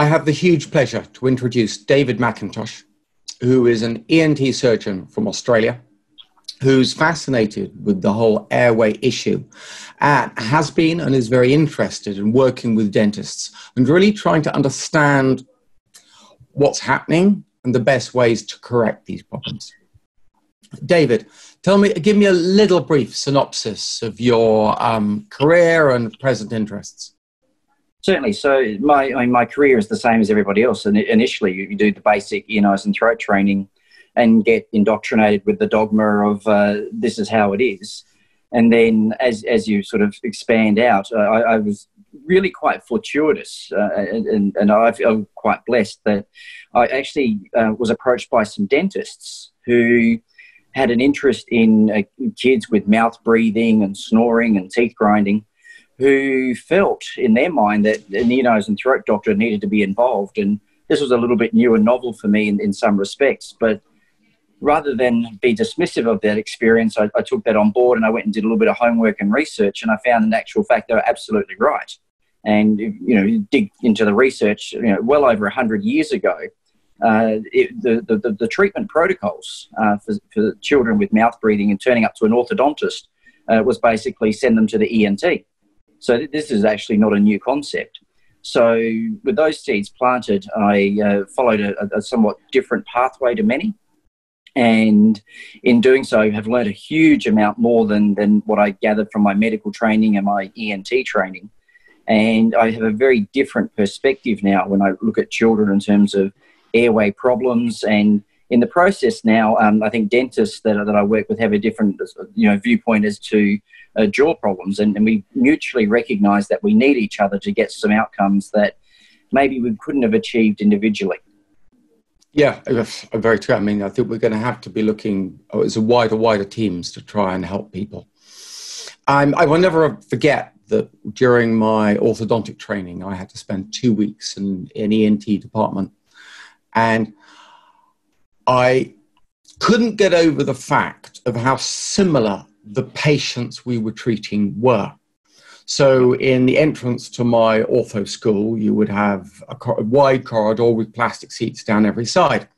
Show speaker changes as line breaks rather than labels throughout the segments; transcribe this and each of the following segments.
I have the huge pleasure to introduce David McIntosh, who is an ENT surgeon from Australia, who's fascinated with the whole airway issue, and has been and is very interested in working with dentists and really trying to understand what's happening and the best ways to correct these problems. David, tell me, give me a little brief synopsis of your um, career and present interests.
Certainly. So my I mean, my career is the same as everybody else. And initially, you do the basic ear, nose, and throat training, and get indoctrinated with the dogma of uh, this is how it is. And then, as as you sort of expand out, uh, I, I, was really quite fortuitous, uh, and, and I feel quite blessed that I actually uh, was approached by some dentists who had an interest in uh, kids with mouth breathing and snoring and teeth grinding who felt in their mind that ear, nose, and throat doctor needed to be involved. And this was a little bit new and novel for me in, in some respects. But rather than be dismissive of that experience, I, I, took that on board and I went and did a little bit of homework and research. And I found, in actual fact, they were absolutely right. And you know, you dig into the research. You know, well over hundred years ago, uh, it, the, the, the treatment protocols uh, for, for children with mouth breathing and turning up to an orthodontist uh, was basically send them to the ENT. So this is actually not a new concept. So with those seeds planted, I uh, followed a, a, somewhat different pathway to many. And in doing so, I have learned a huge amount more than, than what I gathered from my medical training and my ENT training. And I have a very different perspective now when I look at children in terms of airway problems and in the process now, um, I think dentists that, that I work with have a different you know viewpoint as to uh, jaw problems, and, and we mutually recognise that we need each other to get some outcomes that maybe we couldn't have achieved individually.
Yeah, very true. I mean, I think we're going to have to be looking as a wider, wider teams to try and help people. Um, I will never forget that during my orthodontic training, I had to spend two weeks in an ENT department, and I couldn't get over the fact of how similar the patients we were treating were. So, in the entrance to my ortho school, you would have a, a wide corridor with plastic seats down every side.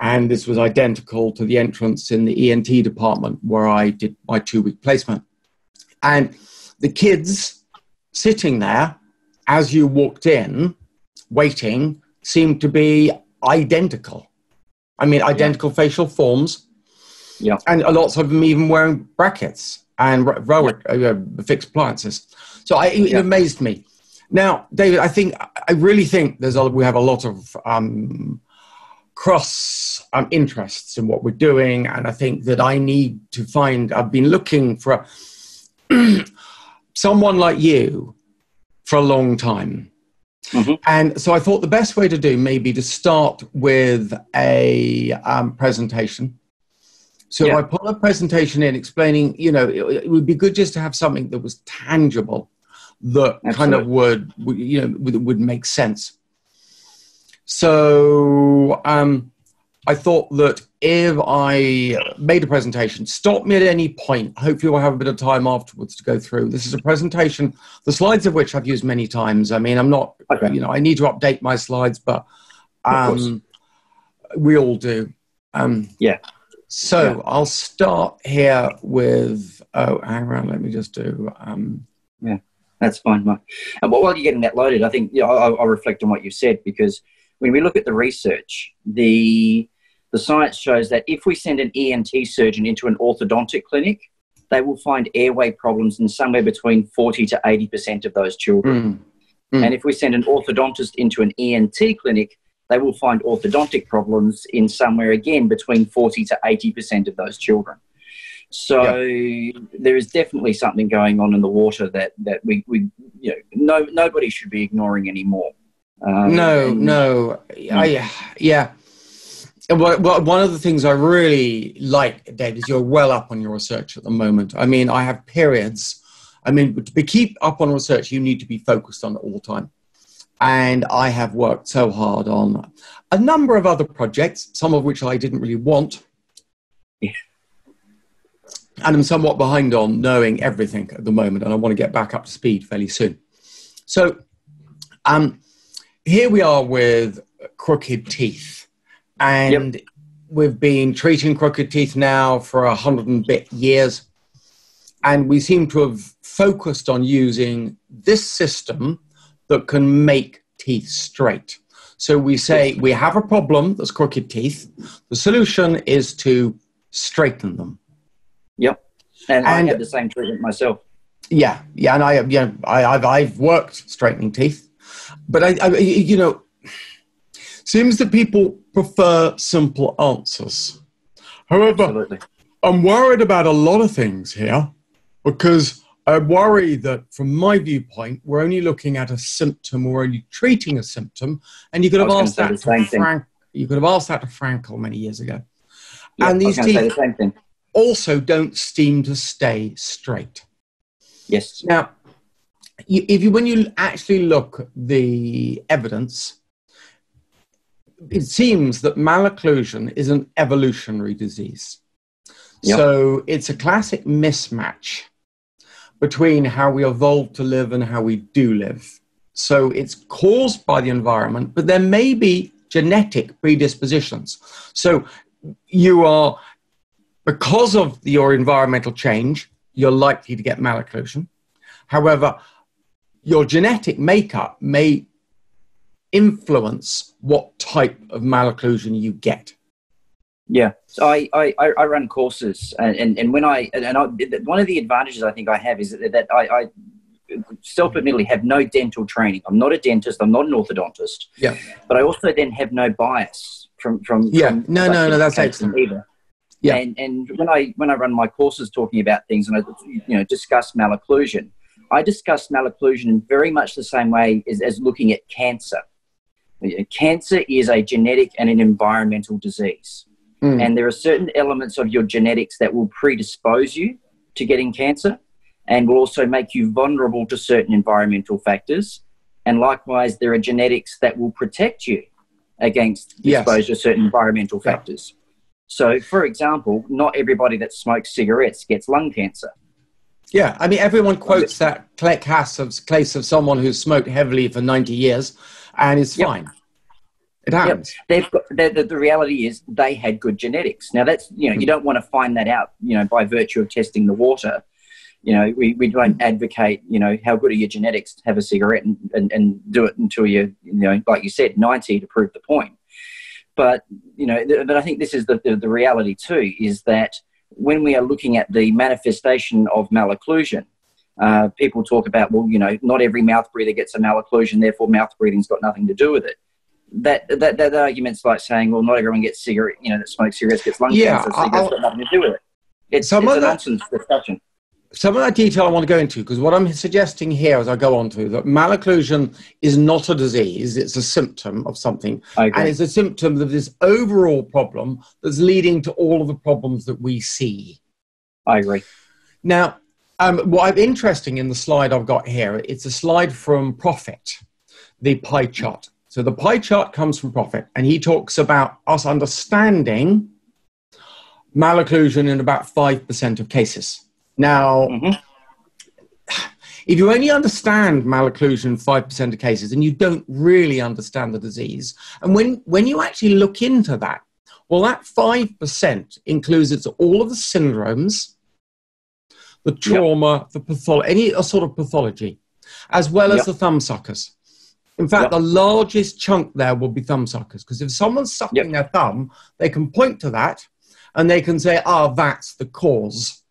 And this was identical to the entrance in the ENT department where I did my two week placement. And the kids sitting there as you walked in, waiting, seemed to be identical. I mean, identical yeah. facial forms,
yeah.
And a lot of them even wearing brackets and row uh, fixed appliances. So I, it yeah. amazed me. Now, David, I think I really think there's a, we have a lot of um, cross um, interests in what we're doing, and I think that I need to find. I've been looking for someone like you for a long time. Mm-hmm. And so I thought the best way to do maybe to start with a um, presentation so yeah. I put a presentation in explaining, you know, it, it, would be good just to have something that was tangible, that Absolutely. kind of would, you know, would, would make sense. So um, I thought that if I made a presentation, stop me at any point. Hopefully, we'll have a bit of time afterwards to go through. This is a presentation, the slides of which I've used many times. I mean, I'm not, okay. you know, I need to update my slides, but um, we all do. Um,
yeah.
So yeah. I'll start here with. Oh, hang on. Let me just do. Um,
yeah, that's fine, Mike. And while you're getting that loaded, I think yeah, I'll, I'll reflect on what you said because when we look at the research, the the science shows that if we send an ENT surgeon into an orthodontic clinic, they will find airway problems in somewhere between 40 to 80% of those children. Mm. Mm. And if we send an orthodontist into an ENT clinic, they will find orthodontic problems in somewhere again between 40 to 80% of those children. So yep. there is definitely something going on in the water that, that we, we you know, no, nobody should be ignoring anymore.
Um, no, and, no. I, yeah. Well, well, one of the things I really like, Dave, is you're well up on your research at the moment. I mean, I have periods. I mean, to keep up on research, you need to be focused on it all the time. And I have worked so hard on a number of other projects, some of which I didn't really want. And I'm somewhat behind on knowing everything at the moment, and I want to get back up to speed fairly soon. So, um, here we are with crooked teeth, and yep. we've been treating crooked teeth now for a hundred and bit years, and we seem to have focused on using this system that can make teeth straight. So we say we have a problem that's crooked teeth. The solution is to straighten them.
Yep, and, and I had the same treatment myself.
Yeah, yeah, and I, yeah, I, have I've worked straightening teeth, but I, I, you know, seems that people prefer simple answers. However, Absolutely. I'm worried about a lot of things here because I worry that from my viewpoint, we're only looking at a symptom, we're only treating a symptom, and you could have asked that to Frank. You could have asked that to Frankl many years ago.
Yeah, and these teeth the
also don't seem to stay straight.
Yes.
Now, you, if you when you actually look at the evidence, it seems that malocclusion is an evolutionary disease. Yep. So it's a classic mismatch between how we evolved to live and how we do live. So it's caused by the environment, but there may be genetic predispositions. So you are, because of your environmental change, you're likely to get malocclusion. However, your genetic makeup may influence what type of malocclusion you get.
Yeah, so I, I, I run courses, and, and, and when I and I, one of the advantages I think I have is that, that I, I self-admittedly have no dental training. I'm not a dentist. I'm not an orthodontist.
Yeah,
but I also then have no bias from from
yeah.
From,
no, no, no. That's excellent. Either.
Yeah, and and when I when I run my courses talking about things and I you know discuss malocclusion, I discuss malocclusion in very much the same way as, as looking at cancer. Cancer is a genetic and an environmental disease. Mm. And there are certain elements of your genetics that will predispose you to getting cancer and will also make you vulnerable to certain environmental factors. And likewise, there are genetics that will protect you against exposure yes. to certain environmental yeah. factors. So, for example, not everybody that smokes cigarettes gets lung cancer.
Yeah, I mean, everyone quotes that Clegg Hassov's case of someone who smoked heavily for 90 years and is yep. fine. It happens.
Yep. They've got, the, the, the, reality is they had good genetics. Now that's you know you hmm. don't want to find that out you know by virtue of testing the water. You know we, we don't advocate you know how good are your genetics have a cigarette and, and, and do it until you you know like you said ninety to prove the point. But you know but I think this is the, the, the reality too is that when we are looking at the manifestation of malocclusion, uh, people talk about well you know not every mouth breather gets a malocclusion therefore mouth breathing's got nothing to do with it that, that that argument's like saying, well, not everyone gets cigarette, you know, that smokes cigarettes gets lung yeah, cancer, so that's got nothing to do with it. It's, some it's a that, nonsense discussion.
Some of that detail I want to go into because what I'm suggesting here as I go on to that malocclusion is not a disease; it's a symptom of something, and it's a symptom of this overall problem that's leading to all of the problems that we see.
I agree.
Now, um, what I'm interesting in the slide I've got here, it's a slide from Proffit, the pie chart. So the pie chart comes from Proffit, and he talks about us understanding malocclusion in about 5% of cases. Now, mm-hmm. if you only understand malocclusion in 5% of cases, and you don't really understand the disease, and when, when you actually look into that, well, that 5% includes it's all of the syndromes, the trauma, yep. the pathology, any sort of pathology, as well as the thumb thumbsuckers. In fact, yep. the largest chunk there will be thumb suckers because if someone's sucking yep. their thumb, they can point to that and they can say, "Ah, oh, that's the cause."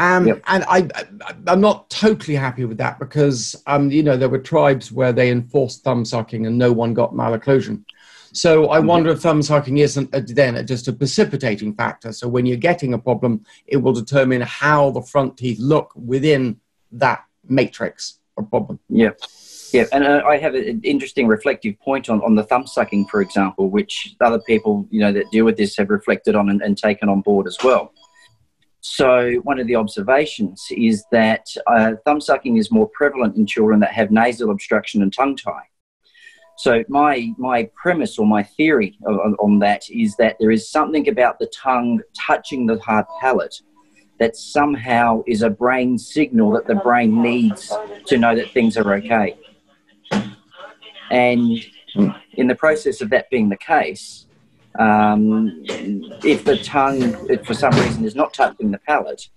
Um, yep. And I, I, am not totally happy with that because, um, you know, there were tribes where they enforced thumb sucking and no one got malocclusion. So I mm-hmm. wonder if thumb sucking isn't a, then just a precipitating factor. So when you're getting a problem, it will determine how the front teeth look within that matrix of problem.
Yeah. Yeah, and uh, I have an interesting reflective point on, on the thumb sucking, for example, which other people you know that deal with this have reflected on and, and taken on board as well. So one of the observations is that uh, thumb sucking is more prevalent in children that have nasal obstruction and tongue tie. So my my premise or my theory on, on that is that there is something about the tongue touching the hard palate that somehow is a brain signal that the brain needs to know that things are okay. And in the process of that being the case, um, if the tongue, if for some reason, is not touching the palate,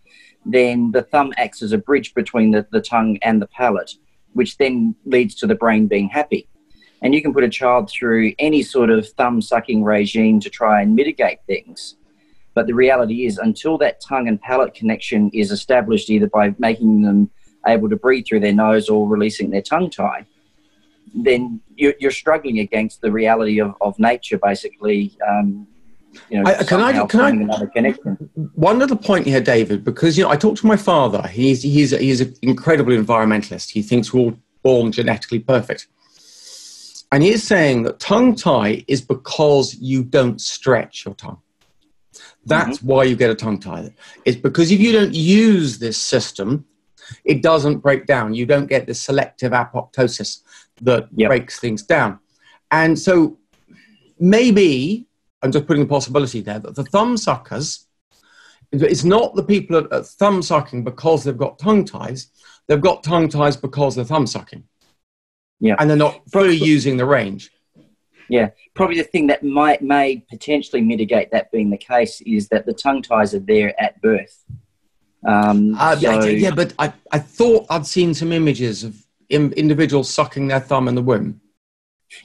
then the thumb acts as a bridge between the, the tongue and the palate, which then leads to the brain being happy. And you can put a child through any sort of thumb sucking regime to try and mitigate things. But the reality is, until that tongue and palate connection is established, either by making them able to breathe through their nose or releasing their tongue tie, then you're, you're struggling against the reality of, of nature, basically. Um, you know, I,
can I, can I, another connection. One little point here, David, because you know, I talked to my father. He's he's he's an incredible environmentalist. He thinks we're all born genetically perfect, and he's saying that tongue tie is because you don't stretch your tongue. That's mm-hmm. why you get a tongue tie. It's because if you don't use this system, it doesn't break down. You don't get the selective apoptosis that yep. breaks things down. And so maybe, I'm just putting a possibility there, that the thumb suckers, it's not the people at, at thumb sucking because they've got tongue ties, they've got tongue ties because they're thumb sucking. Yeah. And they're not fully using the range.
Yeah, probably the thing that might may potentially mitigate that being the case is that the tongue ties are there at birth.
Um, uh, so, yeah, but I, I thought I'd seen some images of individuals sucking their thumb in the womb.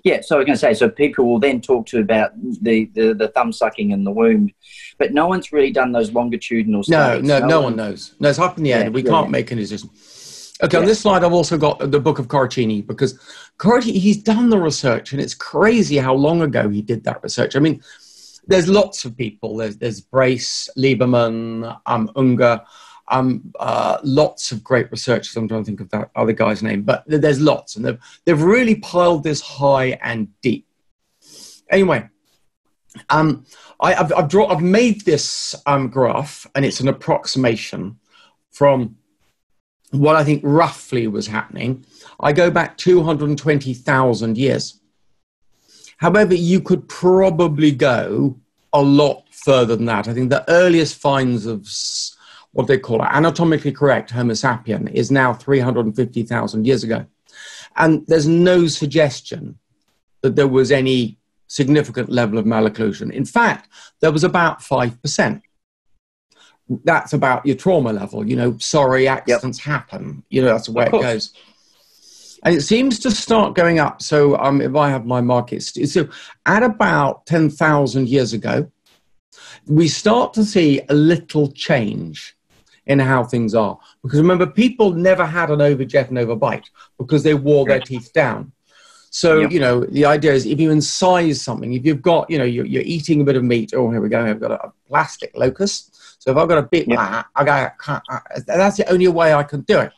Yeah, so I was going to say, so people will then talk to about the, the, the thumb sucking in the womb, but no one's really done those longitudinal
studies. No, no, no, no one knows. No, it's up in the air. Yeah, we yeah, can't yeah. make any decision. Okay, on this slide, I've also got the book of Corruccini because Corruccini, he's done the research, and it's crazy how long ago he did that research. I mean, there's lots of people. There's, there's Brace, Lieberman, um, Ungar, um, uh, lots of great researchers. I'm trying to think of that other guy's name, but there's lots, and they've they've really piled this high and deep. Anyway, um, I, have I've, draw, I've made this um, graph, and it's an approximation from what I think roughly was happening. I go back 220,000 years. However, you could probably go a lot further than that. I think the earliest finds of what they call it, anatomically correct Homo sapien is now 350,000 years ago. And there's no suggestion that there was any significant level of malocclusion. In fact, there was about 5%. That's about your trauma level. You know, sorry, accidents yep. happen. You know, that's the way it goes. And it seems to start going up. So um, if I have my markets, so at about 10,000 years ago, we start to see a little change in how things are. Because remember, people never had an overjet and overbite because they wore their teeth down. So, yep. you know, the idea is if you incise something, if you've got, you know, you're, you're eating a bit of meat, oh, here we go, I've got a, a plastic locus. So if I've got a bit yep. that, I got, I, that's the only way I can do it.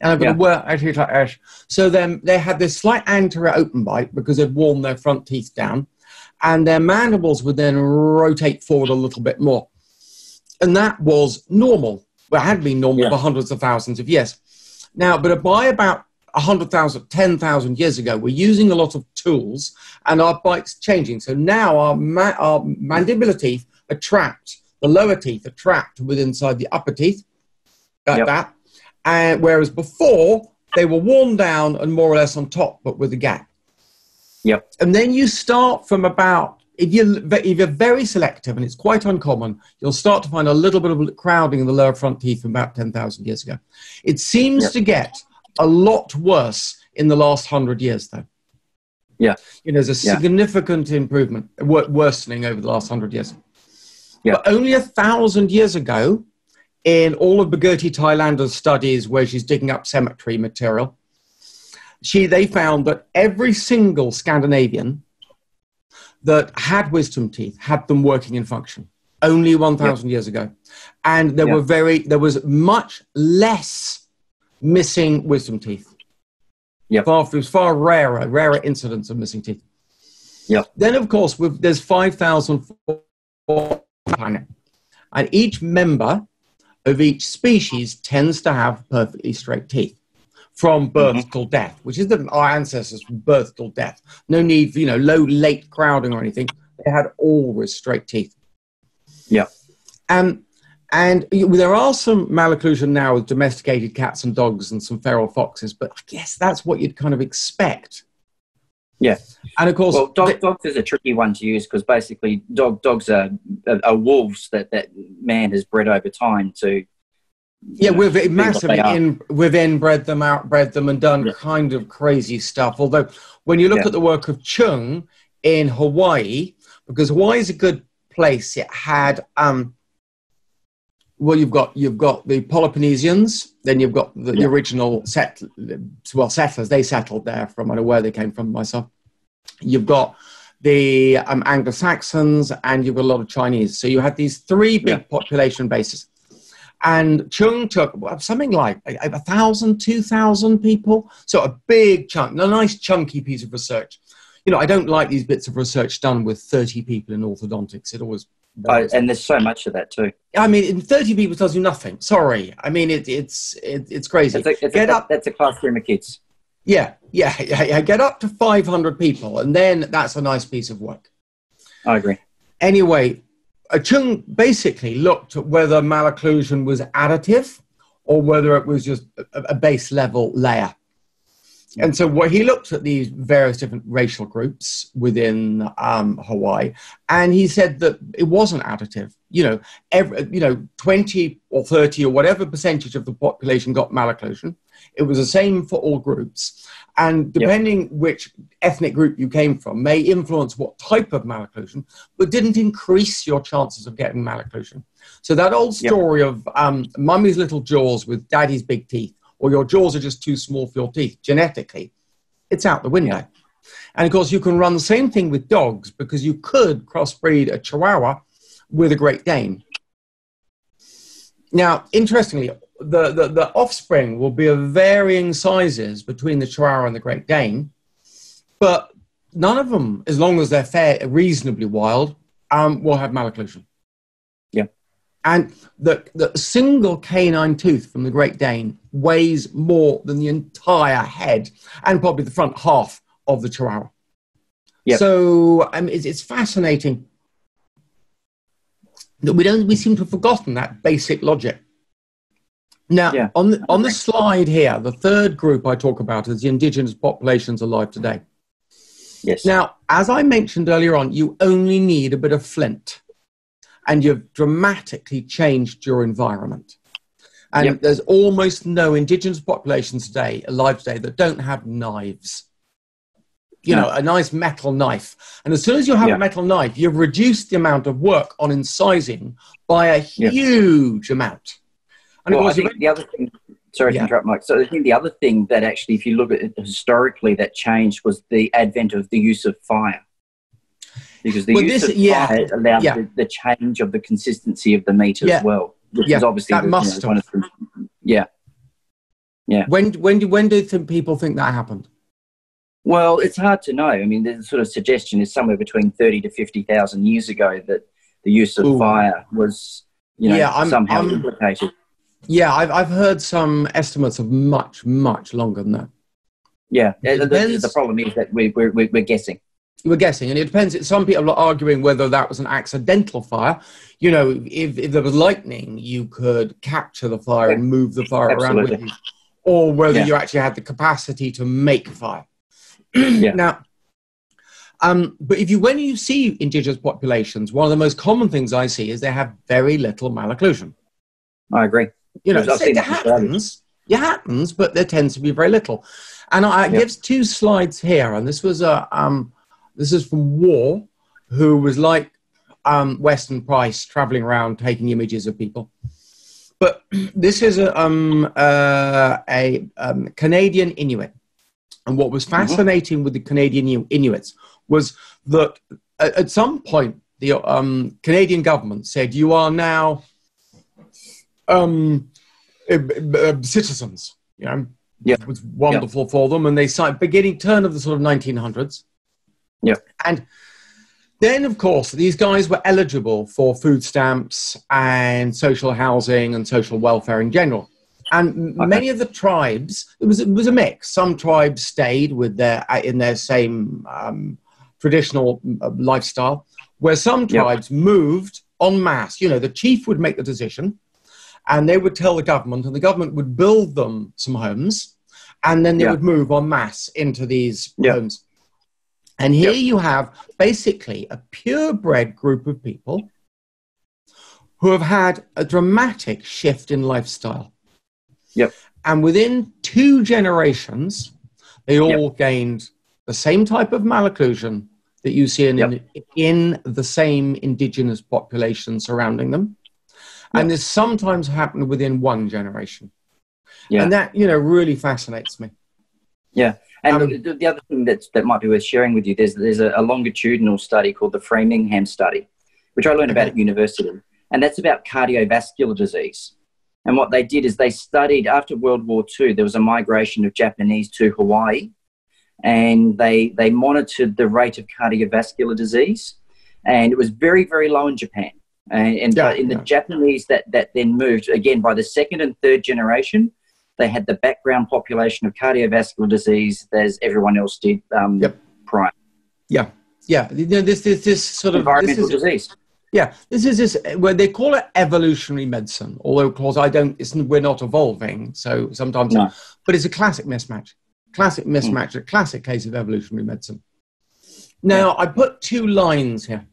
And I've got to work actually like ash. So then they had this slight anterior open bite because they'd worn their front teeth down, and their mandibles would then rotate forward a little bit more. And that was normal well, had been normal yeah. for hundreds of thousands of years. Now, but by about 100,000, 10,000 years ago, we're using a lot of tools and our bite's changing. So now our, ma- our mandibular teeth are trapped, the lower teeth are trapped within inside the upper teeth, like yep. that. And whereas before, they were worn down and more or less on top, but with a gap.
Yep.
And then you start from about if you're, if you're very selective, and it's quite uncommon, you'll start to find a little bit of crowding in the lower front teeth from about 10,000 years ago. It seems yep. to get a lot worse in the last hundred years, though.
Yeah.
You know, there's a yeah. significant improvement, worsening over the last hundred years. Yeah. But only a thousand years ago, in all of Birgitte Thilander's studies where she's digging up cemetery material, she, they found that every single Scandinavian that had wisdom teeth had them working in function only 1000 yep. years ago. And there yep. were very there was much less missing wisdom teeth.
Yeah.
Far it was far rarer rarer incidents of missing teeth.
Yeah.
Then of course with, there's 5000 planet. And each member of each species tends to have perfectly straight teeth from birth mm-hmm. till death, which is that our ancestors from birth till death. No need for, you know, low, late crowding or anything. They had always straight teeth.
Yeah.
And, and there are some malocclusion now with domesticated cats and dogs and some feral foxes, but I guess that's what you'd kind of expect
Yeah.
And of course,
well, dog,
the,
dogs is a tricky one to use because basically, dog dogs are, are, are, wolves that, that man has bred over time to.
Yeah, we've massively in, we've inbred them, outbred them, and done yeah. kind of crazy stuff. Although, when you look yeah. at the work of Chung in Hawaii, because Hawaii is a good place, it had um, well, you've got you've got the Peloponnesians, then you've got the, yeah. the original set well settlers. They settled there from I don't know where they came from myself. You've got the um, Anglo Saxons, and you've got a lot of Chinese. So you had these three big population bases. And Chung took something like a, a thousand, two thousand people. So a big chunk, a nice chunky piece of research. You know, I don't like these bits of research done with 30 people in orthodontics. It always
Oh, and there's so much of that too.
I mean, 30 people tells you nothing. Sorry. I mean, it, it's it, it's crazy.
It's a, it's Get a, up. That's a classroom of kids.
Yeah, yeah, yeah, yeah. Get up to 500 people, and then that's a nice piece of work.
I agree.
Anyway, Chung basically looked at whether malocclusion was additive or whether it was just a, a base level layer. And so what he looked at these various different racial groups within um, Hawaii, and he said that it wasn't additive. You know, every, you know, 20 or 30 or whatever percentage of the population got malocclusion. It was the same for all groups. And depending yep. which ethnic group you came from may influence what type of malocclusion, but didn't increase your chances of getting malocclusion. So that old story yep. of um, mummy's little jaws with daddy's big teeth or your jaws are just too small for your teeth genetically, it's out the window. Yeah. And of course, you can run the same thing with dogs because you could crossbreed a Chihuahua with a Great Dane. Now, interestingly, the, the, the, offspring will be of varying sizes between the Chihuahua and the Great Dane, but none of them, as long as they're fair, reasonably wild, um, will have malocclusion. Yeah. And the, the single canine tooth from the Great Dane weighs more than the entire head and probably the front half of the Chihuahua. Yep. So um, it's, it's fascinating that we don't we seem to have forgotten that basic logic. Now, yeah. on the, on the slide here, the third group I talk about is the indigenous populations alive today.
Yes.
Now, as I mentioned earlier on, you only need a bit of flint and you've dramatically changed your environment. And yep. there's almost no indigenous populations today, alive today, that don't have knives. You no. know, a nice metal knife. And as soon as you have yep. a metal knife, you've reduced the amount of work on incising by a huge amount.
And well, I think the other thing, sorry yeah. to interrupt, Mike. So I think the other thing that actually, if you look at it historically, that changed was the advent of the use of fire because the well, use this, of yeah, fire allowed yeah. the, the, change of the consistency of the meat as well, which yeah, is obviously
that the, must you know, have.
The, yeah, yeah.
When when do when do th- people think that happened?
Well, it's hard to know. I mean, the sort of suggestion is somewhere between thirty to fifty thousand years ago that the use of Ooh. fire was, you know, yeah, I'm, somehow I'm, implicated.
Yeah, I've I've heard some estimates of much much longer than that.
Yeah, the, the, problem is that we, we're, we're guessing
we're guessing, and it depends. Some people are arguing whether that was an accidental fire. You know, if, if there was lightning, you could capture the fire and move the fire Absolutely. around with you, or whether yeah. you actually had the capacity to make fire. yeah. Now, um, but if you when you see indigenous populations, one of the most common things I see is they have very little malocclusion.
I agree.
You know, it happens. It happens, but there tends to be very little. And I, yeah. gives two slides here, and this was a um, this is from Waugh, who was like um, Weston Price traveling around taking images of people. But this is a, um, uh, a um, Canadian Inuit. And what was mm-hmm. fascinating mm-hmm. with the Canadian Inuits was that at, some point, the um, Canadian government said, You are now um, citizens. You know, yeah. it was wonderful yeah. for them. And they started beginning turn of the sort of 1900s
yeah.
And then, of course, these guys were eligible for food stamps and social housing and social welfare in general. And okay. many of the tribes, it was, it was a mix. Some tribes stayed with their, in their same um, traditional uh, lifestyle, where some tribes yep. moved en masse. You know, the chief would make the decision and they would tell the government, and the government would build them some homes, and then they yep. would move en masse into these yep. homes. And here yep. you have basically a purebred group of people who have had a dramatic shift in lifestyle.
Yep.
And within two generations, they all yep. gained the same type of malocclusion that you see in, yep. in, the same indigenous population surrounding them. And this sometimes happened within one generation. Yeah. And that, you know, really fascinates me.
Yeah. And um, the, the, other thing that's, that might be worth sharing with you, there's, there's a, a longitudinal study called the Framingham study, which I learned okay. about at university. And that's about cardiovascular disease. And what they did is they studied after World War II, there was a migration of Japanese to Hawaii, and they, they monitored the rate of cardiovascular disease. And it was very, very low in Japan. And, and yeah, in the yeah. Japanese that, that then moved, again, by the second and third generation, they had the background population of cardiovascular disease as everyone else did um, yep. prior.
Yeah, yeah. You know, this, this, this sort
of environmental
this
is, disease.
Yeah, this is this where they call it evolutionary medicine. Although, of course, I don't. It's, we're not evolving, so sometimes. No. But it's a classic mismatch. Classic hmm. mismatch. Mm. A classic case of evolutionary medicine. Now, yeah. I put two lines here.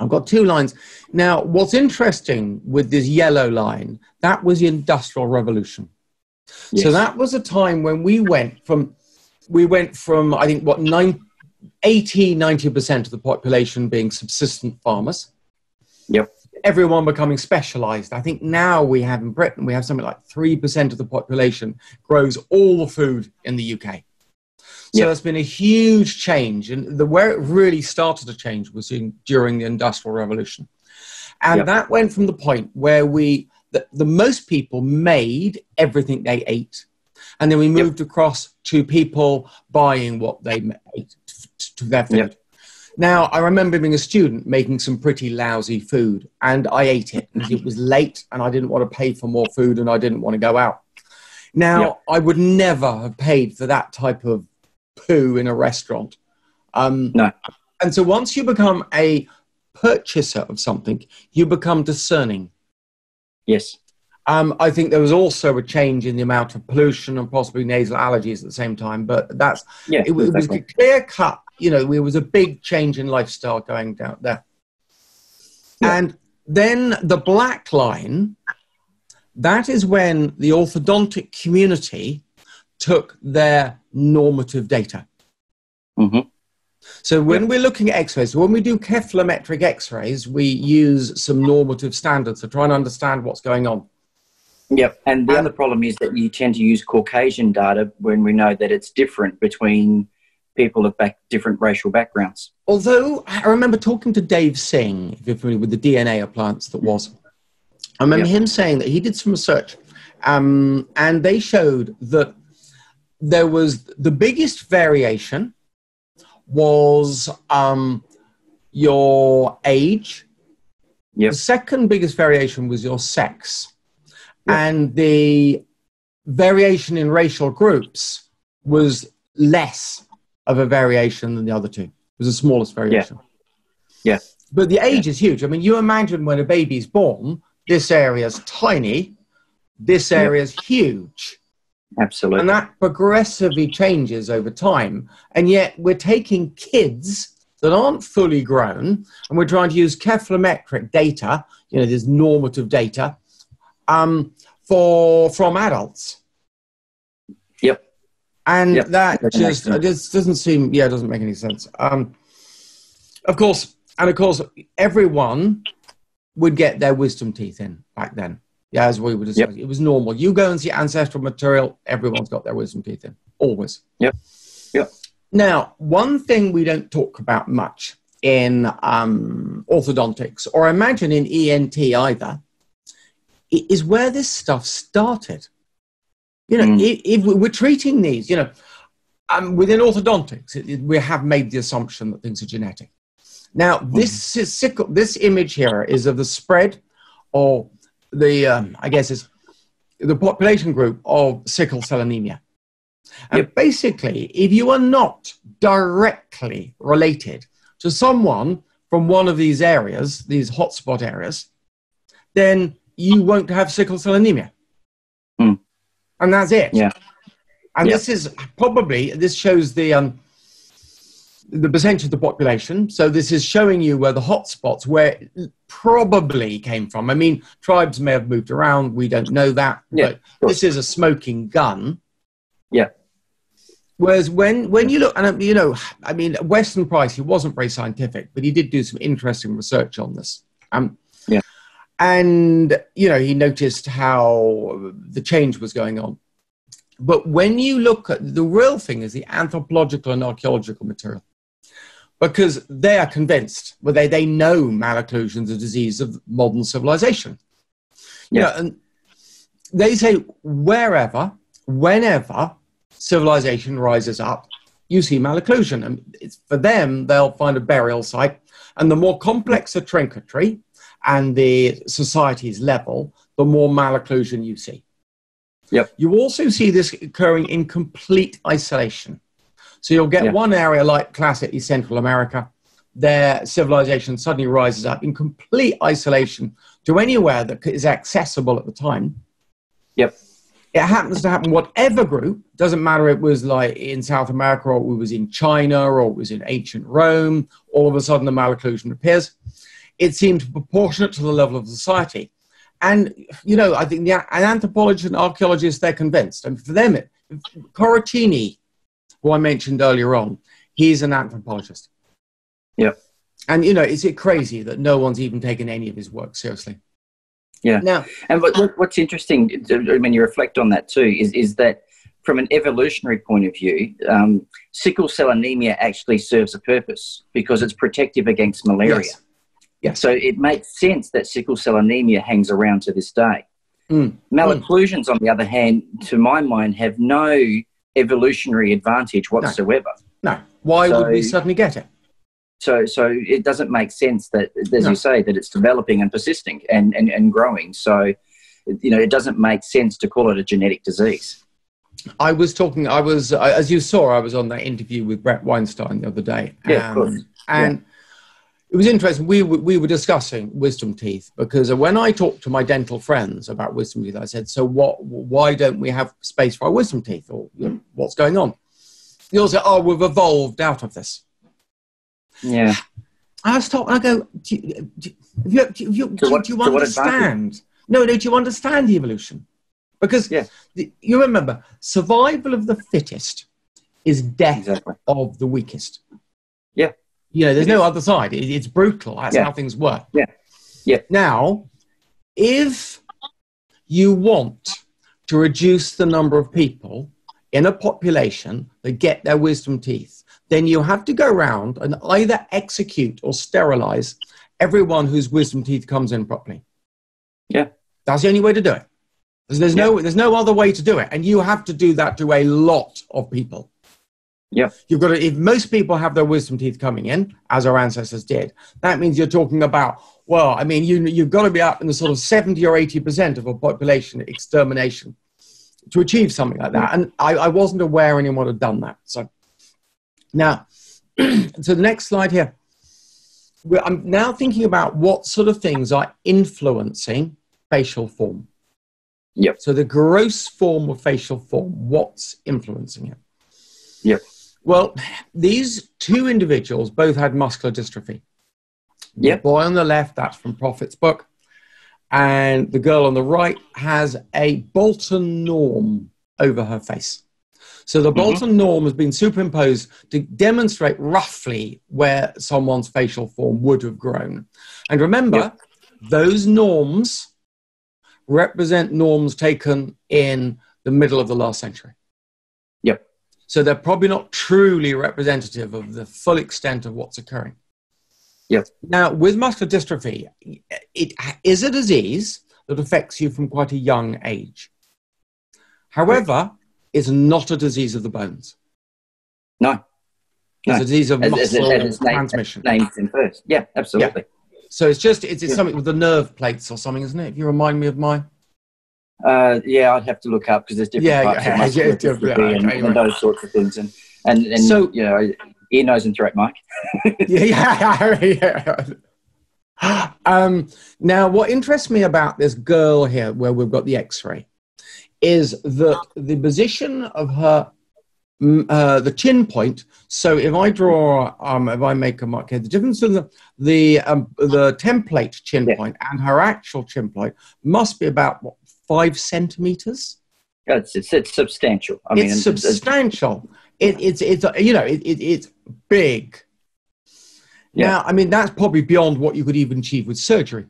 I've got two lines. Now, what's interesting with this yellow line, that was the Industrial Revolution. Yes. So that was a time when we went from, we went from, I think, what, nine, 80, 90% of the population being subsistent farmers.
Yep.
Everyone becoming specialized. I think now we have in Britain, we have something like 3% of the population grows all the food in the UK. So yep. there's been a huge change. And the where it really started to change was in, during the Industrial Revolution. And yep. that went from the point where we, the, the most people made everything they ate. And then we moved yep. across to people buying what they ate to their food. Now, I remember being a student making some pretty lousy food, and I ate it. And it was late, and I didn't want to pay for more food, and I didn't want to go out. Now. I would never have paid for that type of poo in a restaurant.
Um, no.
And so once you become a purchaser of something, you become discerning.
Yes.
Um, I think there was also a change in the amount of pollution and possibly nasal allergies at the same time, but that's yeah, it, exactly. it was a clear cut you know, there was a big change in lifestyle going down there. Yeah. And then the black line, that is when the orthodontic community took their normative data.
Mm-hmm.
So when yeah. we're looking at x-rays, when we do cephalometric x-rays, we use some normative standards to try and understand what's going on.
Yep, and the and, other problem is that you tend to use Caucasian data when we know that it's different between people of back, different racial backgrounds.
Although I remember talking to Dave Singh, if you're familiar with the DNA appliance that was, I remember yep. him saying that he did some research um, and they showed that there was the biggest variation was um, your age.
Yep.
The second biggest variation was your sex. Yep. And the variation in racial groups was less of a variation than the other two. It was the smallest variation.
Yeah. yeah.
But the age yeah. is huge. I mean, you imagine when a baby is born, this area is tiny, this area is huge.
Absolutely.
And that progressively changes over time. And yet we're taking kids that aren't fully grown and we're trying to use cephalometric data, you know, this normative data, um, for, from adults.
Yep
and yep. that just just doesn't seem yeah it doesn't make any sense um, of course and of course everyone would get their wisdom teeth in back then yeah as we would yep. it was normal you go and see ancestral material everyone's got their wisdom teeth in always
yep yep
now one thing we don't talk about much in um, orthodontics or imagine in ent either is where this stuff started you know, mm. if, if, we're treating these, you know, um, within orthodontics, it, it, we have made the assumption that things are genetic. Now, mm. this is sickle, this image here is of the spread or the, um, I guess, is the population group of sickle cell anemia. And yep. basically, if you are not directly related to someone from one of these areas, these hotspot areas, then you won't have sickle cell anemia and that's it.
Yeah.
And this is probably this shows the um, the percentage of the population. So this is showing you where the hotspots, where it probably came from. I mean, tribes may have moved around. We don't know that,
Yeah,
but this is a smoking gun.
Yeah.
Whereas when, when you look, and um, you know, I mean, Weston Price, he wasn't very scientific, but he did do some interesting research on this. Um,
Yeah.
And, you know, he noticed how the change was going on. But when you look at the real thing is the anthropological and archaeological material, because they are convinced, well, they, they know malocclusion is a disease of modern civilization. You
Yeah.
know, and they say wherever, whenever civilization rises up, you see malocclusion. And it's, for them, they'll find a burial site. And the more complex the trinketry and the society's level, the more malocclusion you see.
Yep.
You also see this occurring in complete isolation. So you'll get
Yeah.
one area like classically Central America, their civilization suddenly rises up in complete isolation to anywhere that is accessible at the time.
Yep.
It happens to happen whatever group, doesn't matter it was like in South America or it was in China or it was in ancient Rome, all of a sudden the malocclusion appears. It seems proportionate to the level of society. And, you know, I think the an anthropologist and archaeologist, they're convinced. And for them, it, Corruccini, who I mentioned earlier on, he's an anthropologist.
Yeah.
And, you know, is it crazy that no one's even taken any of his work seriously?
Yeah.
Now,
And what, what- what's interesting when you reflect on that too is, is that from an evolutionary point of view, um, sickle cell anemia actually serves a purpose because it's protective against malaria.
yes. Yes.
So it makes sense that sickle cell anemia hangs around to this day.
Mm.
Malocclusions, on the other hand, to my mind, have no evolutionary advantage whatsoever.
No. Why would we suddenly get it?
So, so it doesn't make sense that, as
No.
you say, that it's developing and persisting and, and, and growing. So, you know, it doesn't make sense to call it a genetic disease.
I was talking, I was, as you saw, I was on that interview with Bret Weinstein the other day.
Yeah, of
Um,
course.
And it was interesting. We, were- we were discussing wisdom teeth because when I talked to my dental friends about wisdom teeth, I said, so what, why don't we have space for our wisdom teeth or you know, what's going on? They all say, oh, we've evolved out of this.
Yeah.
I stop and I go, do you, do you, do you, do
what-
you understand? No, no, do you understand the evolution? Because
Yeah.
the, you remember, survival of the fittest is death
Exactly.
of the weakest.
Yeah.
You know, there's
It
no
is.
other side. It, it's brutal. That's
Yeah.
how things work.
Yeah. Yeah.
Now, if you want to reduce the number of people in a population that get their wisdom teeth, then you have to go around and either execute or sterilize everyone whose wisdom teeth comes in properly.
Yeah.
That's the only way to do it. There's, there's no there's no other way to do it. And you have to do that to a lot of people.
Yeah.
You've got to, if most people have their wisdom teeth coming in, as our ancestors did, that means you're talking about, well, I mean, you, you've got to be up in the sort of 70 or 80% of a population extermination to achieve something like that. And I, I wasn't aware anyone had done that. So now, so the next slide here. We're- I'm now thinking about what sort of things are influencing facial form.
Yep.
So the gross form of facial form, what's influencing it?
Yep.
Well, these two individuals both had muscular dystrophy. The boy on the left, that's from Proffit's book, and the girl on the right has a Bolton norm over her face. So the
Mhm.
Bolton norm has been superimposed to demonstrate roughly where someone's facial form would have grown. And remember,
Yep.
those norms represent norms taken in the middle of the last century. So they're probably not truly representative of the full extent of what's occurring.
Yes.
Now, with muscular dystrophy, it is a disease that affects you from quite a young age. However, it's not a disease of the bones.
No.
It's
No.
a disease of
As- as-
muscle
as name-
transmission.
Named first. Yeah, absolutely. Yeah.
So it's just it's, it's
Yeah.
something with the nerve plates or something, isn't it? If you remind me of my
Uh, yeah, I'd have to look up because there's different
Yeah,
parts
yeah,
of
yeah, different-
dystrophy and,
okay,
and those sorts of things. And, and, and
So-
you know, ear, nose, and throat, Mike.
yeah, yeah, yeah. Um, now, what interests me about this girl here, where we've got the X-ray, is that the position of her uh, the chin point. So if I draw, um, if I make a mark here, the difference in the the um, the template chin
Yeah.
point and her actual chin point must be about what, five centimeters.
It's, it's, it's substantial. I mean,
it's
it's- it's-
substantial. It, it's it's uh, you know it, it, it's big.
Yeah.
Now, I mean that's probably beyond what you could even achieve with surgery.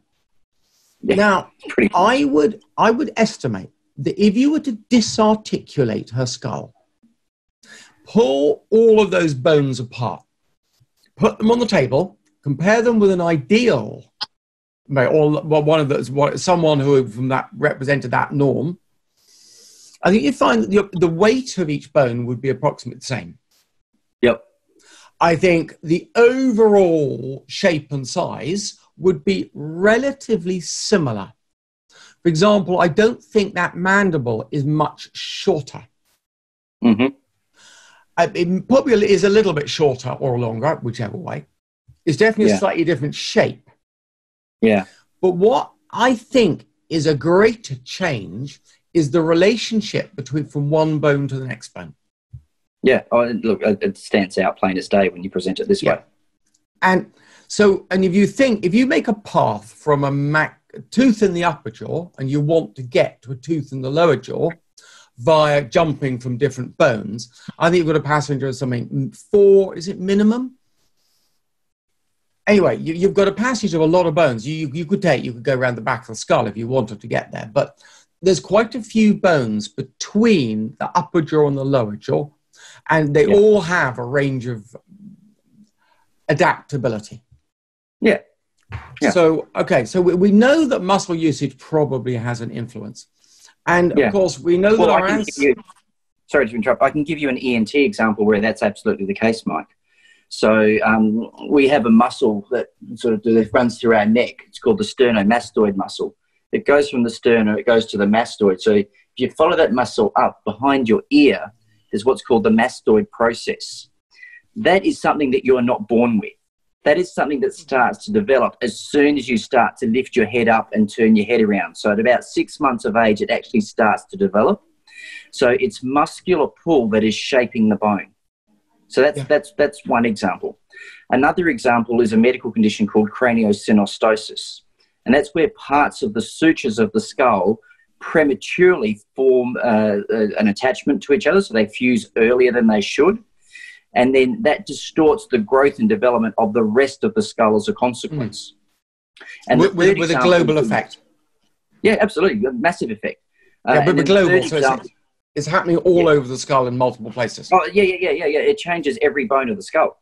Yeah.
Now,
pretty.
I would I would estimate that if you were to disarticulate her skull, pull all of those bones apart, put them on the table, compare them with an ideal, or well, one of those, one- someone who from that represented that norm. I think you find that the, the weight of each bone would be approximately the same.
Yep.
I think the overall shape and size would be relatively similar. For example, I don't think that mandible is much shorter. Mm-hmm. It probably is a little bit shorter or longer, whichever way. It's definitely
Yeah.
a slightly different shape.
Yeah.
But what I think is a greater change is the relationship between from one bone to the next bone.
Yeah. Oh, it- look, it stands out plain as day when you present it this
Yeah.
way.
And so, and if you think, if you make a path from a mac, a tooth in the upper jaw and you want to get to a tooth in the lower jaw via jumping from different bones, I think you've got a passenger of something four, is it minimum? Anyway, you, you've got a passage of a lot of bones. You, you, could take, you could go around the back of the skull if you wanted to get there, but there's quite a few bones between the upper jaw and the lower jaw, and they
Yeah.
all have a range of adaptability.
Yeah. Yeah.
So, okay, so we, we know that muscle usage probably has an influence. And
Yeah.
of course, we know
Well,
that our
you, sorry to interrupt. I can give you an ENT example where that's absolutely the case, Mike. So um, we have a muscle that sort of runs through our neck. It's called the sternomastoid muscle. It goes from the sternum, it goes to the mastoid. So if you follow that muscle up behind your ear, there's what's called the mastoid process. That is something that you're not born with. That is something that starts to develop as soon as you start to lift your head up and turn your head around. So at about six months of age, it actually starts to develop. So it's muscular pull that is shaping the bone. So that's
Yeah.
that's that's one example. Another example is a medical condition called craniosynostosis, and that's where parts of the sutures of the skull prematurely form uh, an attachment to each other, so they fuse earlier than they should, and then that distorts the growth and development of the rest of the skull as a consequence. And the
with, with, with a global effect.
Yeah, absolutely, a massive effect. Uh,
Yeah,
and
but the global, so
example-
it's, it's happening all
Yeah.
over the skull in multiple places.
Oh yeah, yeah, yeah, yeah, yeah. It changes every bone of the skull.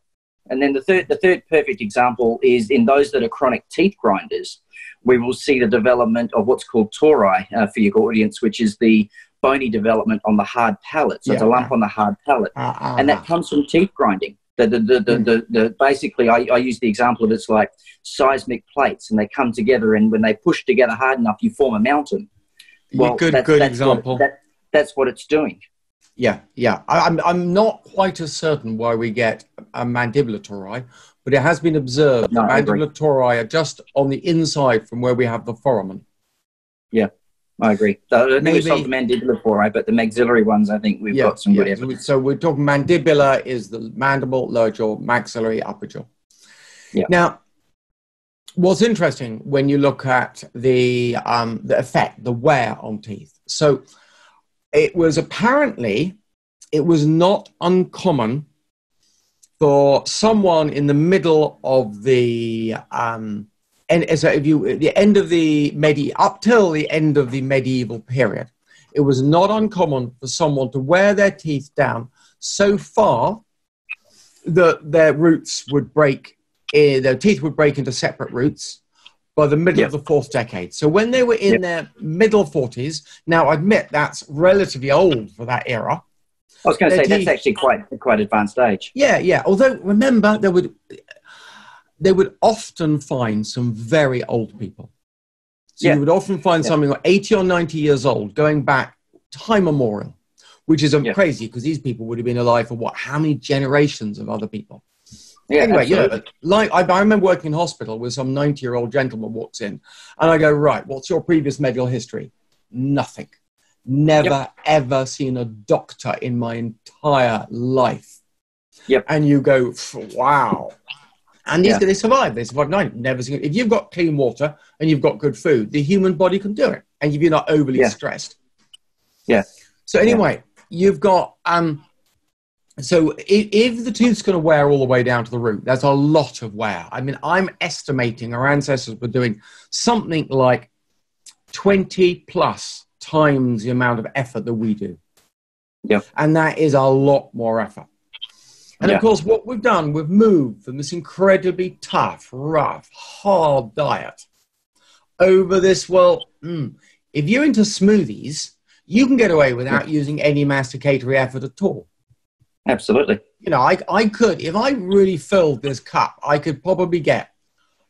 And then the third, the third perfect example is in those that are chronic teeth grinders, we will see the development of what's called tori uh, for your audience, which is the bony development on the hard palate. So it's a lump on the hard palate,
Ah, ah,
and that
ah.
comes from teeth grinding. The, the, the, the,
Mm.
the, the, basically, I, I use the example of it's like seismic plates, and they come together, and when they push together hard enough, you form a mountain. Well,
good,
good what-
example.
that, that's what it's doing.
Yeah, yeah. I, I'm, I'm not quite as certain why we get a mandibular tori, but it has been observed
No,
that mandibular tori are just on the inside from where we have the foramen. Yeah.
I agree. So, I think
Maybe-
we've solved the mandibular for but the maxillary ones, I think we've
yeah,
got some good evidence.
So we're talking mandibular is the mandible, lower jaw, maxillary, upper jaw.
Yeah.
Now, what's interesting when you look at the um, the effect, the wear on teeth. So it was apparently it was not uncommon for someone in the middle of the um, and so if you the end of the medi up till the end of the medieval period, it was not uncommon for someone to wear their teeth down so far that their roots would break, eh, their teeth would break into separate roots by the middle
Yeah.
of the fourth decade. So when they were in
Yeah.
their middle 40s, now I admit that's relatively old for that era.
I was going to say that's actually quite quite advanced age.
Yeah, yeah. Although remember, they would they would often find some very old people. So
Yeah.
you would often find
Yeah.
something like 80 or 90 years old going back time memorial, which is
Yeah.
crazy because these people would have been alive for what? How many generations of other people?
Yeah,
anyway,
absolutely.
know, like I, I remember working in hospital where some 90 year old gentleman walks in and I go, right, what's your previous medical history? Nothing. Never yep. ever seen a doctor in my entire life.
Yep.
And you go, wow. And these, yeah. they survive. They survive nine. Never seen. If you've got clean water and you've got good food, the human body can do it, and if you're not overly
yeah.
stressed.
Yeah.
So anyway, yeah. you've got um. So if, if the tooth's going to wear all the way down to the root, that's a lot of wear. I mean, I'm estimating our ancestors were doing something like twenty plus times the amount of effort that we do.
Yeah.
And that is a lot more effort. And yeah. of course, what we've done, we've moved from this incredibly tough, rough, hard diet over this. Well, mm, if you're into smoothies, you can get away without yeah. using any masticatory effort at all.
Absolutely.
You know, I, I could, if I really filled this cup, I could probably get,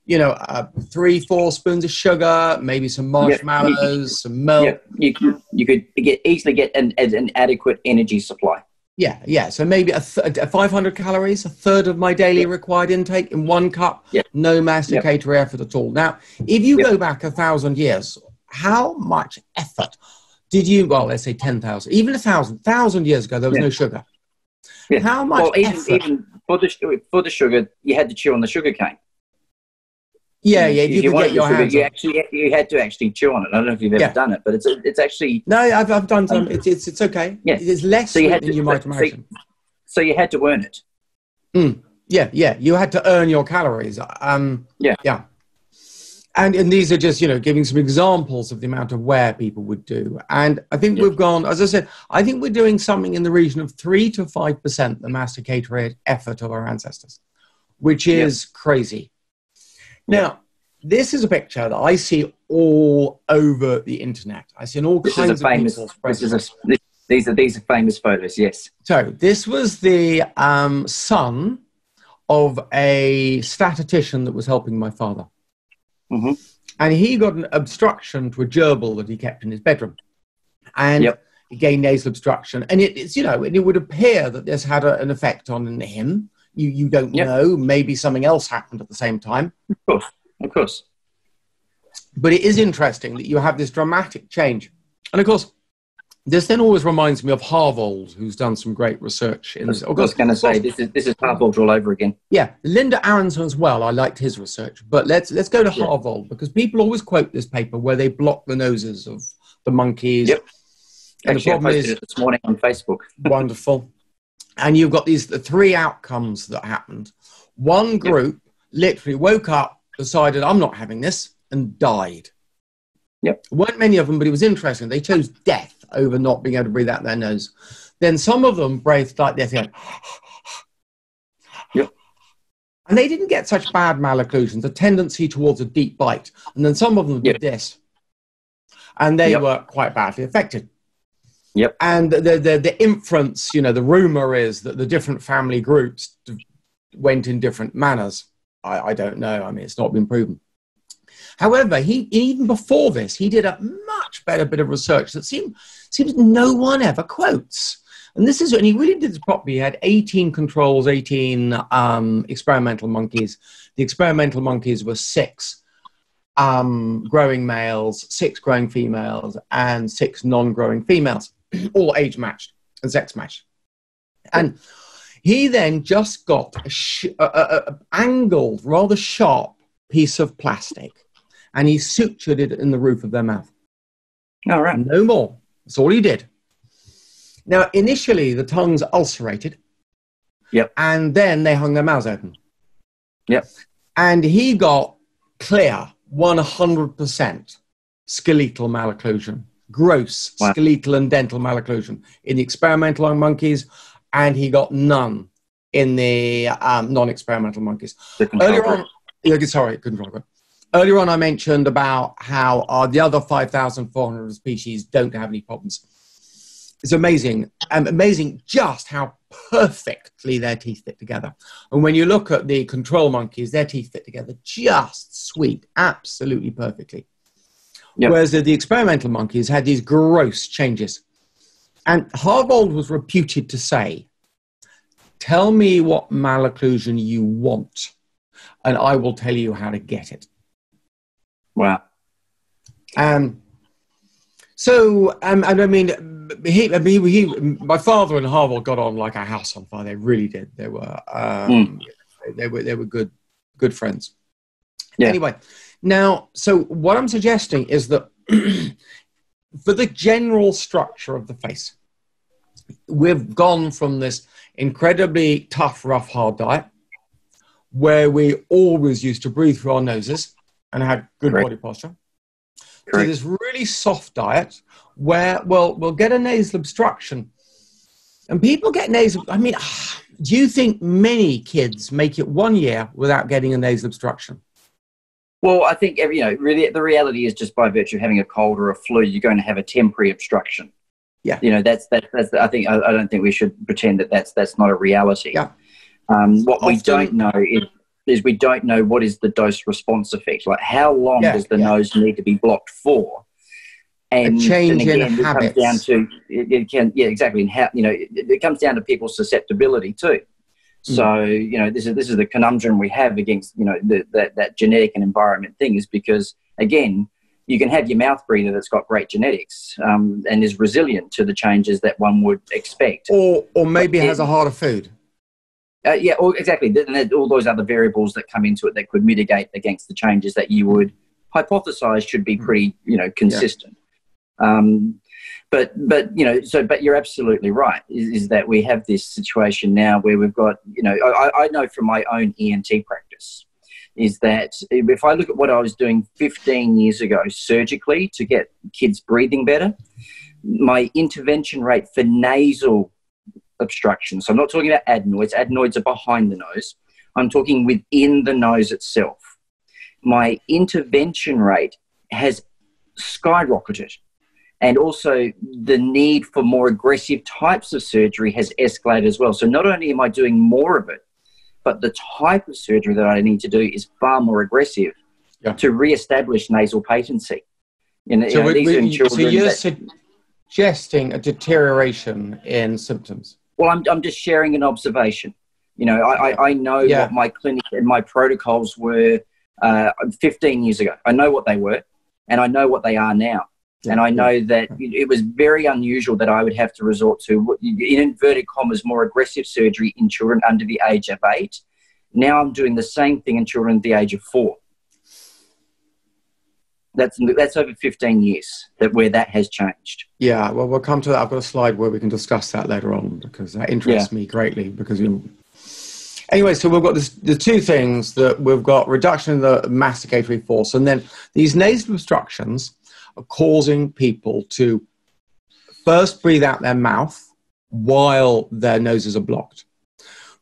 you know, uh, three, four spoons of sugar, maybe some marshmallows, yeah, you, some milk.
you, could, you could get, easily get an, an adequate energy supply.
Yeah, yeah. So maybe a, th- a 500 calories, a third of my daily required intake in one cup.
Yeah.
No masticatory effort at all. Now, if you go back a thousand years, how much effort did you? Well, let's say 10,000, even a thousand, thousand years ago, there was no sugar.
Yeah. How much? Well, even, effort? even for the for the sugar, you had to chew on the sugar cane.
Yeah, yeah. If you, you could get your hands
you actually you had to actually chew on it. I don't know if you've ever yeah. done it, but it's it's actually
no. I've I've done some. It's it's, it's okay.
Yeah,
it's less so you had to, than you might imagine.
So, so, you had to earn it.
Mm. Yeah, yeah. You had to earn your calories. Um.
Yeah,
yeah. And and these are just you know giving some examples of the amount of wear people would do. And I think yeah. we've gone, as I said, I think we're doing something in the region of three to five percent the masticatory effort of our ancestors, which is yeah. crazy. Now this is a picture that I see all over the internet. I see in all this kinds
a famous,
of
This is a, this, these are these are famous photos. Yes.
So this was the um, son of a statistician that was helping my father,
mm-hmm.
and he got an obstruction to a gerbil that he kept in his bedroom, and.
Yep.
He gained nasal obstruction, and it, it's you know, and it would appear that this had a, an effect on him. You you don't yep. know. Maybe something else happened at the same time.
Of course. Of course.
But it is interesting that you have this dramatic change. And of course, this then always reminds me of Harvold, who's done some great research in this.
I was oh, going to say this is this is Harvold all over again.
Yeah, Linder-Aronson as well. I liked his research, but let's let's go to yeah. Harvold because people always quote this paper where they block the noses of the monkeys.
Yep. And Actually, the problem I posted is, it this morning on Facebook.
wonderful. And you've got these the three outcomes that happened. One group yep. literally woke up decided, I'm not having this, and died.
Yep.
There weren't many of them, but it was interesting. They chose death over not being able to breathe out their nose. Then some of them breathed like this, going,
yep.
And they didn't get such bad malocclusions, a tendency towards a deep bite. And then some of them did this. And they yep. were quite badly affected.
Yep.
And the, the, the inference, you know, the rumor is that the different family groups went in different manners. I, I don't know. I mean, it's not been proven. However, he even before this, he did a much better bit of research that seemed, seems no one ever quotes. And this is, and he really did this properly. He had 18 controls, 18 um, experimental monkeys. The experimental monkeys were six um, growing males, six growing females, and six non-growing females, all age matched and sex matched. And he then just got a, sh- a angled, rather sharp piece of plastic and he sutured it in the roof of their mouth.
All right.
No more. That's all he did. Now, initially, the tongues ulcerated.
Yep.
And then they hung their mouths open.
Yep.
And he got clear 100% skeletal malocclusion, gross wow. skeletal and dental malocclusion in the experimental monkeys and he got none in the um, non-experimental monkeys. Earlier on, yeah, sorry, control group. Earlier on, I mentioned about how uh, the other 5,400 species don't have any problems. It's amazing, um, amazing just how perfectly their teeth fit together. And when you look at the control monkeys, their teeth fit together just sweet, absolutely perfectly. Yep. Whereas the experimental monkeys had these gross changes. And Harvold was reputed to say, Tell me what malocclusion you want, and I will tell you how to get it.
Wow.
Um, So, um, and I mean, he, I mean, he, my father and Harvold got on like a house on fire. They really did. They were, um, mm. they were, they were good, good friends. Yeah. Anyway, now, so what I'm suggesting is that for the general structure of the face, we've gone from this incredibly tough, rough, hard diet where we always used to breathe through our noses and had good body posture Correct. to this really soft diet where, well, we'll get a nasal obstruction. And people get nasal, I mean, do you think many kids make it one year without getting a nasal obstruction?
Well, I think you know, really, the reality is just by virtue of having a cold or a flu, you're going to have a temporary obstruction.
Yeah,
you know, that's that, that's. I think I, I don't think we should pretend that that's that's not a reality.
Yeah.
Um, what Often, we don't know is is we don't know what is the dose response effect. Like how long yeah, does the yeah. nose need to be blocked for?
And, a change again, in
it
habits.
comes down to it, it, can yeah exactly and how you know it, it, comes down to people's susceptibility too. Hmm. So mm. you know this is this is the conundrum we have against you know the, that that genetic and environment thing is because again you can have your mouth breather that's got great genetics um, and is resilient to the changes that one would expect,
or or maybe but has a harder food.
Uh, yeah, exactly. And all those other variables that come into it that could mitigate against the changes that you would hypothesize should be hmm. pretty, you know, consistent. Yeah. Um, but but you know, so but you're absolutely right. Is, is, that we have this situation now where we've got, you know, I, I know from my own ENT practice is that if I look at what I was doing 15 years ago surgically to get kids breathing better, my intervention rate for nasal obstruction. So I'm not talking about adenoids. Adenoids are behind the nose. I'm talking within the nose itself. My intervention rate has skyrocketed. And also, the need for more aggressive types of surgery has escalated as well. So, not only am I doing more of it, but the type of surgery that I need to do is far more aggressive yeah. to re-establish nasal patency.
In, so, you know, we, we, so you're that, suggesting a deterioration in symptoms?
Well, I'm, I'm just sharing an observation. You know, I, I, I know yeah. what my clinic and my protocols were uh, 15 years ago. I know what they were, and I know what they are now. And I know that it was very unusual that I would have to resort to, in inverted commas, more aggressive surgery in children under the age of eight. Now I'm doing the same thing in children at the age of four that's that's over 15 years that where that has changed.
Yeah, well, we'll come to that. I've got a slide where we can discuss that later on because that interests yeah. me greatly. Because you anyway, so we've got this, the two things that we've got reduction in the masticatory force, and then these nasal obstructions are causing people to first breathe out their mouth while their noses are blocked.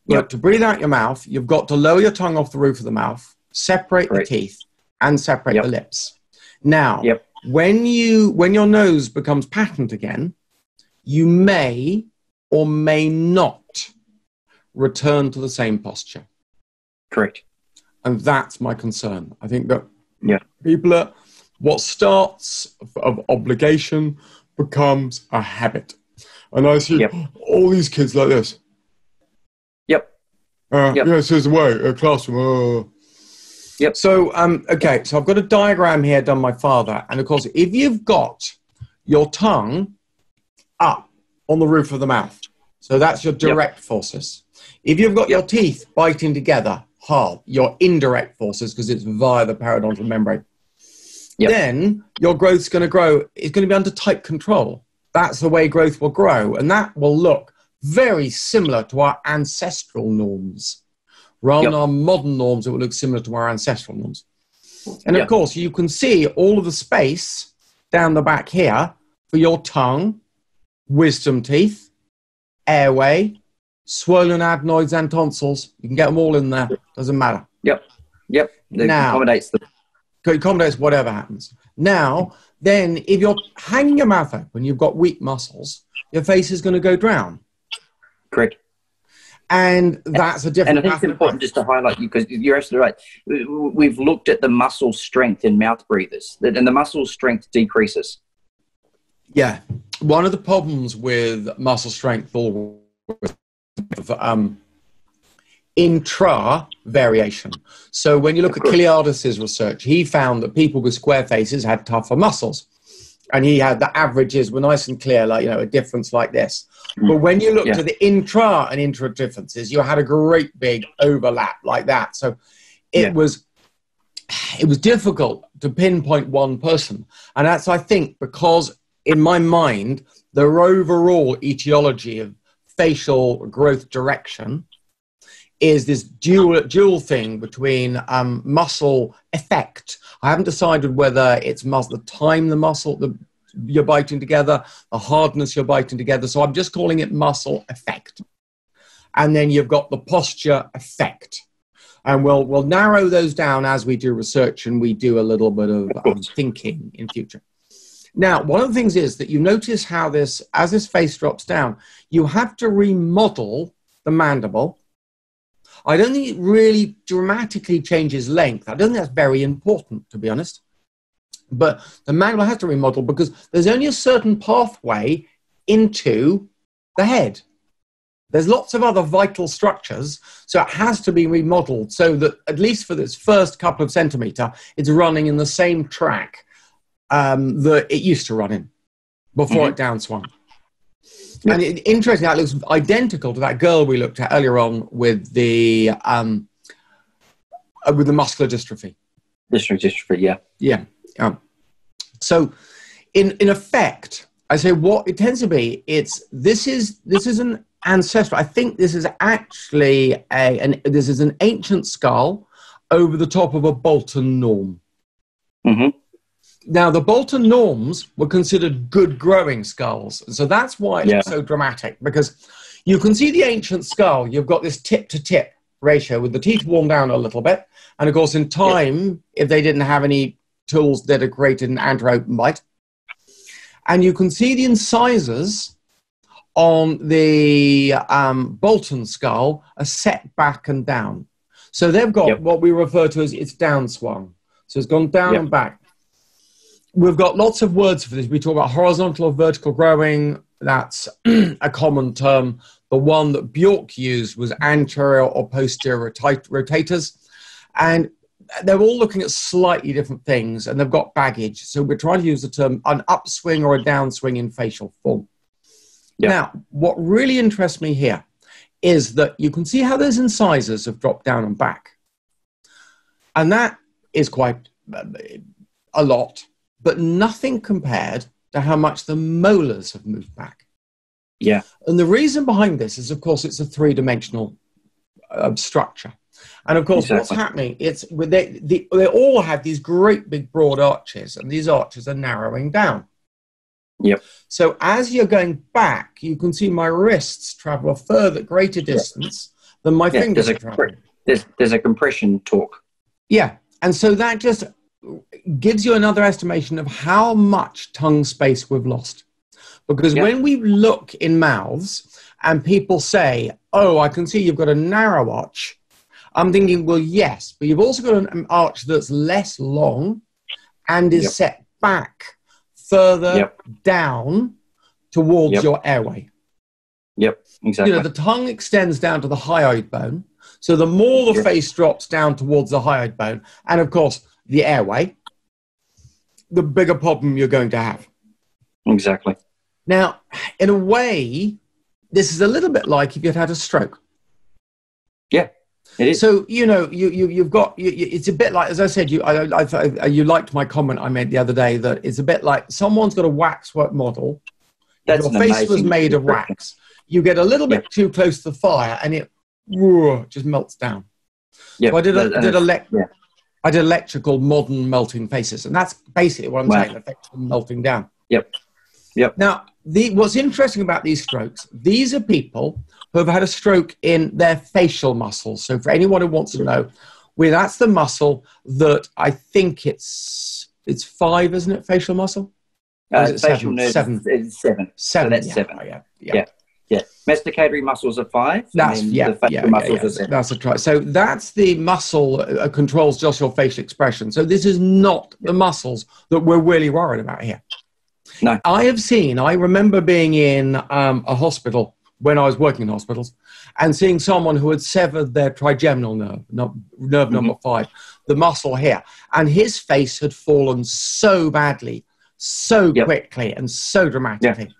But yep. to breathe out your mouth, you've got to lower your tongue off the roof of the mouth, separate the teeth, and separate yep. the lips. Now, yep. when you when your nose becomes patent again, you may or may not return to the same posture.
Correct.
And that's my concern. I think that yeah. people are what starts of obligation becomes a habit. And I see yep. all these kids like this.
Yep.
Uh, yep. Yeah, it says away, a classroom. Oh.
Yep.
So, um, okay, so I've got a diagram here done by father. And of course, if you've got your tongue up on the roof of the mouth, so that's your direct yep. forces. If you've got yep. your teeth biting together hard, your indirect forces, because it's via the periodontal membrane, yep. then your growth's going to grow. It's going to be under tight control. That's the way growth will grow. And that will look very similar to our ancestral norms rather yep. than our modern norms that would look similar to our ancestral norms. And yep. of course, you can see all of the space down the back here for your tongue, wisdom teeth, airway, swollen adenoids and tonsils. You can get them all in there. Doesn't matter.
Yep. Yep. It now, accommodates them.
It accommodates whatever happens. Now, then, if you're hanging your mouth open, you've got weak muscles, your face is going to go down.
Correct
and that's a different.
And I think it's important just to highlight you because you're absolutely right. We've looked at the muscle strength in mouth breathers, and the muscle strength decreases.
Yeah, one of the problems with muscle strength or um, intra variation. So when you look at Kiliaridis's research, he found that people with square faces had tougher muscles. And he had the averages were nice and clear, like you know a difference like this. Mm. But when you looked yeah. at the intra and intra differences, you had a great big overlap like that. So it yeah. was it was difficult to pinpoint one person, and that's I think because in my mind the overall etiology of facial growth direction is this dual dual thing between um, muscle effect. I haven't decided whether it's muscle, the time the muscle the, you're biting together, the hardness you're biting together. So I'm just calling it muscle effect. And then you've got the posture effect. And we'll, we'll narrow those down as we do research and we do a little bit of um, thinking in future. Now, one of the things is that you notice how this, as this face drops down, you have to remodel the mandible I don't think it really dramatically changes length. I don't think that's very important, to be honest. But the mandible has to remodel because there's only a certain pathway into the head. There's lots of other vital structures, so it has to be remodeled so that at least for this first couple of centimeter, it's running in the same track um, that it used to run in before mm-hmm. it downswung. And it, interesting, that looks identical to that girl we looked at earlier on with the um, uh, with the muscular dystrophy.
Muscular dystrophy, yeah,
yeah. Um, so, in in effect, I say what it tends to be. It's this is this is an ancestral. I think this is actually a an this is an ancient skull over the top of a Bolton norm.
Mm-hmm.
Now, the Bolton norms were considered good growing skulls. So that's why it's yeah. so dramatic because you can see the ancient skull. You've got this tip to tip ratio with the teeth worn down a little bit. And of course, in time, yeah. if they didn't have any tools that are created an anti-open bite, and you can see the incisors on the um, Bolton skull are set back and down. So they've got yep. what we refer to as it's downswung. So it's gone down yep. and back we've got lots of words for this. We talk about horizontal or vertical growing. That's a common term. The one that Bjork used was anterior or posterior rotators. And they're all looking at slightly different things and they've got baggage. So we're trying to use the term an upswing or a downswing in facial form. Yep. Now, what really interests me here is that you can see how those incisors have dropped down and back. And that is quite uh, a lot but nothing compared to how much the molars have moved back.
Yeah.
And the reason behind this is, of course, it's a three dimensional uh, structure. And of course, exactly. what's happening? It's they, the, they all have these great big broad arches, and these arches are narrowing down.
Yep.
So as you're going back, you can see my wrists travel a further, greater distance yep. than my yeah, fingers
there's a, there's, there's a compression torque.
Yeah. And so that just gives you another estimation of how much tongue space we've lost. Because when we look in mouths and people say, Oh, I can see you've got a narrow arch, I'm thinking, Well, yes, but you've also got an arch that's less long and is yep. set back further yep. down towards yep. your airway.
Yep, exactly.
You know, the tongue extends down to the hyoid bone. So the more the face drops down towards the hyoid bone, and of course, the airway, the bigger problem you're going to have.
Exactly.
Now, in a way, this is a little bit like if you'd had a stroke.
Yeah, it is.
So you know, you you you've got. You, you, it's a bit like, as I said, you I, I, I, you liked my comment I made the other day that it's a bit like someone's got a waxwork model. That's your face was made of wax. You get a little bit yeah. too close to the fire, and it whoa, just melts down. Yeah, so I did a, did a le- yeah. I did a lecture called Modern Melting Faces, and that's basically what I'm wow. saying, effectively melting down.
Yep. Yep.
Now, the, what's interesting about these strokes, these are people who have had a stroke in their facial muscles. So for anyone who wants to know, well, that's the muscle that I think it's it's five, isn't it? Facial muscle.
Uh, facial seven? nerve seven. Seven.
Seven.
So that's
yeah.
seven.
Oh, yeah.
yeah. yeah. Yeah, masticatory muscles are five.
That's yeah, yeah, yeah, yeah. That's a try. So that's the muscle uh, controls just your facial expression. So this is not the muscles that we're really worried about here.
No,
I have seen. I remember being in um, a hospital when I was working in hospitals and seeing someone who had severed their trigeminal nerve, not, nerve mm-hmm. number five, the muscle here, and his face had fallen so badly so
Yep.
quickly and so dramatically.
Yeah.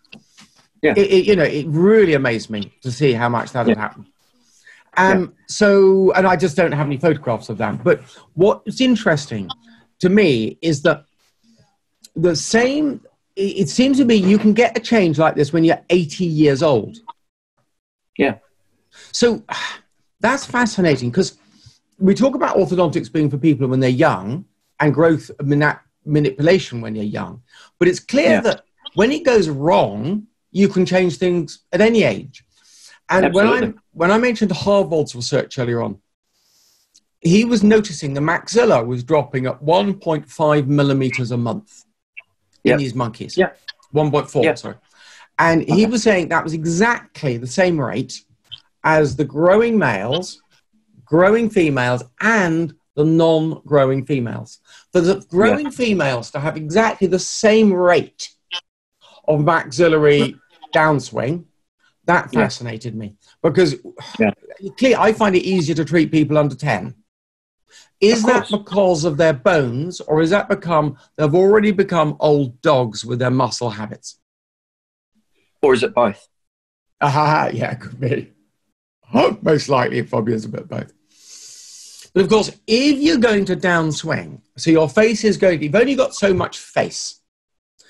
It, it- you know, it really amazed me to see how much that had happened. Um, So, and I just don't have any photographs of that. But what's interesting to me is that the same, it it seems to me you can get a change like this when you're 80 years old.
Yeah.
So that's fascinating because we talk about orthodontics being for people when they're young and growth manipulation when you're young. But it's clear
Yeah.
that when it goes wrong, you can change things at any age. And when I, when I mentioned Harvold's research earlier on, he was noticing the maxilla was dropping at 1.5 millimeters a month in
Yep.
these monkeys.
Yeah.
1.4,
Yeah.
sorry. And he was saying that was exactly the same rate as the growing males, growing females, and the non growing females. For the growing females to have exactly the same rate of maxillary downswing, that
Yeah.
fascinated me because
Yeah.
clearly I find it easier to treat people under 10. Is that because of their bones, or is that become they've already become old dogs with their muscle habits?
Or is it both?
Ah, yeah, it could be. Most likely, it probably is a bit both. But of course, if you're going to downswing, so your face is going to, you've only got so much face.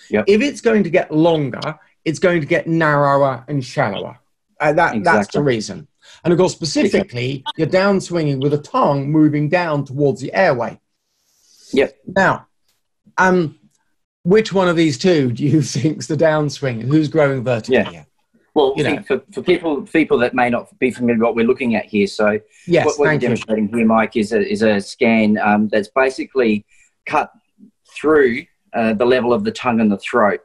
Yep.
If it's going to get longer, it's going to get narrower and shallower. Uh, that, That's the reason. And of course, specifically, you're downswinging with the tongue moving down towards the airway.
Yep.
Now, um, which one of these two do you think's the downswing? Who's growing vertically?
Yeah. Well,
You
for,
know.
for, for people people that may not be familiar with what we're looking at here, so
Yes,
what, what you're
thank you.
demonstrating here, Mike, is a, is a scan um, that's basically cut through uh, the level of the tongue and the throat.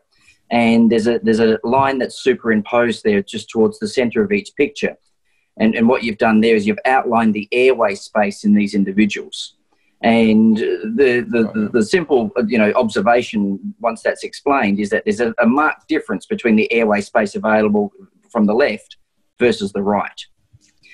And there's a, there's a line that's superimposed there just towards the center of each picture. And, and what you've done there is you've outlined the airway space in these individuals. And the, the, the, the simple you know, observation, once that's explained, is that there's a, a marked difference between the airway space available from the left versus the right.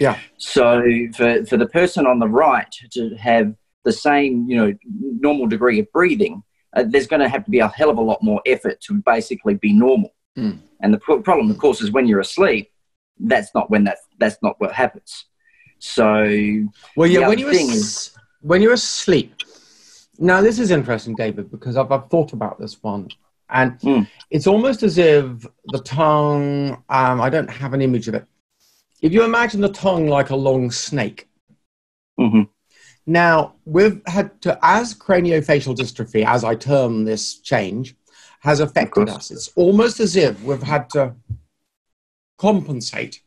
Yeah.
So for, for the person on the right to have the same, you know, normal degree of breathing, uh, there's going to have to be a hell of a lot more effort to basically be normal.
Mm.
And the pro- problem, of course, is when you're asleep, that's not when that that's not what happens. So
Well, yeah, when you're, as- when you're asleep. Now, this is interesting, David, because I've, I've thought about this one. And
Hmm.
it's almost as if the tongue, um, I don't have an image of it. If you imagine the tongue like a long snake,
mhm,
Now, we've had to, as craniofacial dystrophy, as I term this change, has affected us. It's almost as if we've had to compensate.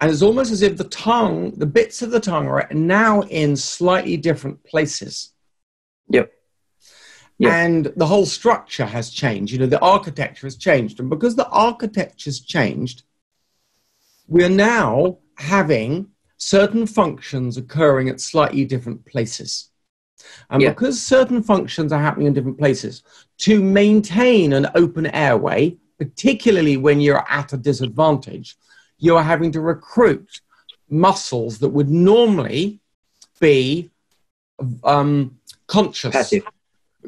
And it's almost as if the tongue, the bits of the tongue are now in slightly different places.
Yep. Yeah.
And the whole structure has changed. You know, the architecture has changed. And because the architecture's changed, we're now having certain functions occurring at slightly different places. And
Yeah.
because certain functions are happening in different places, to maintain an open airway, particularly when you're at a disadvantage, you are having to recruit muscles that would normally be um, conscious.
passive.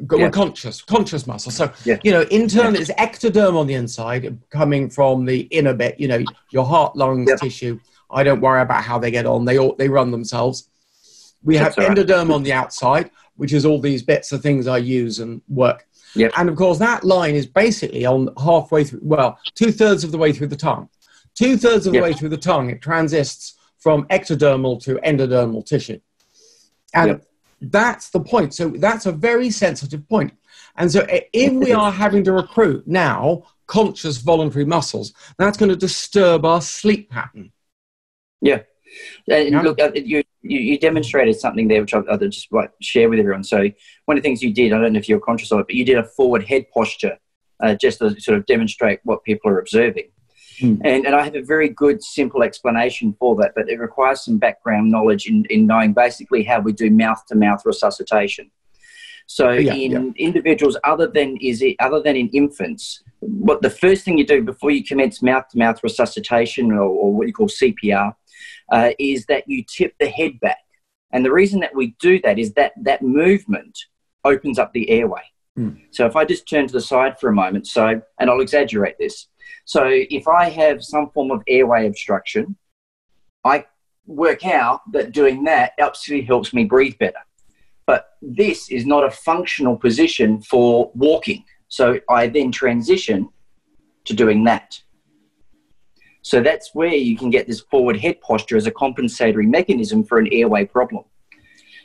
Go-
Yeah.
conscious, conscious muscle. So,
Yeah.
you know, internal it's ectoderm on the inside, coming from the inner bit. You know, your heart, lungs,
Yeah.
tissue. I don't worry about how they get on; they all they run themselves. We have
That's right.
endoderm on the outside, which is all these bits of things I use and work.
Yep.
And of course, that line is basically on halfway through. Well, two thirds of the way through the tongue. Two thirds of the
Yep.
way through the tongue, it transits from ectodermal to endodermal tissue. And
Yep.
that's the point. So that's a very sensitive point. And so eh, if we are having to recruit now conscious voluntary muscles, that's going to disturb our sleep pattern.
And
Yeah.
look, uh, you, you you demonstrated something there, which I'll, I'll just like share with everyone. So one of the things you did, I don't know if you're conscious of it, but you did a forward head posture, uh, just to sort of demonstrate what people are observing.
Hmm.
And, and I have a very good, simple explanation for that, but it requires some background knowledge in, in knowing basically how we do mouth to mouth resuscitation. So
Yeah,
in individuals other than is it other than in infants, what the first thing you do before you commence mouth to mouth resuscitation or, or what you call CPR uh, is that you tip the head back. And the reason that we do that is that that movement opens up the airway. Mm. So if I just turn to the side for a moment, so, and I'll exaggerate this. So if I have some form of airway obstruction, I work out that doing that absolutely helps me breathe better. But this is not a functional position for walking. So I then transition to doing that. So that's where you can get this forward head posture as a compensatory mechanism for an airway problem.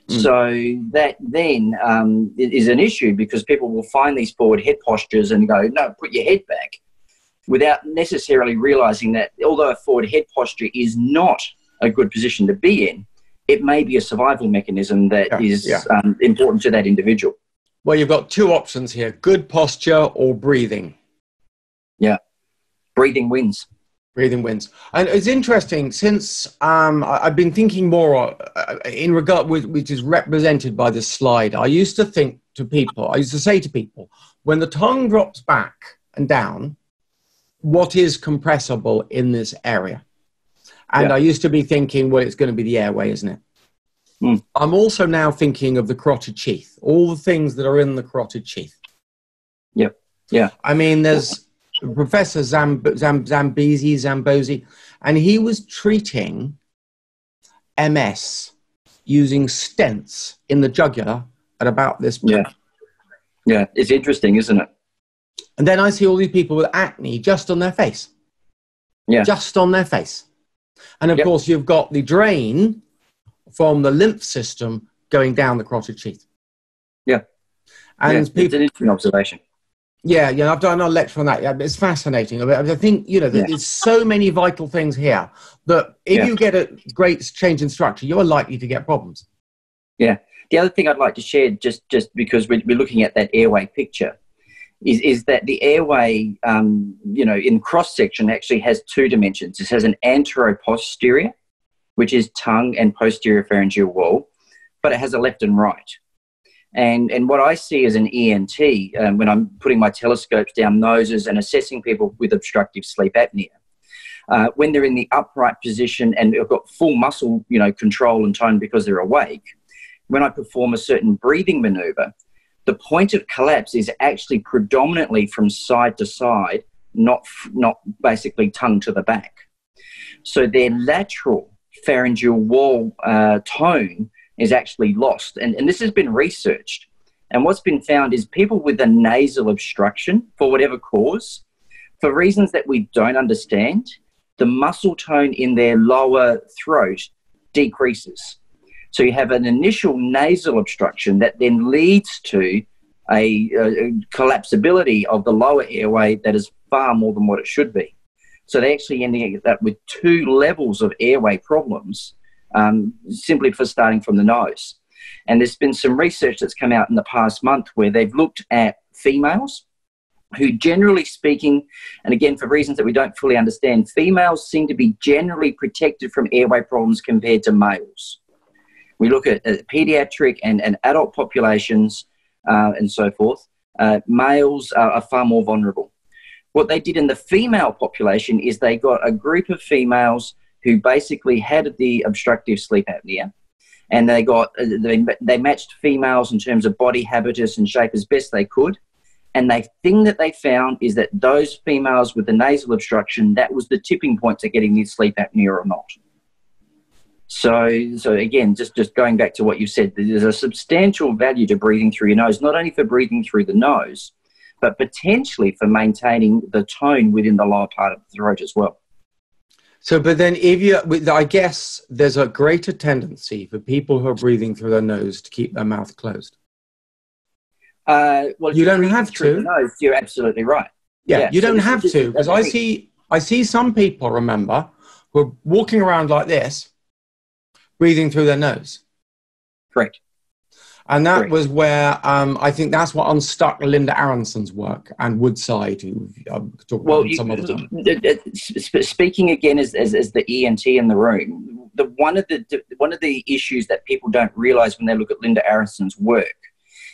Mm. So that then um, is an issue because people will find these forward head postures and go, no, put your head back, without necessarily realizing that although a forward head posture is not a good position to be in, it may be a survival mechanism that yeah, is yeah. Um, important to that individual.
Well, you've got two options here good posture or breathing.
Yeah, breathing wins.
Breathing winds, And it's interesting since um, I've been thinking more uh, in regard with which is represented by this slide. I used to think to people, I used to say to people, when the tongue drops back and down, what is compressible in this area? And yeah. I used to be thinking, well, it's going to be the airway, isn't it? Mm. I'm also now thinking of the carotid sheath, all the things that are in the carotid sheath.
Yep. Yeah.
I mean, there's Professor Zamb- Zamb- Zambizi, Zambozi, and he was treating MS using stents in the jugular at about this point.
Yeah. Yeah, it's interesting, isn't it?
And then I see all these people with acne just on their face.
Yeah.
Just on their face. And of yep. course, you've got the drain from the lymph system going down the carotid sheath.
Yeah. And yeah, people, it's an interesting observation.
Yeah, yeah, I've done a lecture on that. Yeah, it's fascinating. I think you know yeah. there's so many vital things here that if yeah. you get a great change in structure, you're likely to get problems.
Yeah. The other thing I'd like to share, just just because we're, we're looking at that airway picture, is, is that the airway, um, you know, in cross section actually has two dimensions. It has an anteroposterior, which is tongue and posterior pharyngeal wall, but it has a left and right. And, and what I see as an ENT um, when I'm putting my telescopes down noses and assessing people with obstructive sleep apnea, uh, when they're in the upright position and they've got full muscle, you know, control and tone because they're awake, when I perform a certain breathing maneuver, the point of collapse is actually predominantly from side to side, not, not basically tongue to the back. So their lateral pharyngeal wall uh, tone is actually lost. And, and this has been researched. And what's been found is people with a nasal obstruction, for whatever cause, for reasons that we don't understand, the muscle tone in their lower throat decreases. So you have an initial nasal obstruction that then leads to a, a, collapsibility of the lower airway that is far more than what it should be. So they actually ending up with two levels of airway problems um, simply for starting from the nose. And there's been some research that's come out in the past month where they've looked at females who, generally speaking, and again, for reasons that we don't fully understand, females seem to be generally protected from airway problems compared to males. We look at, at pediatric and, and adult populations uh, and so forth. Uh, males are, are far more vulnerable. What they did in the female population is they got a group of females who basically had the obstructive sleep apnea, and they got uh, they, they matched females in terms of body habitus and shape as best they could. And the thing that they found is that those females with the nasal obstruction, that was the tipping point to getting the sleep apnea or not. So, so again, just, just going back to what you said, there's a substantial value to breathing through your nose, not only for breathing through the nose, but potentially for maintaining the tone within the lower part of the throat as well.
So, but then if you, I guess there's a greater tendency for people who are breathing through their nose to keep their mouth closed.
Uh, well,
you don't have to.
Nose, you're absolutely right.
Yeah, yeah you so don't have to because I see I see some people remember who are walking around like this breathing through their nose.
Correct.
And that Correct. was where um, I think that's what unstuck Linder-Aronson's work and Woodside, who um, talk well, about you, some other time.
Speaking again as, as, as, the ENT in the room, the, one, of the, one of the issues that people don't realize when they look at Linder-Aronson's work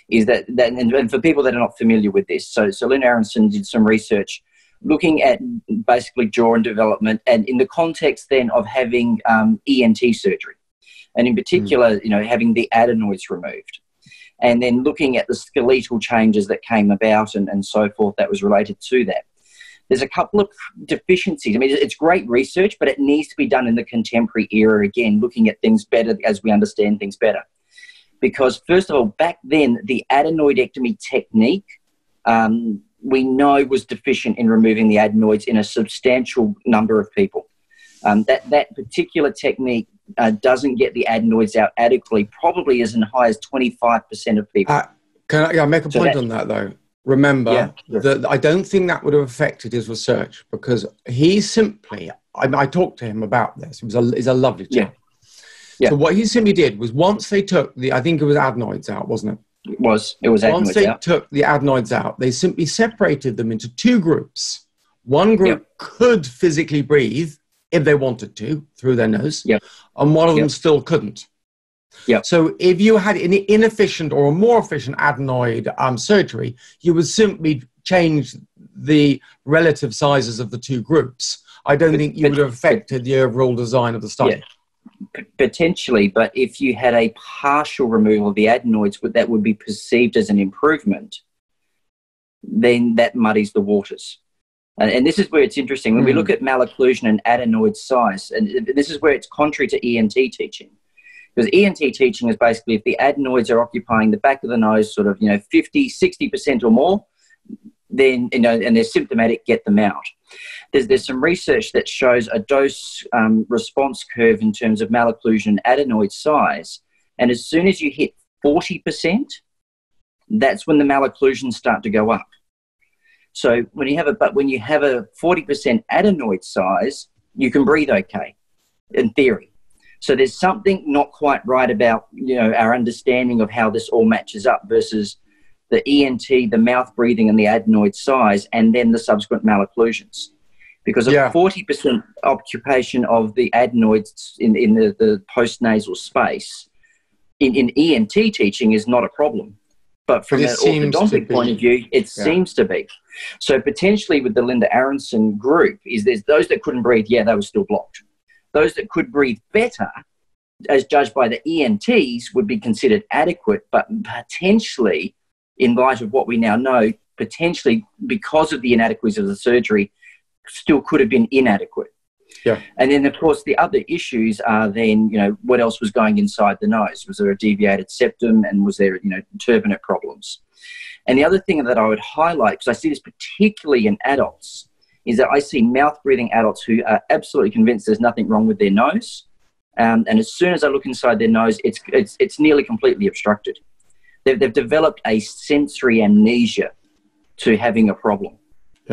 is that, that and for people that are not familiar with this, so, so Linder-Aronson did some research looking at basically jaw and development and in the context then of having um, ENT surgery and in particular, mm. you know, having the adenoids removed. And then looking at the skeletal changes that came about and, and so forth that was related to that. There's a couple of deficiencies. I mean, it's great research, but it needs to be done in the contemporary era again, looking at things better as we understand things better. Because, first of all, back then, the adenoidectomy technique um, we know was deficient in removing the adenoids in a substantial number of people. Um, that, that particular technique uh, doesn't get the adenoids out adequately, probably as high as 25% of people. Uh,
can I yeah, make a so point on that, though? Remember yeah, sure. that I don't think that would have affected his research because he simply, I, I talked to him about this. He was a, he's a lovely chap. Yeah. yeah. So what he simply did was once they took the, I think it was adenoids out, wasn't it?
It was. It was
Once they took the adenoids out, they simply separated them into two groups. One group yep. could physically breathe if they wanted to through their nose, yep. and one of yep. them still couldn't.
Yep.
So if you had an inefficient or a more efficient adenoid um, surgery, you would simply change the relative sizes of the two groups. I don't but, think you would have affected the overall design of the study. Yeah
potentially, but if you had a partial removal of the adenoids that would be perceived as an improvement, then that muddies the waters. And, and this is where it's interesting. When mm. we hmm. look at malocclusion and adenoid size, and this is where it's contrary to ENT teaching. Because ENT teaching is basically if the adenoids are occupying the back of the nose, sort of, you know, 50, 60% or more, then, you know, and they're symptomatic, get them out. There's, there's some research that shows a dose um, response curve in terms of malocclusion adenoid size. And as soon as you hit 40%, that's when the malocclusions start to go up. So when you have a, but when you have a 40% adenoid size, you can breathe okay, in theory. So there's something not quite right about you know our understanding of how this all matches up versus the ENT, the mouth breathing, and the adenoid size, and then the subsequent malocclusions. Because a yeah. 40% occupation of the adenoids in, in the, the postnasal space in, in ENT teaching is not a problem. But from an orthodontic point of view, it yeah. seems to be. So potentially with the Linder-Aronson group, is there's those that couldn't breathe, yeah, they were still blocked. Those that could breathe better, as judged by the ENTs, would be considered adequate, but potentially in light of what we now know, potentially because of the inadequacies of the surgery, still could have been inadequate.
Yeah.
And then, of course, the other issues are then, you know, what else was going inside the nose? Was there a deviated septum and was there, you know, turbinate problems? And the other thing that I would highlight, because I see this particularly in adults, is that I see mouth breathing adults who are absolutely convinced there's nothing wrong with their nose. Um, and as soon as I look inside their nose, it's, it's, it's nearly completely obstructed they've, they've developed a sensory amnesia to having a problem.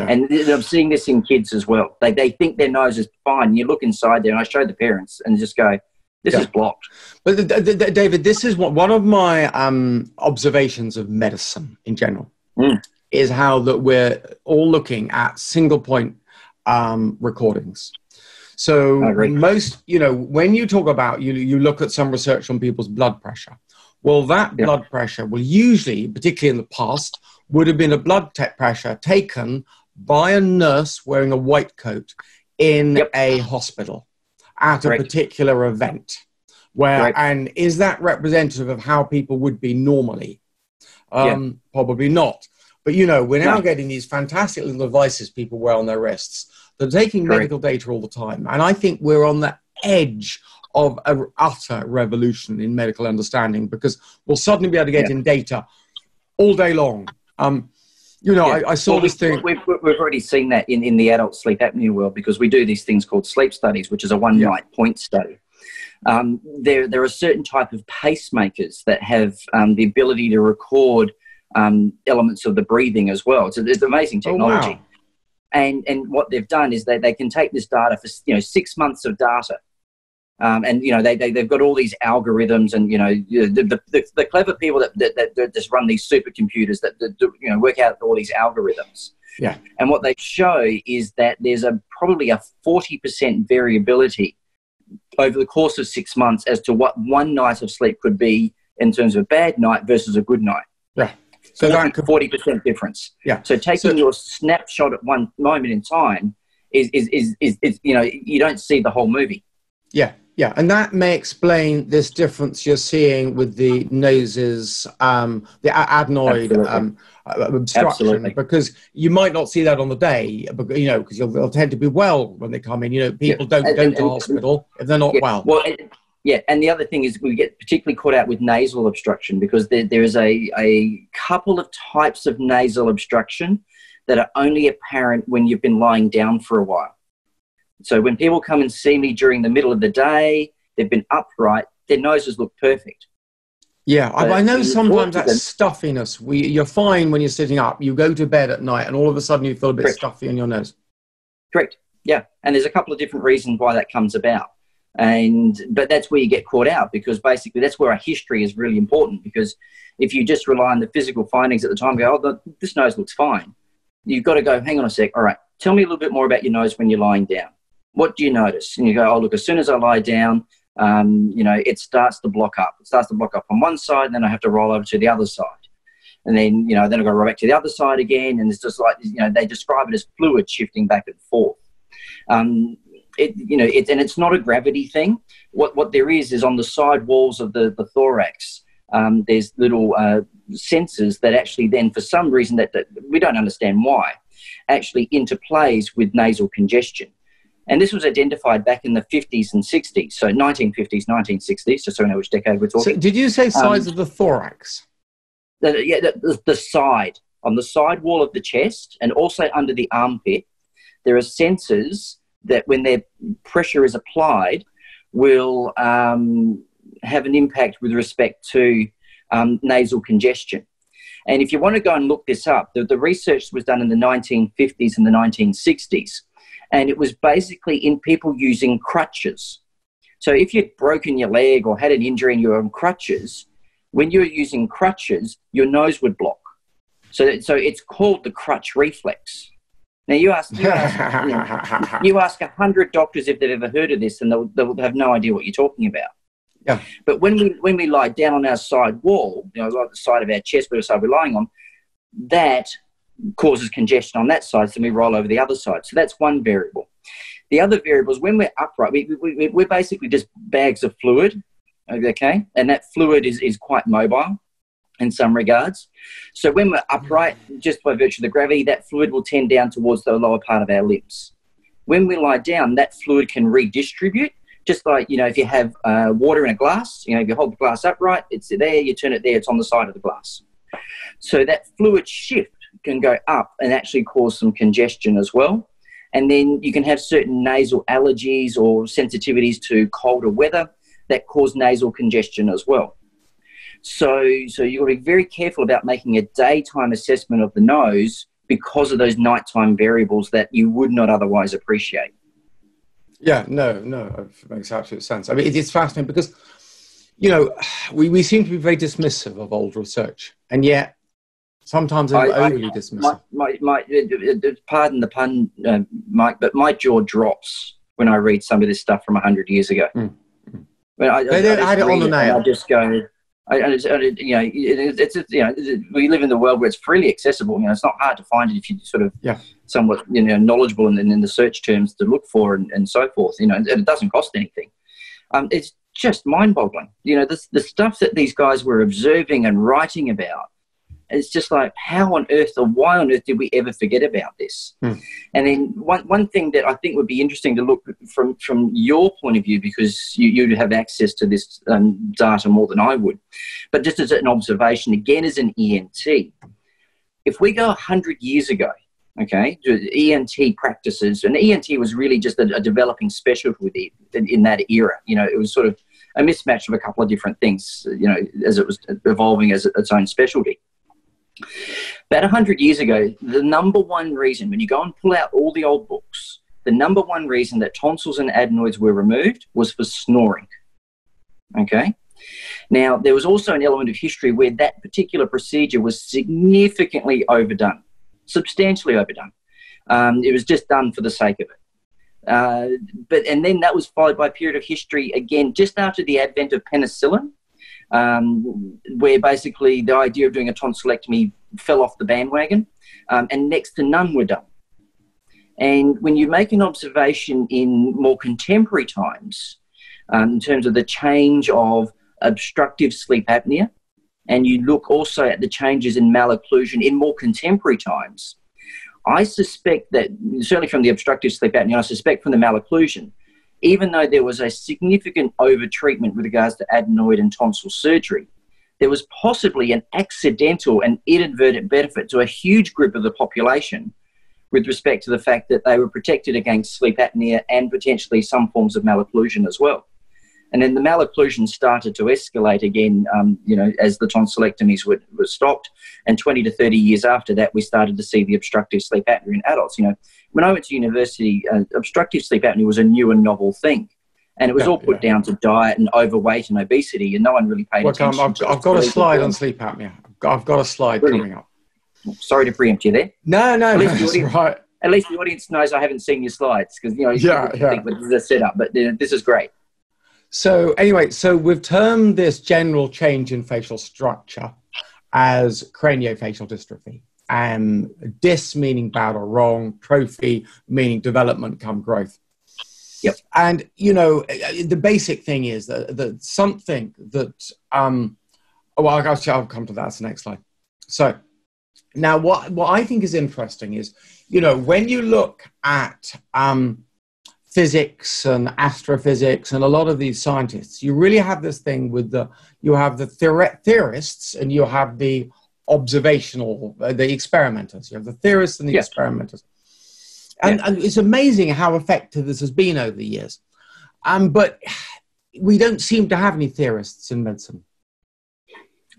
Yeah. And I'm seeing this in kids as well. They, they think their nose is fine. You look inside there, and I show the parents and just go, this yeah. is blocked.
But David, this is what, one of my um, observations of medicine in general mm. is how that we're all looking at single point um, recordings. So most, you know, when you talk about you, you look at some research on people's blood pressure. Well, that yeah. blood pressure will usually, particularly in the past, would have been a blood pressure taken by a nurse wearing a white coat in yep. a hospital at a particular event. Where and is that representative of how people would be normally? Um, yeah. Probably not. But you know, we're now no. getting these fantastic little devices people wear on their wrists. They're taking medical data all the time, and I think we're on the edge of an utter revolution in medical understanding because we'll suddenly be able to get yeah. in data all day long. Um, you know, yeah. I, I, saw well, this thing.
We've, we've already seen that in, in the adult sleep apnea world because we do these things called sleep studies, which is a one yeah. night point study. Um, there, there are certain type of pacemakers that have um, the ability to record um, elements of the breathing as well. So there's amazing technology. Oh, wow. And, and what they've done is they, they can take this data for you know six months of data um, and you know they, they, they've got all these algorithms and you know the, the, the clever people that, that, that, just run these supercomputers that, that you know work out all these algorithms
yeah
and what they show is that there's a probably a 40% variability over the course of six months as to what one night of sleep could be in terms of a bad night versus a good night
yeah
so that forty percent difference.
Yeah.
So taking so, your snapshot at one moment in time is, is is, is is you know you don't see the whole movie.
Yeah, Yeah, and that may explain this difference you're seeing with the noses, um, the adenoid um, uh, obstruction, Absolutely. because you might not see that on the day, but you know, because they'll tend to be well when they come in. You know, people yeah. don't and, go and, to and, hospital if they're not
yeah.
well.
Well, yeah, and the other thing is we get particularly caught out with nasal obstruction because there, there is a, a couple of types of nasal obstruction that are only apparent when you've been lying down for a while. So when people come and see me during the middle of the day, they've been upright, their noses look perfect.
Yeah, I, I, know sometimes that stuffiness. We, you're fine when you're sitting up. You go to bed at night, and all of a sudden you feel a bit Correct. stuffy in your nose.
Correct. Yeah, and there's a couple of different reasons why that comes about, and but that's where you get caught out because basically that's where our history is really important. Because if you just rely on the physical findings at the time, go, oh, this nose looks fine. You've got to go. Hang on a sec. All right, tell me a little bit more about your nose when you're lying down what do you notice? And you go, oh, look, as soon as I lie down, um, you know, it starts to block up. It starts to block up on one side, and then I have to roll over to the other side. And then, you know, then I go right back to the other side again. And it's just like, you know, they describe it as fluid shifting back and forth. Um, it, you know, it, and it's not a gravity thing. What, what there is is on the side walls of the, the thorax, um, there's little uh, sensors that actually then, for some reason that, that we don't understand why, actually interplays with nasal congestion. And this was identified back in the 50s and 60s, so 1950s, 1960s, just so we know which decade we're talking.
So did you say size um, of the thorax?
The, yeah, the, the side, on the side wall of the chest and also under the armpit, there are sensors that when their pressure is applied will um, have an impact with respect to um, nasal congestion. And if you want to go and look this up, the, the research was done in the 1950s and the 1960s and it was basically in people using crutches. So if you'd broken your leg or had an injury and you were on crutches, when you were using crutches, your nose would block. So, so it's called the crutch reflex. Now you ask you ask, you, ask a hundred doctors if they've ever heard of this, and they'll, they'll have no idea what you're talking about.
Yeah.
But when we when we lie down on our side wall, you know, like the side of our chest, side we're lying on, that causes congestion on that side, so we roll over the other side. So that's one variable. The other variable is when we're upright, we, we, we're basically just bags of fluid, okay? And that fluid is, is quite mobile in some regards. So when we're upright, just by virtue of the gravity, that fluid will tend down towards the lower part of our limbs. When we lie down, that fluid can redistribute, just like, you know, if you have uh, water in a glass, you know, if you hold the glass upright, it's there, you turn it there, it's on the side of the glass. So that fluid shift can go up and actually cause some congestion as well. And then you can have certain nasal allergies or sensitivities to colder weather that cause nasal congestion as well. So, so you've got to be very careful about making a daytime assessment of the nose because of those nighttime variables that you would not otherwise appreciate.
Yeah, no, no, it makes absolute sense. I mean, it's fascinating because, you know, we, we seem to be very dismissive of old research, and yet Sometimes I, overly I, dismissive.
My, my, my, pardon the pun, uh, Mike, but my jaw drops when I read some of this stuff from 100 years ago. Mm.
When I, they I, I had it on the nail.
I just go, I, I, you know, it's, it's, you know, we live in the world where it's freely accessible. You know, it's not hard to find it if you sort of
yeah.
somewhat, you know, knowledgeable in, in the search terms to look for and, and so forth. You know, and it doesn't cost anything. Um, it's just mind-boggling. You know, the, the stuff that these guys were observing and writing about it's just like, how on earth or why on earth did we ever forget about this? Hmm. And then one, one thing that I think would be interesting to look from, from your point of view, because you, you have access to this um, data more than I would, but just as an observation, again, as an ENT, if we go 100 years ago, okay, ENT practices, and ENT was really just a, a developing specialty in, in that era. You know, it was sort of a mismatch of a couple of different things, you know, as it was evolving as its own specialty. About 100 years ago, the number one reason, when you go and pull out all the old books, the number one reason that tonsils and adenoids were removed was for snoring. Okay? Now, there was also an element of history where that particular procedure was significantly overdone, substantially overdone. Um, it was just done for the sake of it. Uh, but and then that was followed by a period of history again just after the advent of penicillin um, where basically the idea of doing a tonsillectomy fell off the bandwagon, um, and next to none were done. And when you make an observation in more contemporary times, um, in terms of the change of obstructive sleep apnea, and you look also at the changes in malocclusion in more contemporary times, I suspect that, certainly from the obstructive sleep apnea, I suspect from the malocclusion, even though there was a significant overtreatment with regards to adenoid and tonsil surgery, there was possibly an accidental and inadvertent benefit to a huge group of the population with respect to the fact that they were protected against sleep apnea and potentially some forms of malocclusion as well. And then the malocclusion started to escalate again, um, you know, as the tonsillectomies were, were stopped. And 20 to 30 years after that, we started to see the obstructive sleep apnea in adults. You know, when I went to university, uh, obstructive sleep apnea was a new and novel thing. And it was yeah, all put yeah. down to diet and overweight and obesity, and no one really paid well, attention.
I've, I've got a slide on sleep apnea. I've got a slide Brilliant. coming up.
Sorry to preempt you there.
No, no, no that's audience, right.
At least the audience knows I haven't seen your slides because you know yeah, yeah. think this is a setup, but this is great.
So anyway, so we've termed this general change in facial structure as craniofacial dystrophy. And dis meaning bad or wrong, trophy meaning development come growth.
Yep.
And you know, the basic thing is that, that something that um well I'll, I'll come to that. That's the next slide. So now what what I think is interesting is, you know, when you look at um physics and astrophysics and a lot of these scientists you really have this thing with the you have the theorists and you have the observational uh, the experimenters you have the theorists and the experimenters and, yeah. and, it's amazing how effective this has been over the years um, but we don't seem to have any theorists in medicine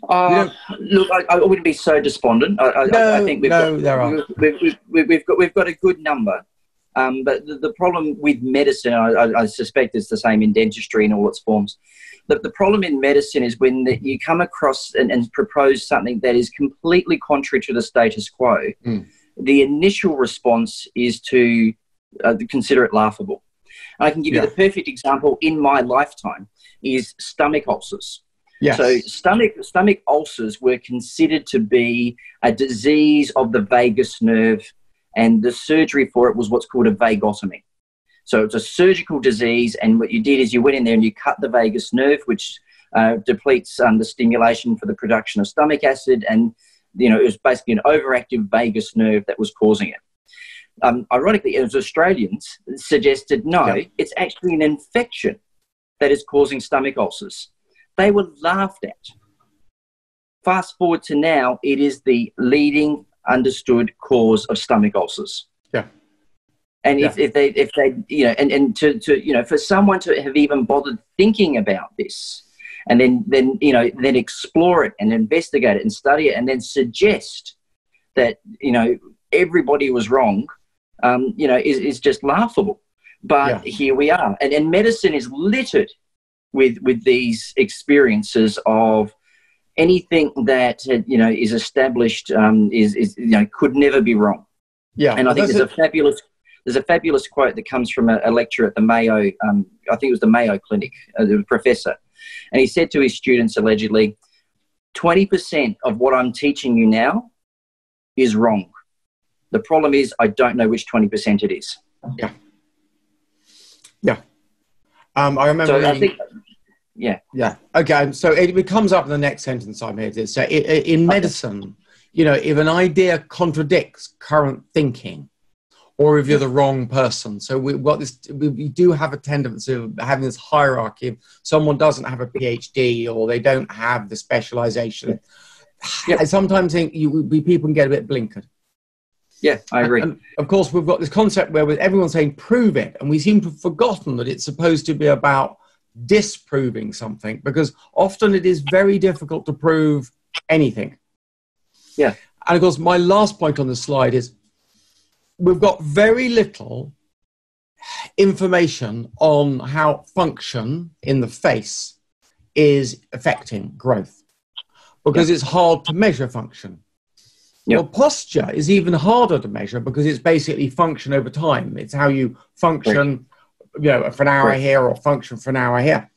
uh, look, I, I, wouldn't be so despondent. I,
no,
I,
think we've no, got, there are.
We've, we've, we've, got we've got a good number. Um, but the, the, problem with medicine, I, I, suspect is the same in dentistry in all its forms. The, the problem in medicine is when the, you come across and, and, propose something that is completely contrary to the status quo, mm. the initial response is to uh, consider it laughable. And I can give yeah. you the perfect example in my lifetime is stomach ulcers.
Yes.
So stomach stomach ulcers were considered to be a disease of the vagus nerve and the surgery for it was what's called a vagotomy. So it's a surgical disease, and what you did is you went in there and you cut the vagus nerve, which uh, depletes um, the stimulation for the production of stomach acid, and you know it was basically an overactive vagus nerve that was causing it. Um, ironically, it was Australians suggested no, yeah. it's actually an infection that is causing stomach ulcers. They were laughed at. Fast forward to now, it is the leading understood cause of stomach ulcers.
Yeah.
And if, yeah. if they, if they, you know, and, and to, to, you know, for someone to have even bothered thinking about this and then, then, you know, then explore it and investigate it and study it and then suggest that, you know, everybody was wrong, um, you know, is, is just laughable. But yeah. here we are. And, and medicine is littered with, with these experiences of, anything that you know is established um, is, is you know could never be wrong.
Yeah,
and I think there's it. a fabulous there's a fabulous quote that comes from a, a lecturer at the Mayo, um, I think it was the Mayo Clinic, uh, the professor, and he said to his students allegedly, 20% of what I'm teaching you now is wrong. The problem is I don't know which 20% it is.
Yeah. Yeah. Um, I remember. So reading, I think,
yeah.
Yeah. Okay. So it comes up in the next sentence I made. So in medicine, you know, if an idea contradicts current thinking, or if you're the wrong person. So we've got this, we, do have a tendency of having this hierarchy. If someone doesn't have a PhD or they don't have the specialization, yeah. I sometimes think you, people can get a bit blinkered.
Yeah, I agree.
And, and of course, we've got this concept where everyone's saying prove it, and we seem to have forgotten that it's supposed to be about disproving something because often it is very difficult to prove anything.
Yeah.
And of course, my last point on the slide is we've got very little information on how function in the face is affecting growth because yeah. it's hard to measure function. Yeah. Well, posture is even harder to measure because it's basically function over time. It's how you function you know, for an hour right. here or function for an hour here.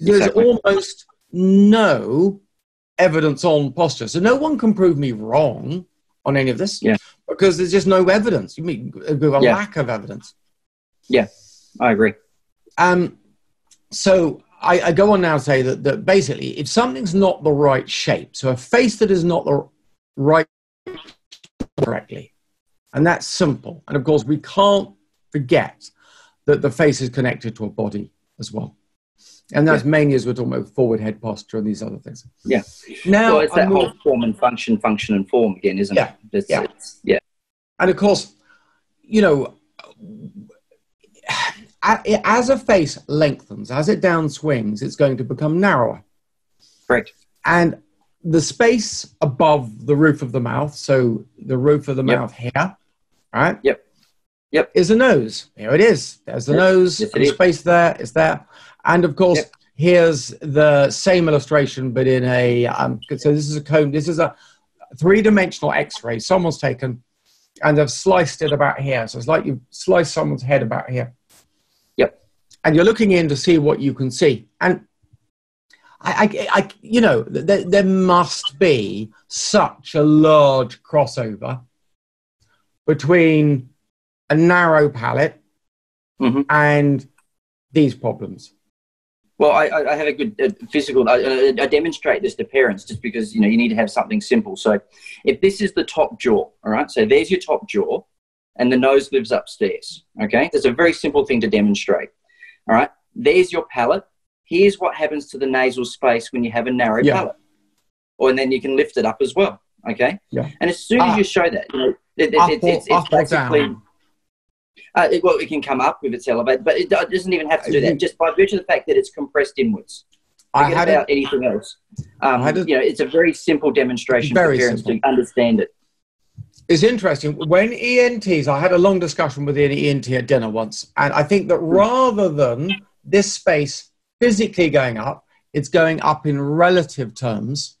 There's exactly. almost no evidence on posture. So no one can prove me wrong on any of this
yeah.
Because there's just no evidence. You mean a yeah. lack of evidence.
Yeah, I agree.
Um, so I, I, go on now to say that, that basically, if something's not the right shape, so a face that is not the right correctly, and that's simple. And of course, we can't forget that the face is connected to a body as well. And that's yeah. mainly as we're talking about forward head posture and these other things.
Yeah. Now, well, it's that whole form and function, function and form again, isn't
yeah,
it? It's,
yeah.
It's, yeah.
And of course, you know, as a face lengthens, as it downswings, it's going to become narrower.
Correct.
And the space above the roof of the mouth, so the roof of the yep. mouth here, right?
Yep. Yep.
Is a nose. Here it is. There's the yep. nose. Yes, the space there is there. And of course, yep. here's the same illustration, but in a. Um, so this is a cone. This is a three-dimensional X-ray. Someone's taken, and they've sliced it about here. So it's like you slice someone's head about here.
Yep.
And you're looking in to see what you can see. And I, I, I you know, there, there must be such a large crossover between a narrow palate mm-hmm. and these problems.
Well, I, I have a good uh, physical. I, uh, I, demonstrate this to parents just because you know you need to have something simple. So, if this is the top jaw, all right. So there's your top jaw, and the nose lives upstairs. Okay, that's a very simple thing to demonstrate. All right. There's your palate. Here's what happens to the nasal space when you have a narrow yeah. palate, or and then you can lift it up as well. Okay.
Yeah.
And as soon as uh, you show that, you know, it, it, it, it's, it's ah, basically. Down uh, it, well, it can come up if it's elevated, but it doesn't even have to do that. Just by virtue of the fact that it's compressed inwards. Forget I about a, anything else. Um, a, you know, it's a very simple demonstration for parents simple. to understand it.
It's interesting. When ENTs, I had a long discussion with an ENT at dinner once, and I think that rather than this space physically going up, it's going up in relative terms.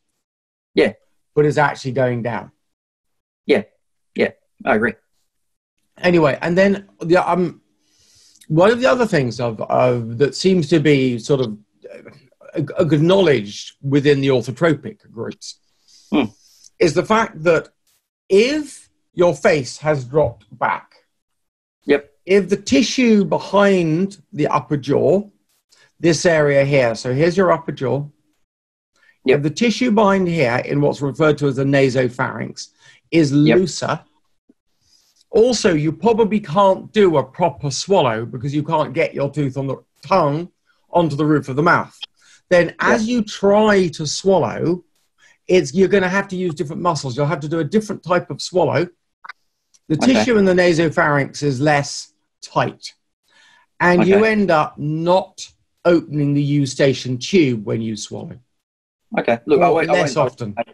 Yeah.
But it's actually going down.
Yeah. Yeah. I agree
anyway, and then the um, one of the other things of, of that seems to be sort of acknowledged within the orthotropic groups hmm. is the fact that if your face has dropped back,
yep,
if the tissue behind the upper jaw, this area here, so here's your upper jaw. Yep. If the tissue behind here, in what's referred to as the nasopharynx, is yep. looser, also, you probably can't do a proper swallow because you can't get your tooth on the tongue onto the roof of the mouth. Then, as you try to swallow, it's you're going to have to use different muscles. You'll have to do a different type of swallow. The okay. tissue in the nasopharynx is less tight, and okay. you end up not opening the eustachian tube when you swallow.
Okay, look, I won't,
less I won't, often. I,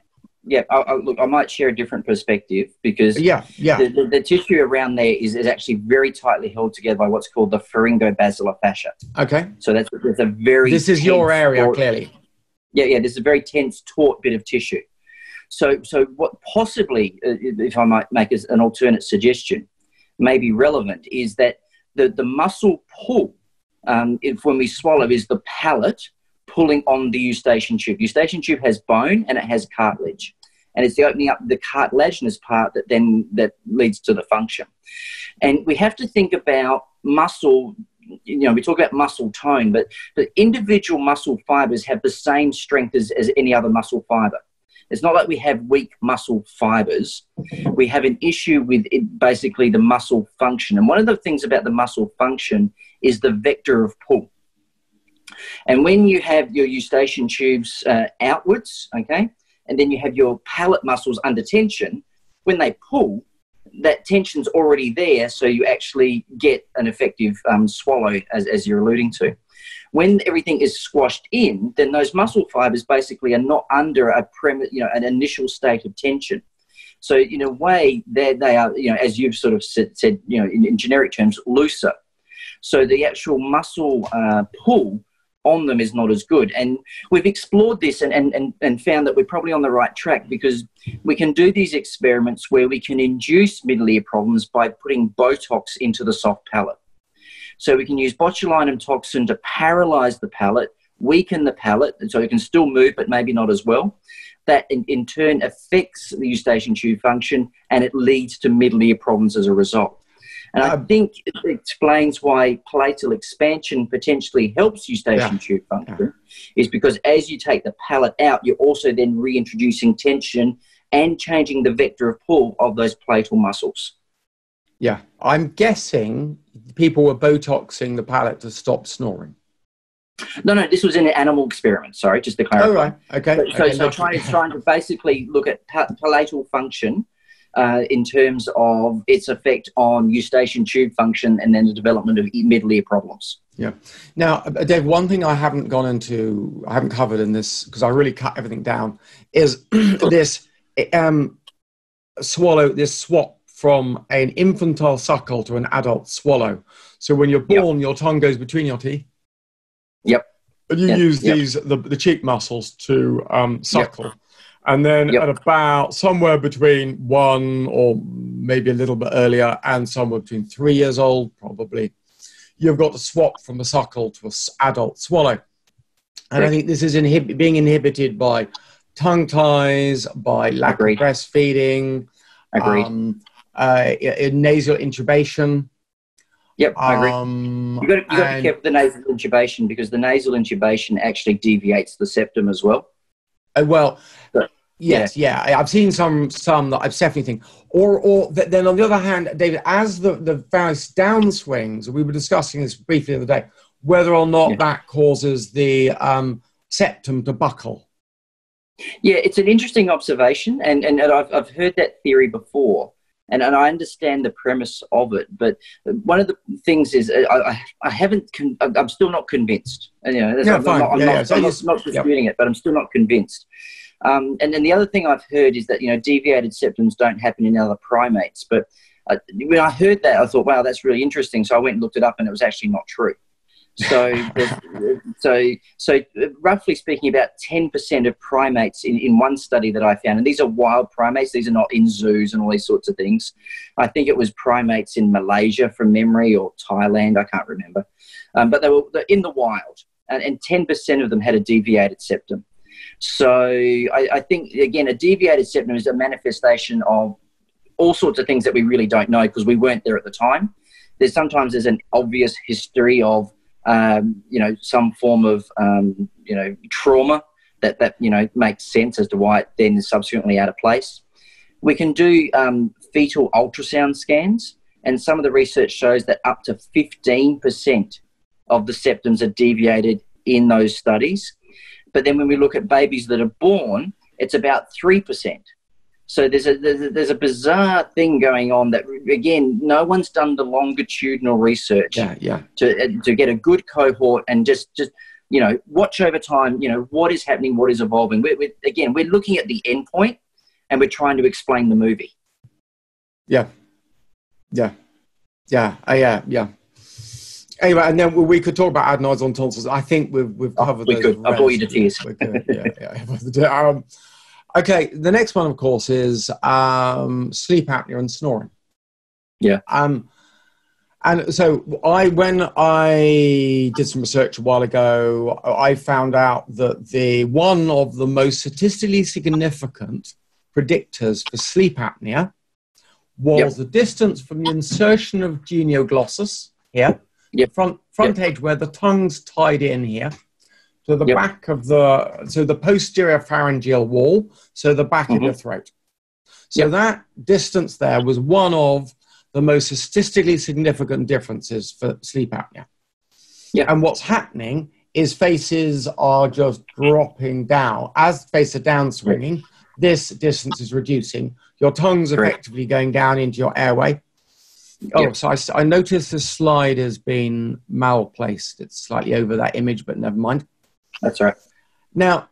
yeah, I, I, look, I might share a different perspective because
yeah, yeah,
the, the, the, tissue around there is, is actually very tightly held together by what's called the pharyngobasilar fascia.
Okay,
so that's, that's a very
this is your area taut, clearly.
Yeah, yeah, this is a very tense, taut bit of tissue. So, so what possibly, uh, if I might make an alternate suggestion, may be relevant is that the the muscle pull, um, if when we swallow, is the palate pulling on the eustachian tube. Eustachian tube has bone and it has cartilage and it's the opening up the cartilaginous part that then that leads to the function. And we have to think about muscle. You know, we talk about muscle tone, but the individual muscle fibers have the same strength as, as any other muscle fiber. It's not like we have weak muscle fibers. We have an issue with it, basically the muscle function. And one of the things about the muscle function is the vector of pull. And when you have your eustachian tubes uh, outwards, okay, and then you have your palate muscles under tension, when they pull, that tension's already there, so you actually get an effective um, swallow, as, as you're alluding to. When everything is squashed in, then those muscle fibers basically are not under a prem- you know, an initial state of tension. So in a way, they they are, you know, as you've sort of said, said you know, in, in generic terms, looser. So the actual muscle uh, pull on them is not as good. And we've explored this and, and, and, and found that we're probably on the right track because we can do these experiments where we can induce middle ear problems by putting Botox into the soft palate. So we can use botulinum toxin to paralyze the palate, weaken the palate, and so it can still move, but maybe not as well. That in, in turn affects the eustachian tube function and it leads to middle ear problems as a result. And I um, think it explains why palatal expansion potentially helps eustachian yeah. tube function, yeah. is because as you take the palate out, you're also then reintroducing tension and changing the vector of pull of those palatal muscles.
Yeah, I'm guessing people were Botoxing the palate to stop snoring.
No, no, this was in an animal experiment. Sorry, just to clarify.
Oh, right. Okay.
So,
okay,
so, so trying, trying to basically look at palatal function uh, in terms of its effect on eustachian tube function and then the development of middle ear problems.
Yeah. Now, uh, Dave, one thing I haven't gone into, I haven't covered in this because I really cut everything down, is this um, swallow, this swap from an infantile suckle to an adult swallow. So when you're born, yep. your tongue goes between your teeth.
Yep.
And you
yep.
use yep. these the, the cheek muscles to um, suckle. And then at about somewhere between one or maybe a little bit earlier and somewhere between three years old, probably, you've got to swap from a suckle to an adult swallow. And I think this is inhib- being inhibited by tongue ties, by lack Agreed. of breastfeeding,
Agreed. Um,
uh, nasal intubation.
Yep, I agree. Um, you've got, to, you've got to be careful the nasal intubation because the nasal intubation actually deviates the septum as well.
Uh, well, yes, yeah. yeah. I've seen some some that I've definitely think. Or, or then on the other hand, David, as the the various downswings, we were discussing this briefly the other day, whether or not yeah. that causes the um, septum to buckle.
Yeah, it's an interesting observation, and and I've I've heard that theory before and, and I understand the premise of it. But one of the things is uh, I, I haven't con- I'm still not convinced. And, you know,
yeah, I'm, fine.
not, I'm,
yeah,
not,
yeah.
I'm not, not, disputing yep. it, but I'm still not convinced. Um, and then the other thing I've heard is that you know deviated septums don't happen in other primates. But uh, when I heard that, I thought, wow, that's really interesting. So I went and looked it up, and it was actually not true. So, so, so roughly speaking, about 10% of primates in, in one study that I found, and these are wild primates, these are not in zoos and all these sorts of things. I think it was primates in Malaysia from memory or Thailand, I can't remember. Um, but they were in the wild, and, and 10% of them had a deviated septum. So I, I think, again, a deviated septum is a manifestation of all sorts of things that we really don't know because we weren't there at the time. There's sometimes there's an obvious history of um, you know, some form of, um, you know, trauma that, that, you know, makes sense as to why it then is subsequently out of place. We can do um, fetal ultrasound scans, and some of the research shows that up to 15% of the septums are deviated in those studies. But then when we look at babies that are born, it's about 3%. So there's a, there's a, there's a bizarre thing going on that again no one's done the longitudinal research
yeah, yeah.
to uh, to get a good cohort and just just you know watch over time you know what is happening what is evolving. We're, we're, again we're looking at the end point and we're trying to explain the movie.
Yeah. Yeah. Yeah. Uh, yeah yeah anyway and then we could talk about adenoids on tonsils i think we've, we've oh, covered
oh, we could i bore you to tears
yeah, yeah. um, Okay, the next one, of course, is um, sleep apnea and snoring.
Yeah.
Um, and so I, when I did some research a while ago, I found out that the one of the most statistically significant predictors for sleep apnea was yep. the distance from the insertion of genioglossus here,
yep.
front front yep. edge where the tongue's tied in here, to the yep. back of the so the posterior pharyngeal wall, so the back mm-hmm. of the throat. So that distance there was one of the most statistically significant differences for sleep apnea.
Yeah.
And what's happening is faces are just dropping down. As faces are down swinging, this distance is reducing. Your tongue's effectively going down into your airway. Oh, yep. so I, I noticed this slide has been malplaced. It's slightly over that image, but never mind.
That's right.
Now,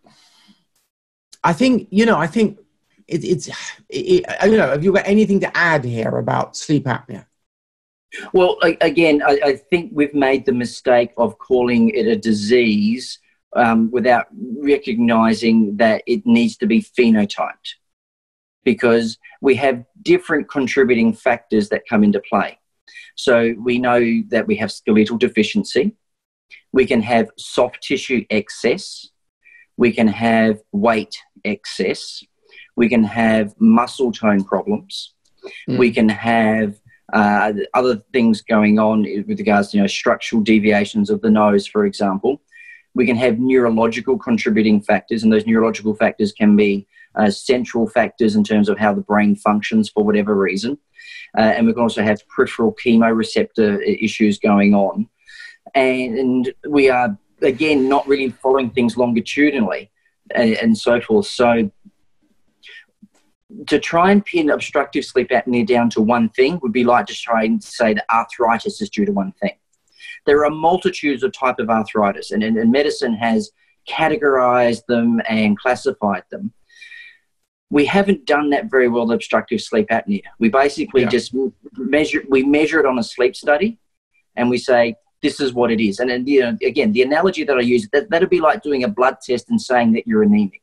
I think you know. I think it, it's. It, I don't know. Have you got anything to add here about sleep apnea?
Well, again, I, I think we've made the mistake of calling it a disease um, without recognizing that it needs to be phenotyped because we have different contributing factors that come into play. So we know that we have skeletal deficiency, we can have soft tissue excess, we can have weight excess, we can have muscle tone problems, mm. we can have Uh, other things going on with regards to you know, structural deviations of the nose, for example. We can have neurological contributing factors, and those neurological factors can be uh, central factors in terms of how the brain functions for whatever reason. Uh, and we can also have peripheral chemoreceptor issues going on. And we are, again, not really following things longitudinally and, and so forth. So to try and pin obstructive sleep apnea down to one thing would be like to try and say that arthritis is due to one thing. There are multitudes of type of arthritis, and, and, and medicine has categorized them and classified them. We haven't done that very well with obstructive sleep apnea. We basically yeah. just measure we measure it on a sleep study, and we say this is what it is. And then, you know, again, the analogy that I use that that'd be like doing a blood test and saying that you're anemic.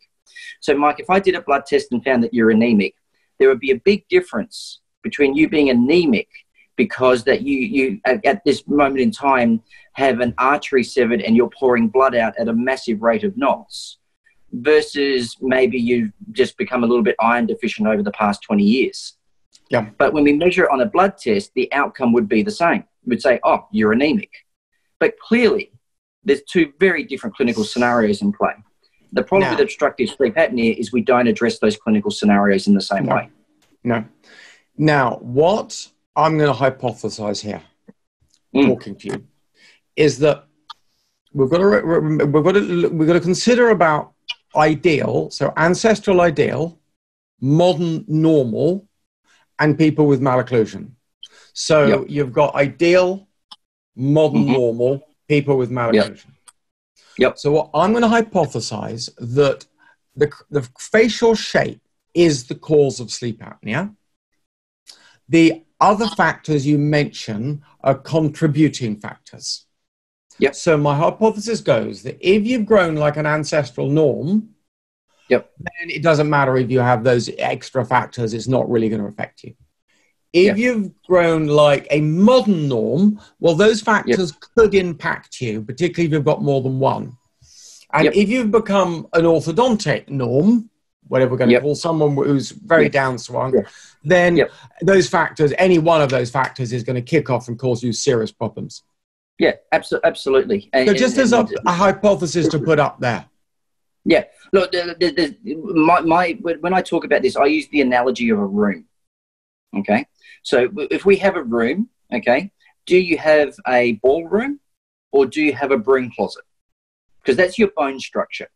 So, Mike, if I did a blood test and found that you're anemic, there would be a big difference between you being anemic because that you you at this moment in time have an artery severed and you're pouring blood out at a massive rate of knots versus maybe you've just become a little bit iron deficient over the past 20 years.
Yeah.
But when we measure it on a blood test, the outcome would be the same. We'd say, oh, you're anemic. But clearly, there's two very different clinical scenarios in play. The problem now, with obstructive sleep apnea is we don't address those clinical scenarios in the same
no,
way.
No. Now, what I'm going to hypothesize here, mm. talking to you, is that we've got to we've got to we've got to consider about ideal, so ancestral ideal, modern normal, and people with malocclusion. So yep. you've got ideal, modern mm-hmm. normal, people with malocclusion.
Yep. Yep.
So what I'm going to hypothesize that the, the facial shape is the cause of sleep apnea. The other factors you mention are contributing factors.
Yep.
So my hypothesis goes that if you've grown like an ancestral norm,
yep.
then it doesn't matter if you have those extra factors, it's not really going to affect you. If yep. you've grown like a modern norm, well, those factors yep. could impact you, particularly if you've got more than one. And yep. if you've become an orthodontic norm, whatever we're going to call someone who's very downswung, then those factors, any one of those factors, is going to kick off and cause you serious problems.
Yeah, absolutely. absolutely.
And, so just and, as a, a, hypothesis to put up there.
Yeah, look, the, the, the, my, my, when I talk about this, I use the analogy of a room. Okay, so if we have a room, okay, do you have a ballroom or do you have a broom closet? Because that's your bone structure.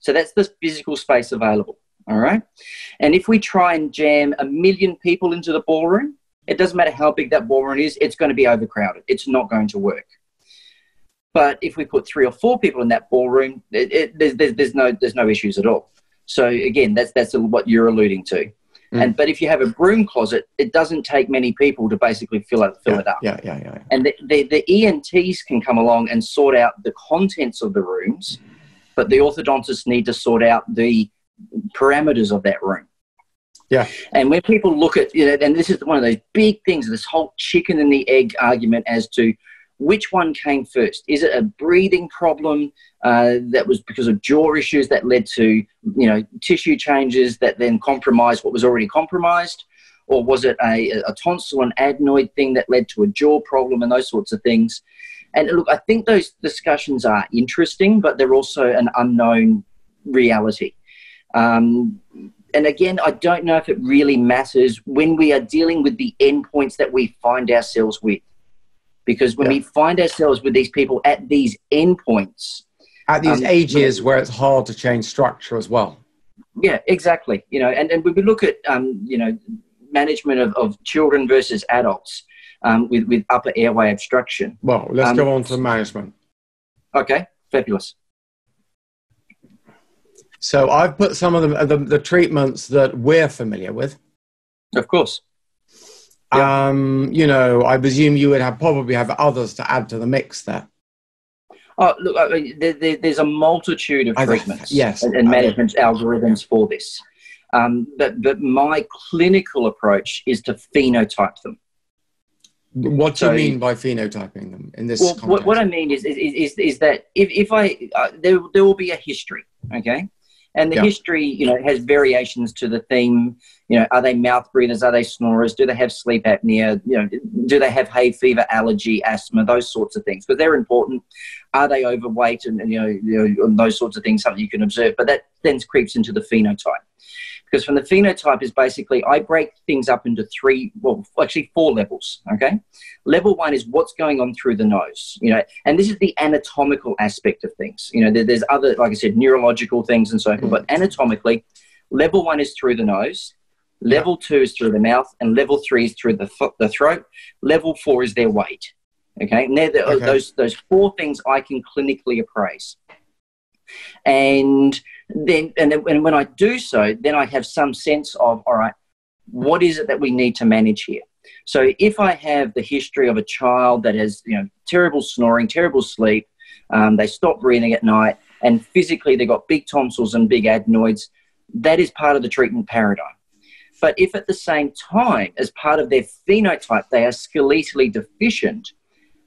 So that's the physical space available. All right. And if we try and jam a million people into the ballroom, it doesn't matter how big that ballroom is, it's going to be overcrowded. It's not going to work. But if we put three or four people in that ballroom, it, it, there's, there's, there's, no, there's no issues at all. So again, that's, that's what you're alluding to. Mm. And but if you have a broom closet, it doesn't take many people to basically fill it fill
yeah,
it up.
Yeah, yeah, yeah.
And the, the, the ENTs can come along and sort out the contents of the rooms, but the orthodontists need to sort out the parameters of that room.
Yeah.
And when people look at, you know, and this is one of those big things, this whole chicken and the egg argument as to which one came first? Is it a breathing problem uh, that was because of jaw issues that led to you know tissue changes that then compromised what was already compromised, or was it a, a tonsil and adenoid thing that led to a jaw problem and those sorts of things? And look, I think those discussions are interesting, but they're also an unknown reality. Um, and again, I don't know if it really matters when we are dealing with the endpoints that we find ourselves with because when yeah. we find ourselves with these people at these endpoints
at these um, ages where it's hard to change structure as well.
Yeah exactly you know and, and when we look at um, you know management of, of children versus adults um, with, with upper airway obstruction.
Well let's um, go on to management.
Okay fabulous.
So i've put some of the, the, the treatments that we're familiar with.
Of course
yeah. Um, you know, I presume you would have probably have others to add to the mix there.
Oh, look, I mean, there, there, there's a multitude of treatments
yes,
and, and management algorithms for this. Um, but, but my clinical approach is to phenotype them.
What do so, you mean by phenotyping them in this well,
what, what, I mean is, is, is, is that if, if I, uh, there, there will be a history, okay? And the
Yeah.
history, you know, has variations to the theme. You know, are they mouth breathers? Are they snorers? Do they have sleep apnea? You know, do they have hay fever, allergy, asthma, those sorts of things? Because they're important. Are they overweight? And, and, you, know, you know, those sorts of things, something you can observe. But that then creeps into the phenotype. Because from the phenotype is basically, I break things up into three, well, actually four levels. Okay. Level one is what's going on through the nose, you know, and this is the anatomical aspect of things. You know, there, there's other, like I said, neurological things and so forth, but mm. anatomically, level one is through the nose, level two is through the mouth, and level three is through the, th- the throat. Level four is their weight. Okay, and the,
Okay.
those those four things I can clinically appraise, and then and then and when I do so, then I have some sense of all right, what is it that we need to manage here? So if I have the history of a child that has you know terrible snoring, terrible sleep, um, they stop breathing at night, and physically they've got big tonsils and big adenoids, that is part of the treatment paradigm. But if at the same time, as part of their phenotype, they are skeletally deficient,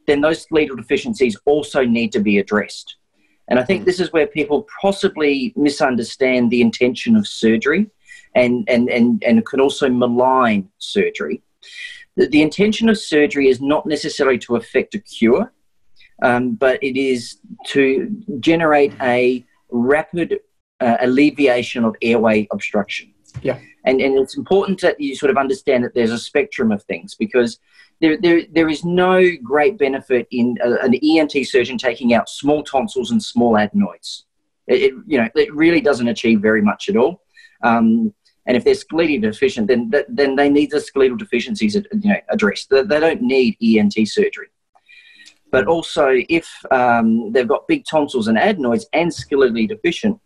then those skeletal deficiencies also need to be addressed. And I think this is where people possibly misunderstand the intention of surgery and, and, and, and can also malign surgery. The, the intention of surgery is not necessarily to effect a cure, um, but it is to generate a rapid uh, alleviation of airway obstruction.
Yeah.
And, and it's important that you sort of understand that there's a spectrum of things because there, there, there is no great benefit in a, an ENT surgeon taking out small tonsils and small adenoids. It, it, you know, it really doesn't achieve very much at all. Um, and if they're skeletal deficient, then then they need the skeletal deficiencies you know, addressed. They, they don't need ENT surgery. But also, if um, they've got big tonsils and adenoids and skeletally deficient,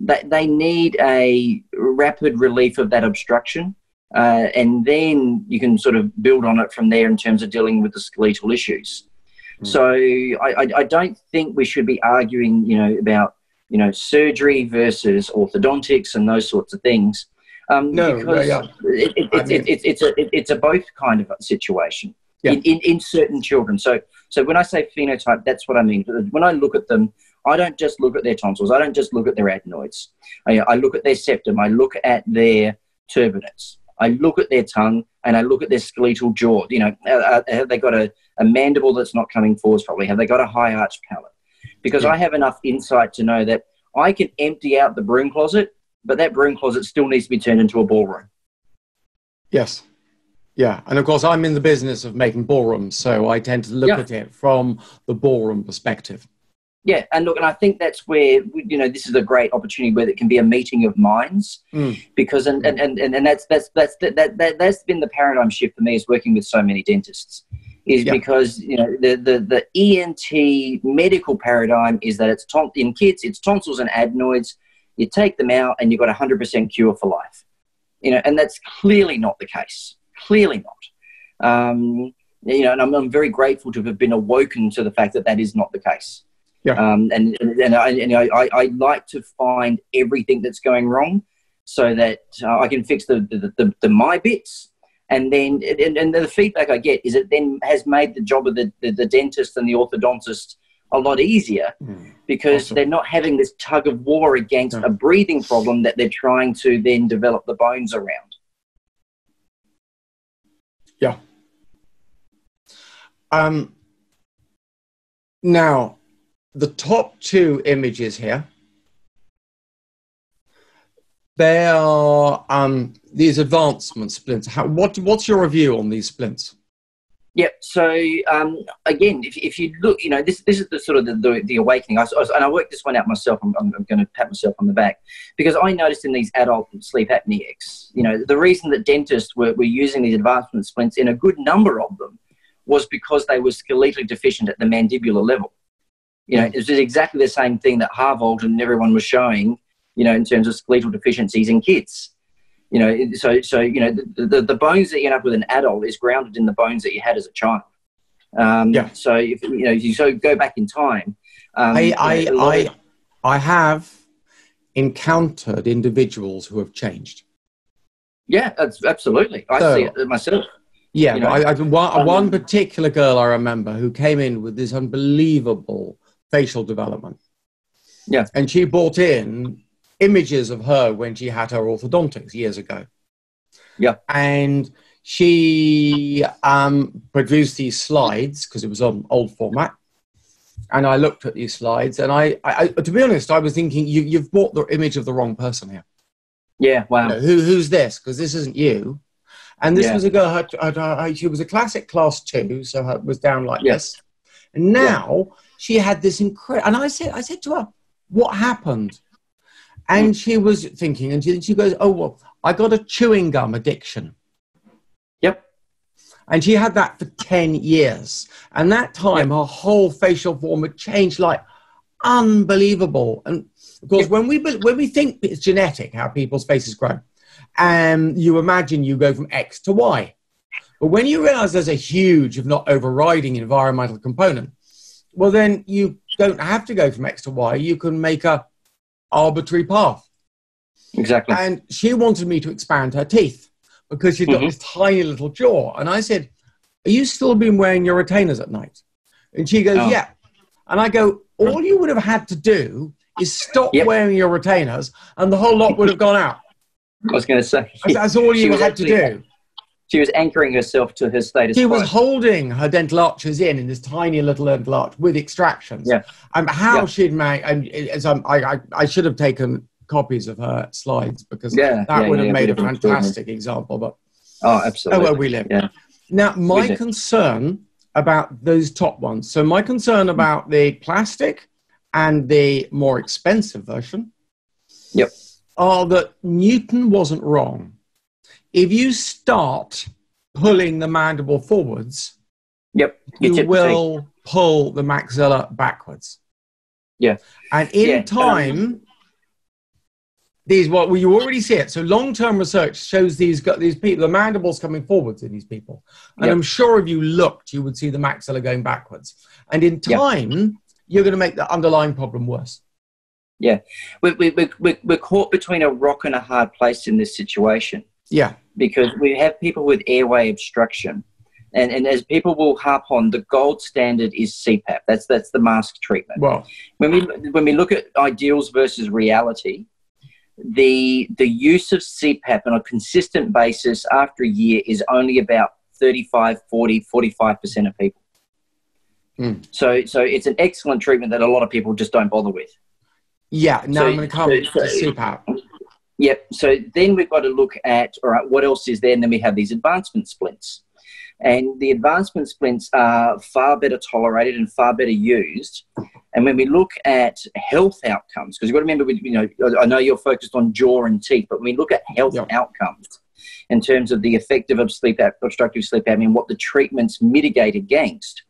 that they need a rapid relief of that obstruction. Uh, and then you can sort of build on it from there in terms of dealing with the skeletal issues.
Mm.
So I, I, I don't think we should be arguing, you know, about you know surgery versus orthodontics and those sorts of things. Um,
No,
because
yeah,
It, it,
I
it's
mean-
it, it's it's a it, it's a both kind of situation
Yeah.
in, in, in certain children. So so when I say phenotype, that's what I mean. When I look at them, I don't just look at their tonsils. I don't just look at their adenoids. I, I look at their septum. I look at their turbinates. I look at their tongue and I look at their skeletal jaw. You know, uh, uh, have they got a, a mandible that's not coming forwards properly? Have they got a high arch palate? Because
Yeah.
I have enough insight to know that I can empty out the broom closet, but that broom closet still needs to be turned into a ballroom.
Yes. Yeah. And of course, I'm in the business of making ballrooms, so I tend to look
Yeah.
at it from the ballroom perspective.
Yeah, and look, and I think that's where you know this is a great opportunity where it can be a meeting of minds
Mm.
because and, and, and, and that's that's that's that, that, that that's been the paradigm shift for me is working with so many dentists is
Yeah.
because you know the, the the ENT medical paradigm is that it's ton- in kids it's tonsils and adenoids. You take them out and you've got a hundred percent cure for life. You know and that's clearly not the case. Clearly not. Um, you know and I'm, I'm very grateful to have been awoken to the fact that that is not the case
Yeah.
um, and and, I, and I, I, like to find everything that's going wrong so that uh, I can fix the, the, the, the my bits. And then, and, and the feedback I get is it then has made the job of the, the, the dentist and the orthodontist a lot easier
Mm.
because
Awesome.
they're not having this tug of war against
Yeah.
a breathing problem that they're trying to then develop the bones around. Yeah.
Um, now, the top two images here, they are um, these advancement splints. How, what, what's your review on these splints?
Yep. So um, again, if, if you look, you know, this this is the sort of the, the, the awakening. I, I and I worked this one out myself. I'm, I'm, going to pat myself on the back because I noticed in these adult sleep apneics, you know, the reason that dentists were, were using these advancement splints in a good number of them was because they were skeletally deficient at the mandibular level. You know, it's exactly the same thing that Harvold and everyone was showing, you know, in terms of skeletal deficiencies in kids? You know so so you know the, the, the bones that you end up with an adult is grounded in the bones that you had as a child. Um,
Yeah.
so if you know if you so go back in time um,
I,
you know,
I, I,
of-
I have encountered individuals who have changed.
yeah that's absolutely. I
So-
see it myself.
Yeah,
You know,
I, I, one,
um,
one particular girl I remember who came in with this unbelievable facial development.
Yeah.
And she brought in images of her when she had her orthodontics years ago.
Yeah.
And she um, produced these slides because it was on old format. And I looked at these slides, and I, I to be honest, I was thinking, you, you've bought the image of the wrong person here.
Yeah, wow.
You know, who, who's this? Because this isn't you. And this
Yeah.
was a girl, her, her, her- she was a classic class two, so her was down like
Yeah.
this. And now she had this incredible, and I said, I said to her, what happened? And she was thinking, and she, she goes, oh, well, I got a chewing gum addiction.
Yep.
And she had that for 10 years. And that time, her whole facial form had changed like unbelievable. And of course,
Yep.
when, we, when we think it's genetic, how people's faces grow, and you imagine you go from X to Y. But when you realize there's a huge, if not overriding, environmental component, well, then you don't have to go from X to Y. You can make a arbitrary path.
Exactly.
And she wanted me to expand her teeth because she'd got
Mhm.
this tiny little jaw. And I said, Are you still been wearing your retainers at night? And she goes,
Oh.
Yeah. And I go, All you would have had to do is stop
Yep.
wearing your retainers and the whole lot would have gone out.
I was going to say
That's, that's all you had to do.
She was anchoring herself to her status
She
quo.
was holding her dental arches in in this tiny little dental arch with extractions.
Yeah.
And how
Yeah.
she'd make, and as I'm, um, I, I, I should have taken copies of her slides because
Yeah,
that
yeah,
would have made a
would have been
fantastic example. But
oh,
oh,
absolutely.
where we live.
Yeah.
Now, my
We
concern about those top ones. So, my concern mm. about the plastic and the more expensive version.
Yep.
Are that Newton wasn't wrong. If you start pulling the mandible forwards,
Yep. You
you
tip the
will pull the maxilla backwards.
Yeah.
And in
Yeah, um,
time, these what well, you already see it. So long-term research shows these got these people, the mandibles coming forwards in these people. And
Yeah.
I'm sure if you looked, you would see the maxilla going backwards. And in
Yeah.
time, you're going to make the underlying problem worse.
we, we, we, we, we're caught between a rock and a hard place in this situation
Yeah.
Because we have people with airway obstruction. And, and as people will harp on, the gold standard is CPAP. That's, that's the mask treatment.
Well,
when we when we look at ideals versus reality, the the use of CPAP on a consistent basis after a year is only about 35, 40, 45% of people.
Hmm.
So so it's an excellent treatment that a lot of people just don't bother with.
yeah. Now
So-
I'm going to come
so-
to CPAP.
Yep. So then we've got to look at all right, what else is there? And then we have these advancement splints. And the advancement splints are far better tolerated and far better used. And when we look at health outcomes, because you've got to remember, we- you know, I know you're focused on jaw and teeth, but when we look at health
Yep.
outcomes in terms of the effective of sleep ap- obstructive sleep apnea and what the treatments mitigate against,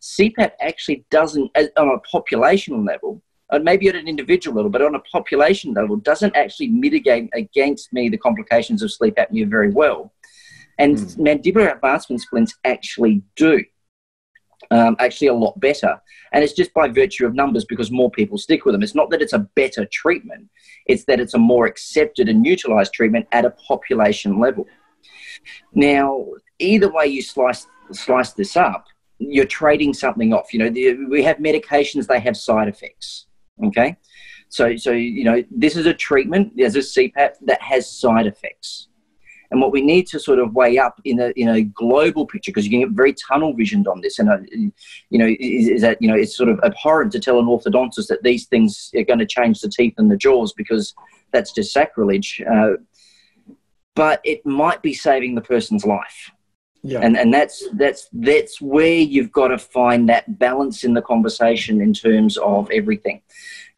CPAP actually doesn't, on a population level, uh, maybe at an individual level, but on a population level, doesn't actually mitigate against me the complications of sleep apnea very well. And mandibular advancement splints actually do, um, actually a lot better. And it's just by virtue of numbers because more people stick with them. It's not that it's a better treatment, it's that it's a more accepted and utilized treatment at a population level. Now, either way you slice, slice this up, you're trading something off. You know, the, we have medications, they have side effects. Okay. So, so, you know, this is a treatment, there's a CPAP that has side effects. And what we need to sort of weigh up in a, in a global picture, because you can get very tunnel visioned on this, and, uh, you know, is, is that, you know, it's sort of abhorrent to tell an orthodontist that these things are going to change the teeth and the jaws because that's just sacrilege. Uh, but it might be saving the person's life
Yeah.
and and that's that's that's where you've got to find that balance in the conversation in terms of everything.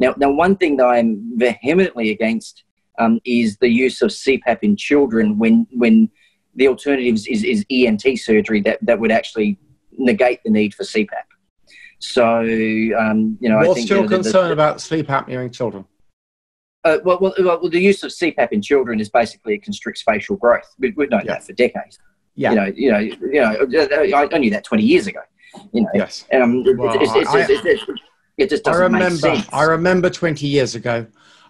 Now, now one thing that I'm vehemently against um, is the use of CPAP in children when when the alternatives is, is ENT surgery that that would actually negate the need for CPAP. So um, you know, I
What's
think
your
you know, the- the-
concern about sleep apnea in children?
uh, well, well, well, the use of CPAP in children is basically it constricts facial growth. We, we've known
Yeah.
that for decades.
Yeah.
You know, you know, you know. I, I knew that twenty years ago. You know,
Yes.
um,
Well,
it's, it's,
I-
it's, it just doesn't
remember,
make sense.
I remember 20 years ago,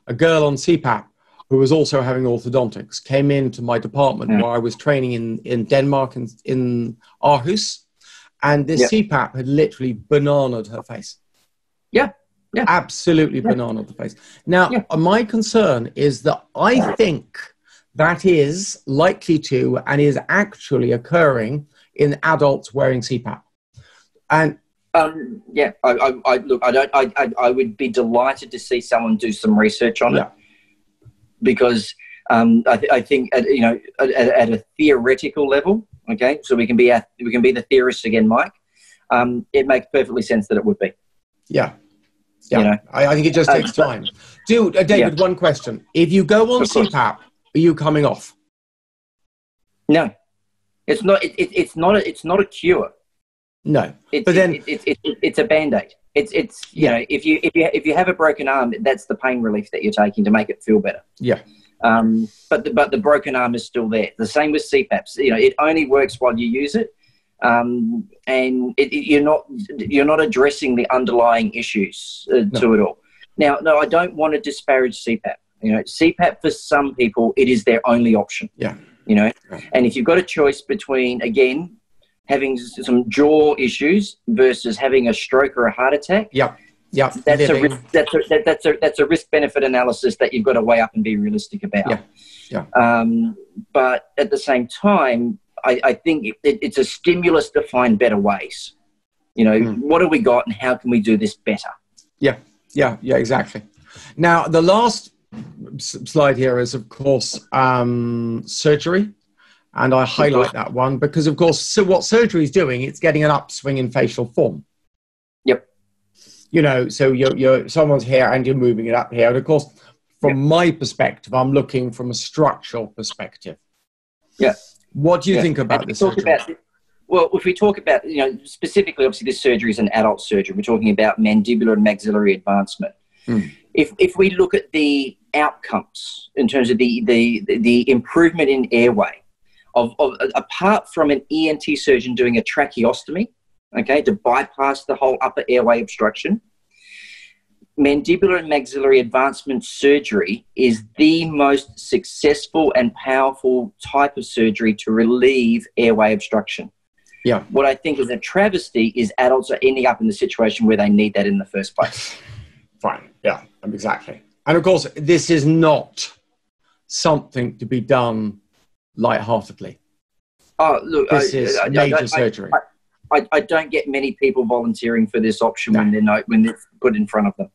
a girl on CPAP who was also having orthodontics came into my department
Yeah.
while I was training in, in Denmark in, in Aarhus. And this
Yeah.
CPAP had literally bananaed her face.
Yeah.
Yeah. Absolutely yeah. banana the face. Now, my concern is that I think that is likely to and is actually occurring in adults wearing CPAP. And
um, yeah, I, I, I, look, I don't, I, I, I, would be delighted to see someone do some research on yeah. it because um, I, th- I, think, at, you know, at, at, a theoretical level, okay, so we can be we can be the theorists again, Mike. Um, it makes perfectly sense that it would be.
Yeah, yeah. You know? I, I think it just takes time. Dude, uh, David, yeah. one question: If you go on CPAP, are you coming off?
No, it's not. It, it, it's not. A, it's not a cure.
No,
it's, but then it, it, it's a band aid. It's it's you yeah. know if you if you if you have a broken arm, that's the pain relief that you're taking to make it feel better.
Yeah.
Um, but the, but the broken arm is still there. The same with CPAPs. You know, it only works while you use it, um, and you're not you're not addressing the underlying issues uh, no. to it all. Now, no, I don't want to disparage CPAP. You know, CPAP for some people it is their only option.
Yeah.
You know, right. and if you've got a choice between again having some jaw issues versus having a stroke or a heart attack.
Yeah. Yeah,
that's a risk, that's a, that, that's a that's a risk benefit analysis that you've got to weigh up and be realistic about.
Yeah, yeah.
Um, but at the same time, I, I think it, it's a stimulus to find better ways. You know, mm. what have we got, and how can we do this better?
Yeah, yeah, yeah, exactly. Now, the last slide here is, of course, um, surgery. And I highlight that one because, of course, so what surgery is doing, it's getting an upswing in facial form.
Yep.
You know, so you're, you're someone's here and you're moving it up here. And of course, from yep. my perspective, I'm looking from a structural perspective.
Yeah.
What do you yeah. think about this surgery? About,
well, if we talk about, you know, specifically, obviously, this surgery is an adult surgery. We're talking about mandibular and maxillary advancement. Mm. If, if we look at the outcomes in terms of the, the, the improvement in airway, of, of, apart from an ENT surgeon doing a tracheostomy, okay, to bypass the whole upper airway obstruction, mandibular and maxillary advancement surgery is the most successful and powerful type of surgery to relieve airway obstruction.
Yeah.
What I think is a travesty is adults are ending up in the situation where they need that in the first place.
Fine. Yeah, exactly. And of course, this is not something to be done lightheartedly.
Oh, look,
this I, is I, major I, surgery.
I, I, don't get many people volunteering for this option no. when they're not, when they're put in front of them.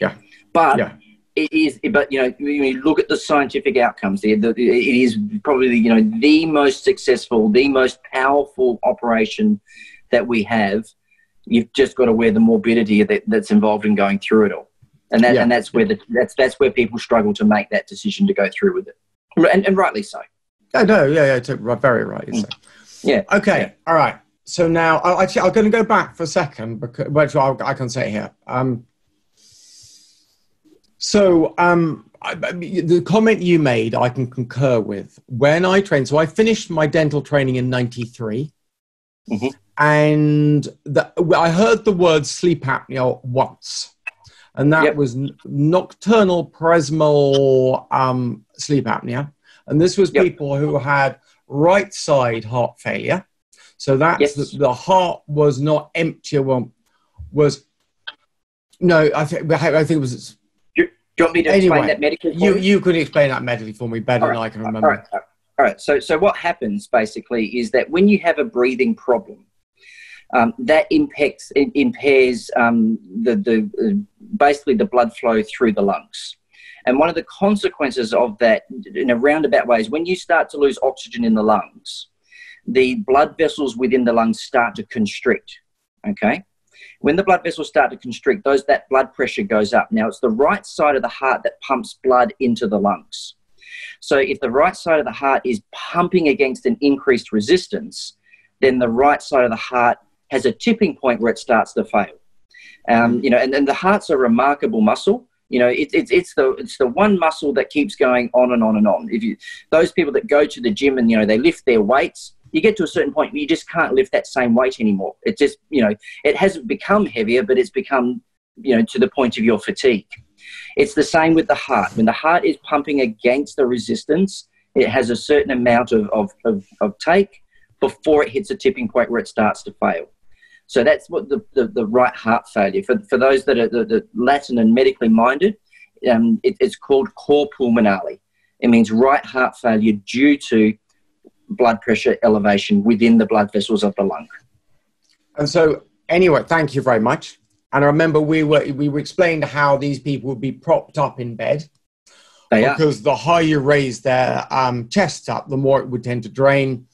Yeah,
but
yeah.
it is. But you know, when you look at the scientific outcomes, there, it is probably you know the most successful, the most powerful operation that we have. You've just got to wear the morbidity that, that's involved in going through it all, and that, yeah. and that's where the that's that's where people struggle to make that decision to go through with it, and, and rightly so.
Yeah, no, yeah, yeah, very right. So.
Yeah.
Okay.
Yeah.
All right. So now, I, actually, I'm going to go back for a second because, which I'll, I can say here. Um, so, um, I, the comment you made, I can concur with. When I trained, so I finished my dental training in '93, mm-hmm. and the, I heard the word sleep apnea once, and that yep. was nocturnal paroxysmal um, sleep apnea. And this was yep. people who had right side heart failure. So that's yes. the, the, heart was not empty, well, was no, I think I think it was.
Do you, do you want me to anyway, explain that medically?
you you could explain that medically for me better right. than I can remember.
All right. All right. So so what happens basically is that when you have a breathing problem, um, that impacts impairs um, the the uh, basically the blood flow through the lungs. And one of the consequences of that, in a roundabout way, is when you start to lose oxygen in the lungs, the blood vessels within the lungs start to constrict. Okay? When the blood vessels start to constrict, those that blood pressure goes up. Now it's the right side of the heart that pumps blood into the lungs. So if the right side of the heart is pumping against an increased resistance, then the right side of the heart has a tipping point where it starts to fail. Um, you know, and, and the heart's a remarkable muscle. You know, it's it's it's the it's the one muscle that keeps going on and on and on. If you those people that go to the gym and you know they lift their weights, you get to a certain point you just can't lift that same weight anymore. It just you know it hasn't become heavier, but it's become you know to the point of your fatigue. It's the same with the heart. When the heart is pumping against the resistance, it has a certain amount of, of, of, of take before it hits a tipping point where it starts to fail. So that's what the, the, the right heart failure. For, for those that are the, the Latin and medically minded, um, it, it's called cor pulmonale. It means right heart failure due to blood pressure elevation within the blood vessels of the lung.
And so, anyway, thank you very much. And I remember we were we were explained how these people would be propped up in bed
They are.
because the higher you raise their um, chest up, the more it would tend to drain.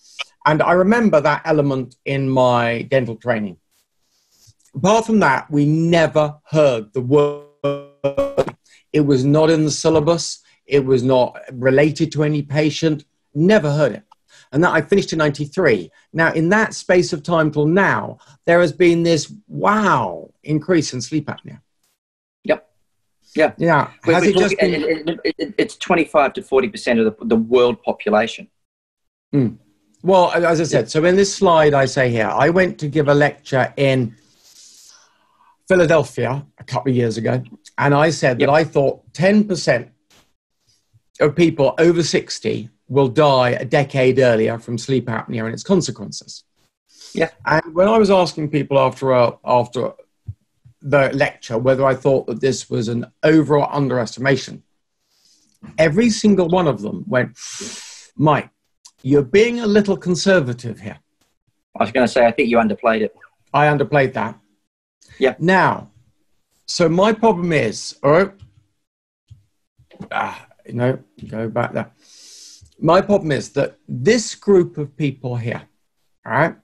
And I remember that element in my dental training. Apart from that, we never heard the word. It was not in the syllabus. It was not related to any patient. Never heard it. And that I finished in 93. Now, in that space of time till now, there has been this wow increase in sleep apnea.
Yep. Yeah.
Yeah.
We're-
Has
we're
it just been,
it- it- it- it's 25 to 40% of the, the world population. Hmm.
Well, as I said, so in this slide I say here, I went to give a lecture in Philadelphia a couple of years ago, and I said that I thought 10% of people over 60 will die a decade earlier from sleep apnea and its consequences.
Yeah.
And when I was asking people after a, after the lecture whether I thought that this was an over or underestimation, every single one of them went, Mike, you're being a little conservative here.
I was going to say, I think you underplayed it.
I underplayed that.
Yeah.
Now, so my problem is, all right, ah, you know, go back there. My problem is that this group of people here, all right,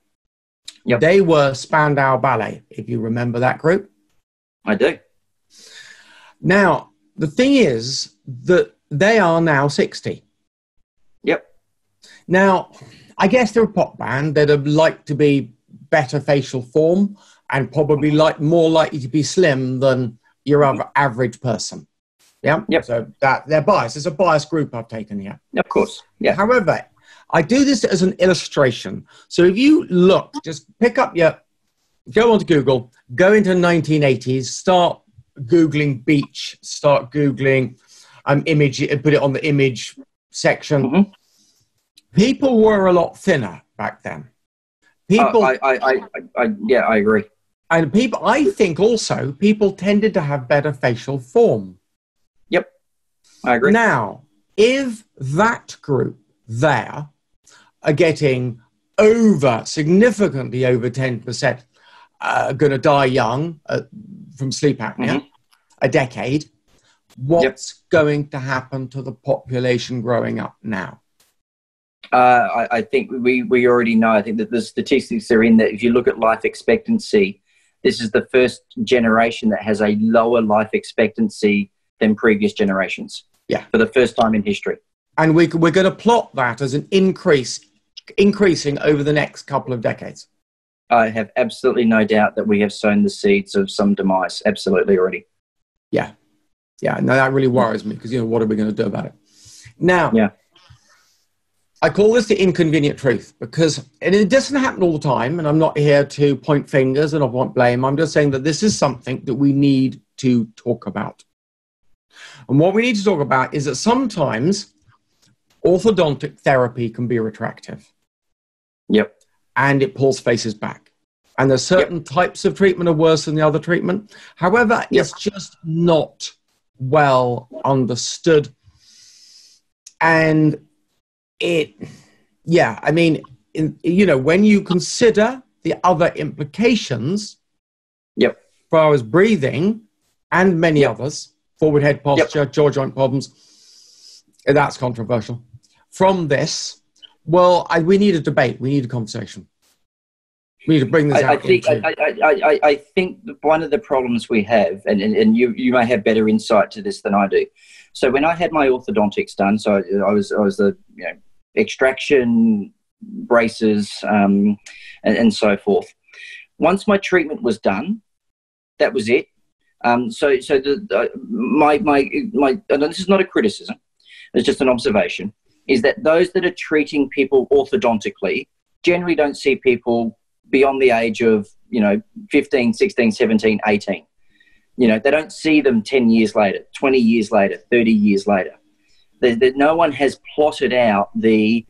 Yep.
they were Spandau Ballet, if you remember that group.
I do.
Now, the thing is that they are now 60. Now, I guess they're a pop band that would like to be better facial form and probably like more likely to be slim than your other average person. Yeah.
Yep.
So that they're biased. It's a biased group I've taken here.
Of course. Yeah.
However, I do this as an illustration. So if you look, just pick up your, go onto Google, go into 1980s, start Googling beach, start Googling um, image, put it on the image section.
Mhm.
People were a lot thinner back then. People,
I, I, I, I, I, yeah, I agree.
and people, I think also people tended to have better facial form.
Yep, I agree.
Now, if that group there are getting over, significantly over 10%, uh, going to die young uh, from sleep apnea,
Mhm.
a decade, what's going to happen to the population growing up now?
Uh, I, I think we, we already know. I think that the statistics are in that if you look at life expectancy, this is the first generation that has a lower life expectancy than previous generations.
Yeah.
For the first time in history.
And we, we're going to plot that as an increase, increasing over the next couple of decades.
I have absolutely no doubt that we have sown the seeds of some demise. Absolutely already.
Yeah. Yeah. No, that really worries me because, you know, what are we going to do about it? Now,
Yeah.
I call this the inconvenient truth because and it doesn't happen all the time. And I'm not here to point fingers and I want blame. I'm just saying that this is something that we need to talk about. And what we need to talk about is that sometimes orthodontic therapy can be retractive
Yep.
and it pulls faces back. And there's certain types of treatment are worse than the other treatment. However, it's just not well understood. And it, yeah, I mean, in, you know, when you consider the other implications,
Yep.
as far as breathing and many
Yep.
others, forward head posture, jaw joint problems, that's controversial. From this, well, I, we need a debate. We need a conversation. We need to bring this
I, I
out.
think I, I, I, I- I think one of the problems we have, and, and, and you, you may have better insight to this than I do. So when I had my orthodontics done, so I was I was the you know extraction braces um, and, and so forth. Once my treatment was done, that was it. Um, so so the, uh, my my my and this is not a criticism, it's just an observation. Is that those that are treating people orthodontically generally don't see people beyond the age of you know 15 16 17 18 you know they don't see them 10 years later 20 years later 30 years later. That no one has plotted out the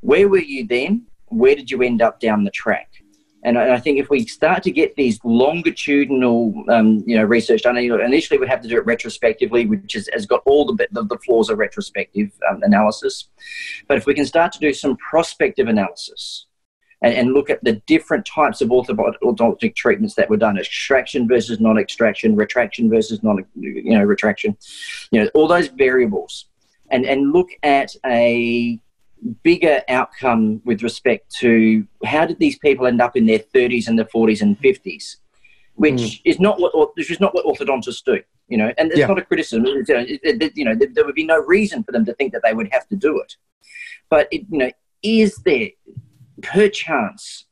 where were you then? Where did you end up down the track? And I, think if we start to get these longitudinal, um, you know, research done, initially we have to do it retrospectively, which is, has got all the, the, the flaws of retrospective um, analysis. But if we can start to do some prospective analysis, and, and, look at the different types of orthodontic treatments that were done extraction versus non-extraction retraction versus non you know retraction you know all those variables and and look at a bigger outcome with respect to how did these people end up in their 30s and their 40s and 50s, which mm. is not what which is not what orthodontists do. You know, and it's yeah. not a criticism. You know, it, you know, there would be no reason for them to think that they would have to do it. But it, you know, is there perchance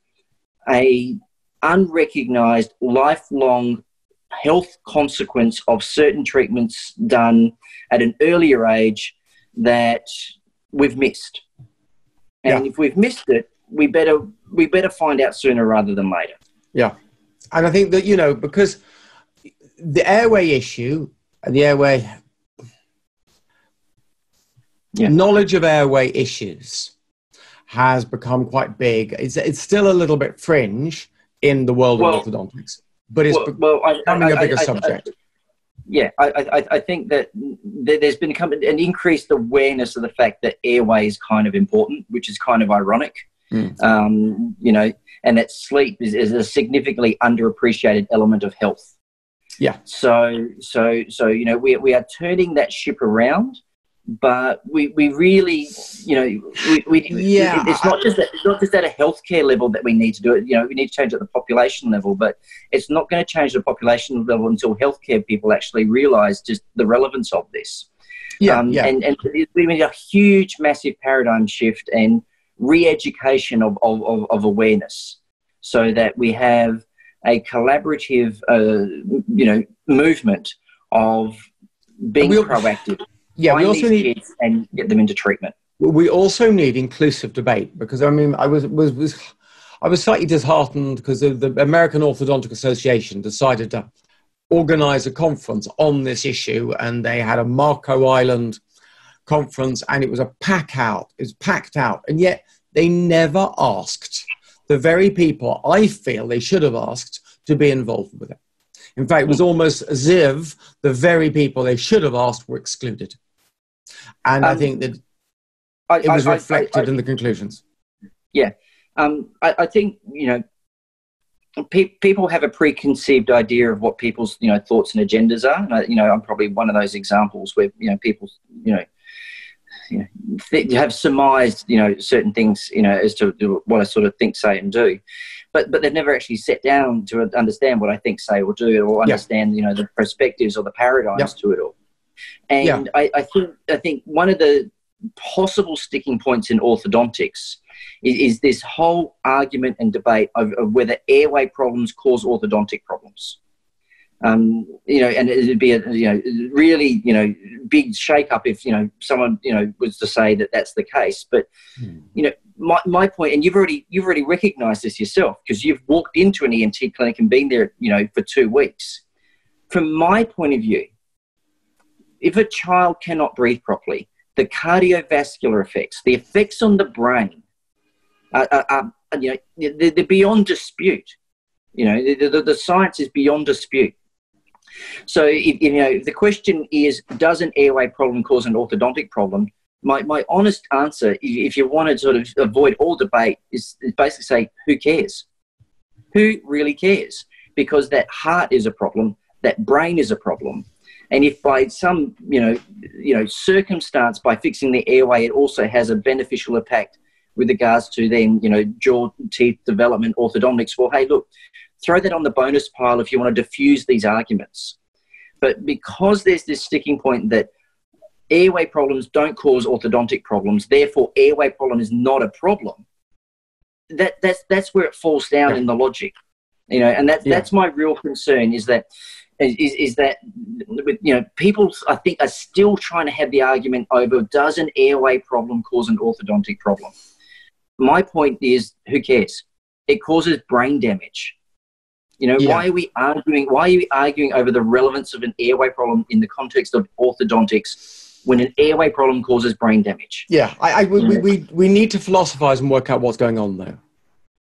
a unrecognized lifelong health consequence of certain treatments done at an earlier age that we've missed? And yeah. if we've missed it, we better we better find out sooner rather than later.
Yeah, and I think that you know because the airway issue, the airway yeah. knowledge of airway issues has become quite big. It's it's still a little bit fringe in the world well, of orthodontics, but it's well, well, becoming I, I, a bigger I, subject
yeah, I, I, I, think that there's been an increased awareness of the fact that airway is kind of important, which is kind of ironic. Mm. Um, you know, and that sleep is, is, a significantly underappreciated element of health.
Yeah.
So, so, so you know, we, we are turning that ship around, but we, we really, you know, we, we yeah, it's not just that, it's not just at a healthcare level that we need to do it. You know, we need to change at the population level, but it's not going to change the population level until healthcare people actually realise just the relevance of this.
Yeah, um, yeah.
And, and it's been a huge, massive paradigm shift and re-education of, of, of, of awareness so that we have a collaborative, uh, you know, movement of being proactive
yeah, we also need
and get them into treatment.
We also need inclusive debate because I mean, I was was, was I was slightly disheartened because the American Orthodontic Association decided to organize a conference on this issue, and they had a Marco Island conference, and it was a pack out. It was packed out, and yet they never asked the very people I feel they should have asked to be involved with it. In fact, it was hmm. almost as if the very people they should have asked were excluded and um, I think that I, it was I, reflected I, in the conclusions.
Yeah, um, I, think you know pe- people have a preconceived idea of what people's you know thoughts and agendas are. And you know, I'm probably one of those examples where you know people you know. You know, th- have surmised, you know, certain things, you know, as to what I sort of think, say, and do, but but they've never actually sat down to understand what I think, say, or do, or understand, yeah. you know, the perspectives or the paradigms yeah. to it all. And yeah. I, I, think I think one of the possible sticking points in orthodontics is, is this whole argument and debate of, of, whether airway problems cause orthodontic problems. Um, you know, and it'd be a you know really you know big shake up if you know someone you know was to say that that's the case. But hmm. you know, my, my point, and you've already you've already recognised this yourself because you've walked into an ENT clinic and been there you know for two weeks. From my point of view, if a child cannot breathe properly, the cardiovascular effects, the effects on the brain, are, are, are you know, they're, they're, beyond dispute. You know, the, the, the, science is beyond dispute. So, if, you know, the question is, does an airway problem cause an orthodontic problem? My, my honest answer, if you want to sort of avoid all debate, is basically say, who cares? Who really cares? Because that heart is a problem, that brain is a problem, and if by some, you know, you know, circumstance by fixing the airway, it also has a beneficial impact with regards to then, you know, jaw teeth development, orthodontics. Well, hey, look, throw that on the bonus pile if you want to diffuse these arguments. But because there's this sticking point that airway problems don't cause orthodontic problems, therefore airway problem is not a problem. That that's that's where it falls down in the logic, you know, and that yeah. that's my real concern is that is, is that you know people I think are still trying to have the argument over does an airway problem cause an orthodontic problem? My point is who cares? It causes brain damage. You know, yeah. why are we arguing why are we arguing over the relevance of an airway problem in the context of orthodontics when an airway problem causes brain damage?
Yeah, I, I we, we, mm. we need to philosophize and work out what's going on there.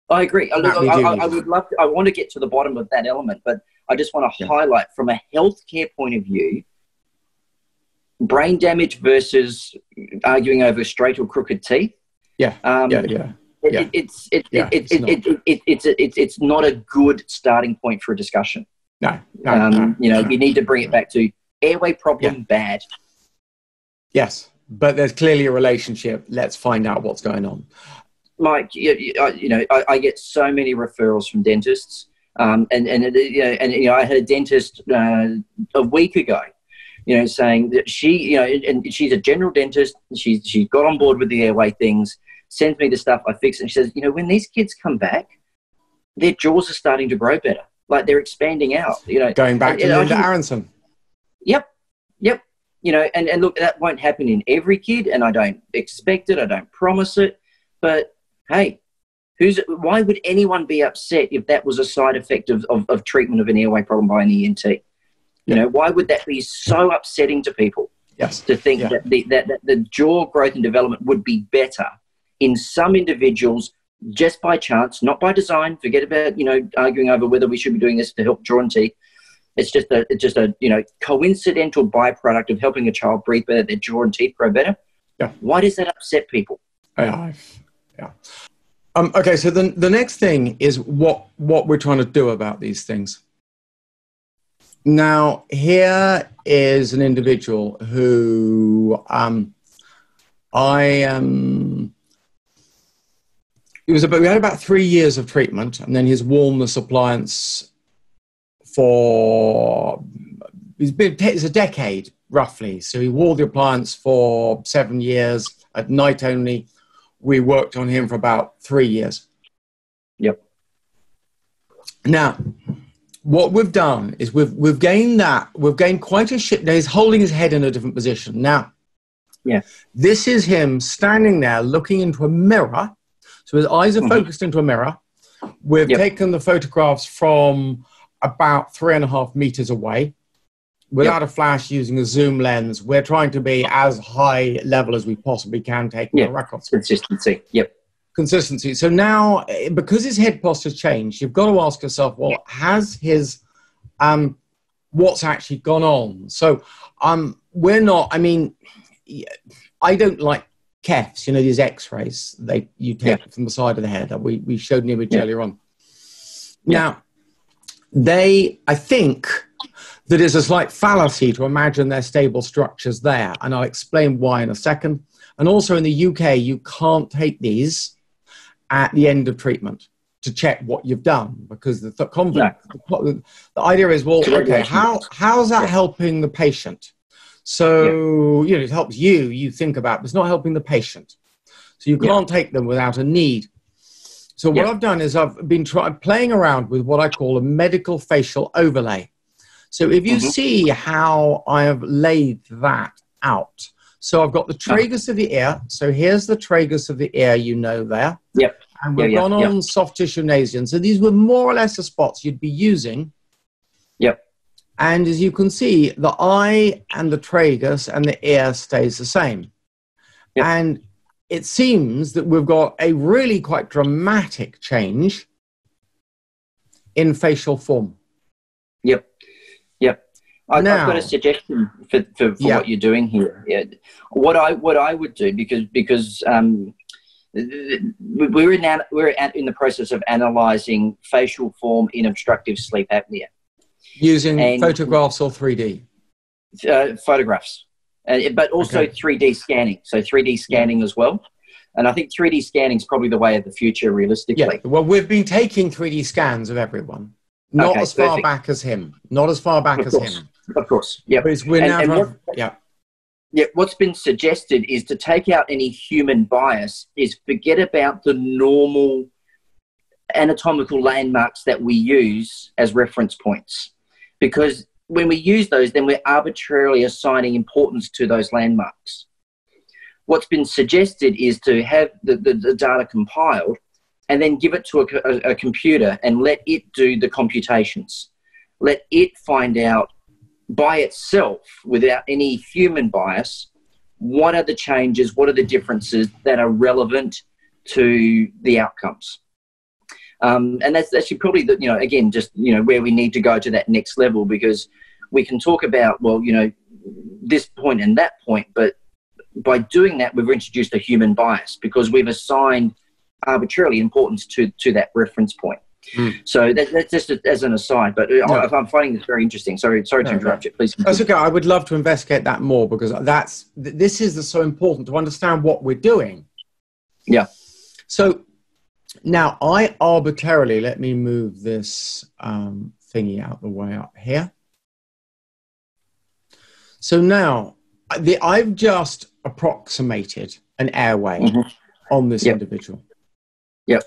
I agree. I, I, I, I, would love. To, I want to get to the bottom of that element, but I just want to yeah. highlight from a healthcare point of view, brain damage versus arguing over straight or crooked teeth.
Yeah. Um, yeah. Yeah.
It, yeah. it's it, yeah, it, it's, it, it, it, it's it's it's not a good starting point for a discussion.
No, no,
um,
no
you know,
no,
you need to bring it back to airway problem, yeah. bad.
Yes, but there's clearly a relationship. Let's find out what's going on.
Mike, you, you know, I, I, get so many referrals from dentists, um, and and you know, and you know, I had a dentist uh, a week ago, you know, saying that she, you know, and she's a general dentist. She's she got on board with the airway things. Sends me the stuff. I fix it. And she says, you know, when these kids come back, their jaws are starting to grow better. Like they're expanding out. You know,
going back to Linder-Aronson.
Yep, yep. You know, and, and look, that won't happen in every kid, and I don't expect it. I don't promise it, but hey, who's why would anyone be upset if that was a side effect of, of, of treatment of an airway problem by an ENT? You yeah. know, why would that be so upsetting to people?
Yes.
To think yeah. that, the, that, that the jaw growth and development would be better in some individuals just by chance, not by design. Forget about you know arguing over whether we should be doing this to help jaw and teeth. It's just a it's just a you know coincidental byproduct of helping a child breathe better, their jaw and teeth grow better.
Yeah.
Why does that upset people?
Yeah, yeah. Um, okay, so the the next thing is what what we're trying to do about these things. Now, here is an individual who um, I. Um, it was about we had about three years of treatment, and then his warmness appliance for been it's a decade roughly. So he wore the appliance for seven years at night only we worked on him for about three years.
Yep.
Now, what we've done is we've we've gained that we've gained quite a shit. Now he's holding his head in a different position. Now,
yeah,
this is him standing there looking into a mirror. So his eyes are mm-hmm. focused into a mirror. We've yep. taken the photographs from about three and a half meters away without yep. a flash using a zoom lens. We're trying to be as high level as we possibly can, taking yep. the records.
Consistency. Yep.
Consistency. So now, eh, because his head posture's changed, you've got to ask yourself, well, yep. has his um, what's actually gone on? So um, we're not. I mean, I don't like KEFs. You know, these X-rays they you take from the side of the head that we we showed an image earlier on. Now, they, I think that is a slight fallacy to imagine their stable structures there. And I'll explain why in a second. And also in the UK, you can't take these at the end of treatment to check what you've done because the, the, the, the idea is well okay how how's that helping the patient so yeah. you know it helps you you think about but it's not helping the patient so you can't yeah. take them without a need so what yeah. i've done is i've been trying playing around with what i call a medical facial overlay so if you mm-hmm. see how I have laid that out, so I've got the tragus of the ear. So here's the tragus of the ear, you know there.
Yep.
And we've yeah, gone on yep. soft tissue nasion. So these were more or less the spots you'd be using.
Yep.
And as you can see, the eye and the tragus and the ear stays the same. Yep. And it seems that we've got a really quite dramatic change in facial form.
I, have got a suggestion for, for, for yeah. what you're doing here. Yeah. What I what I would do because because um, we're in we're in the process of analysing facial form in obstructive sleep apnea
using and, photographs or 3D
uh, photographs, uh, but also okay. 3D scanning. So 3D scanning yeah. as well. And I think 3D scanning is probably the way of the future, realistically.
Yeah. Well, we've been taking 3D scans of everyone. Not okay, as far perfect. back as him. Not as far back as him.
Of course, yeah.
we're and, now and what, yeah.
Yeah, what's been suggested is to take out any human bias, is forget about the normal anatomical landmarks that we use as reference points. Because when we use those, then we're arbitrarily assigning importance to those landmarks. What's been suggested is to have the, the, the data compiled and then give it to a, a, a computer and let it do the computations. Let it find out by itself, without any human bias, what are the changes, what are the differences that are relevant to the outcomes. Um, and that's actually probably the, you know, again, just, you know, where we need to go to that next level because we can talk about, well, you know, this point and that point, but by doing that, we've introduced a human bias because we've assigned arbitrarily importance to, to that reference point. Mm. So that, that's just as an aside, but no. I, am finding this very interesting. Sorry, sorry to interrupt no. you. Please.
That's okay. I would love to investigate that more because that's this is so important to understand what we're doing.
Yeah.
So now I arbitrarily let me move this um, thingy out the way up here. So now the, I've just approximated an airway mm-hmm. on this yep. individual.
Yep.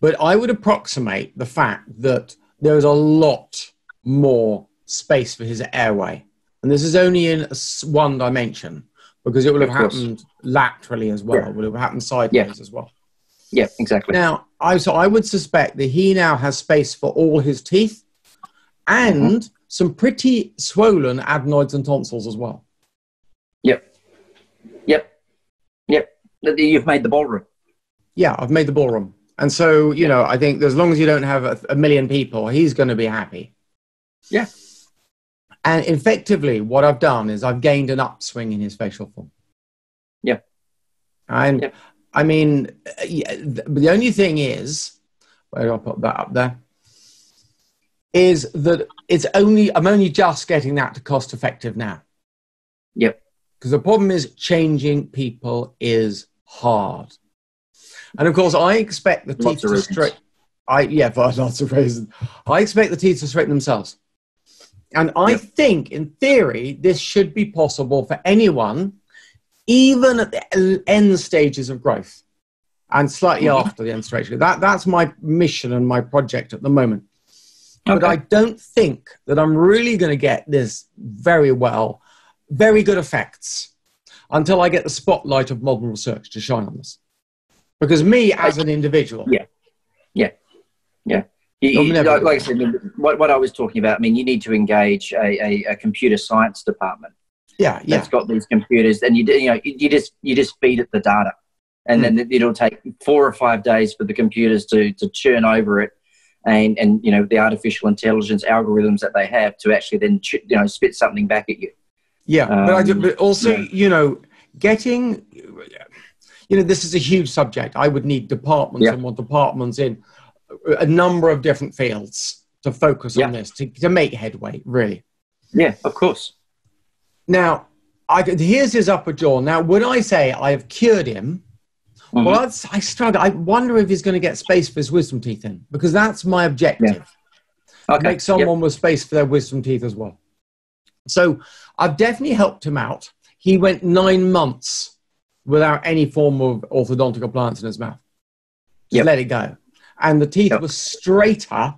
But I would approximate the fact that there is a lot more space for his airway. And this is only in one dimension because it will have happened laterally as well. Yeah. It will have happened sideways
yeah.
as well.
Yeah, exactly.
Now, I, so I would suspect that he now has space for all his teeth and mm-hmm. some pretty swollen adenoids and tonsils as well.
Yep. Yep. Yep. You've made the ballroom.
Yeah, I've made the ballroom. And so, you know, I think as long as you don't have a, a million people, he's going to be happy.
Yeah.
And effectively, what I've done is I've gained an upswing in his facial form.
Yeah.
And yeah. I mean, the, the only thing is, where do I put that up there? Is that it's only, I'm only just getting that to cost effective now.
Yep.
Because the problem is changing people is hard. And of course, I expect the teeth to straighten. I yeah, for lots of reasons. I expect the teeth to straighten themselves. And I yep. think, in theory, this should be possible for anyone, even at the end stages of growth and slightly mm-hmm. after the end stage. That, that's my mission and my project at the moment. Okay. But I don't think that I'm really going to get this very well, very good effects until I get the spotlight of modern research to shine on this. Because me as an individual.
Yeah. Yeah. Yeah. You, you, like, like, I said, what, what I was talking about, I mean, you need to engage a, a, a computer science department.
Yeah, yeah.
That's got these computers, and you you know you just you just feed it the data, and mm. then it'll take four or five days for the computers to to churn over it, and and you know the artificial intelligence algorithms that they have to actually then ch- you know spit something back at you.
Yeah, um, but, I do, but also yeah. you know getting you know, this is a huge subject. I would need departments yeah. and more departments in a number of different fields to focus yeah. on this to, to make headway, really.
Yeah, of course.
Now, I, here's his upper jaw. Now, when I say I have cured him, mm-hmm. well, I struggle. I wonder if he's going to get space for his wisdom teeth in, because that's my objective. Yeah. Okay. Make someone yep. with space for their wisdom teeth as well. So I've definitely helped him out. He went nine months without any form of orthodontic appliance in his mouth. Just yep. let it go. And the teeth yep. were straighter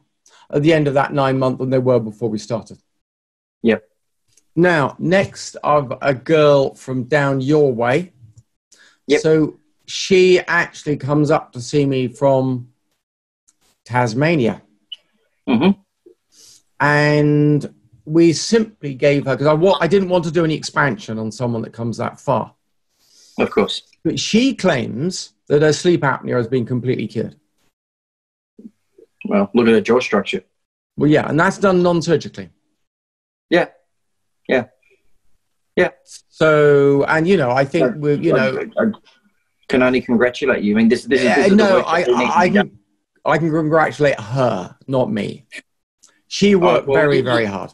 at the end of that nine month than they were before we started.
Yep.
Now, next, I've a girl from down your way. Yep. So she actually comes up to see me from Tasmania.
Mm-hmm.
And we simply gave her, because I, I didn't want to do any expansion on someone that comes that far.
Of course.
But she claims that her sleep apnea has been completely cured.
Well, look at her jaw structure.
Well, yeah, and that's done non surgically.
Yeah. Yeah. Yeah.
So, and you know, I think we, you know, I, I,
can only congratulate you. I mean, this, this is, this
no, I, I can, I can congratulate her, not me. She worked oh, well, very, very hard.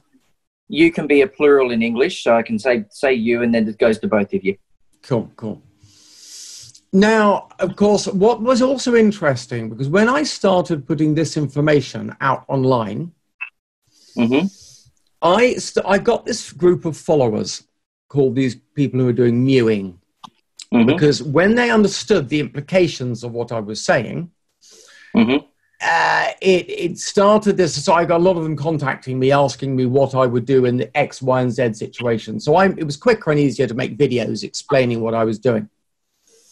You can be a plural in English, so I can say say you, and then it goes to both of you.
Cool, cool. Now, of course, what was also interesting because when I started putting this information out online,
mm-hmm.
I st- I got this group of followers called these people who are doing mewing mm-hmm. because when they understood the implications of what I was saying,
mm-hmm
uh, it, it started this. So I got a lot of them contacting me, asking me what I would do in the X, Y, and Z situation. So I, it was quicker and easier to make videos explaining what I was doing.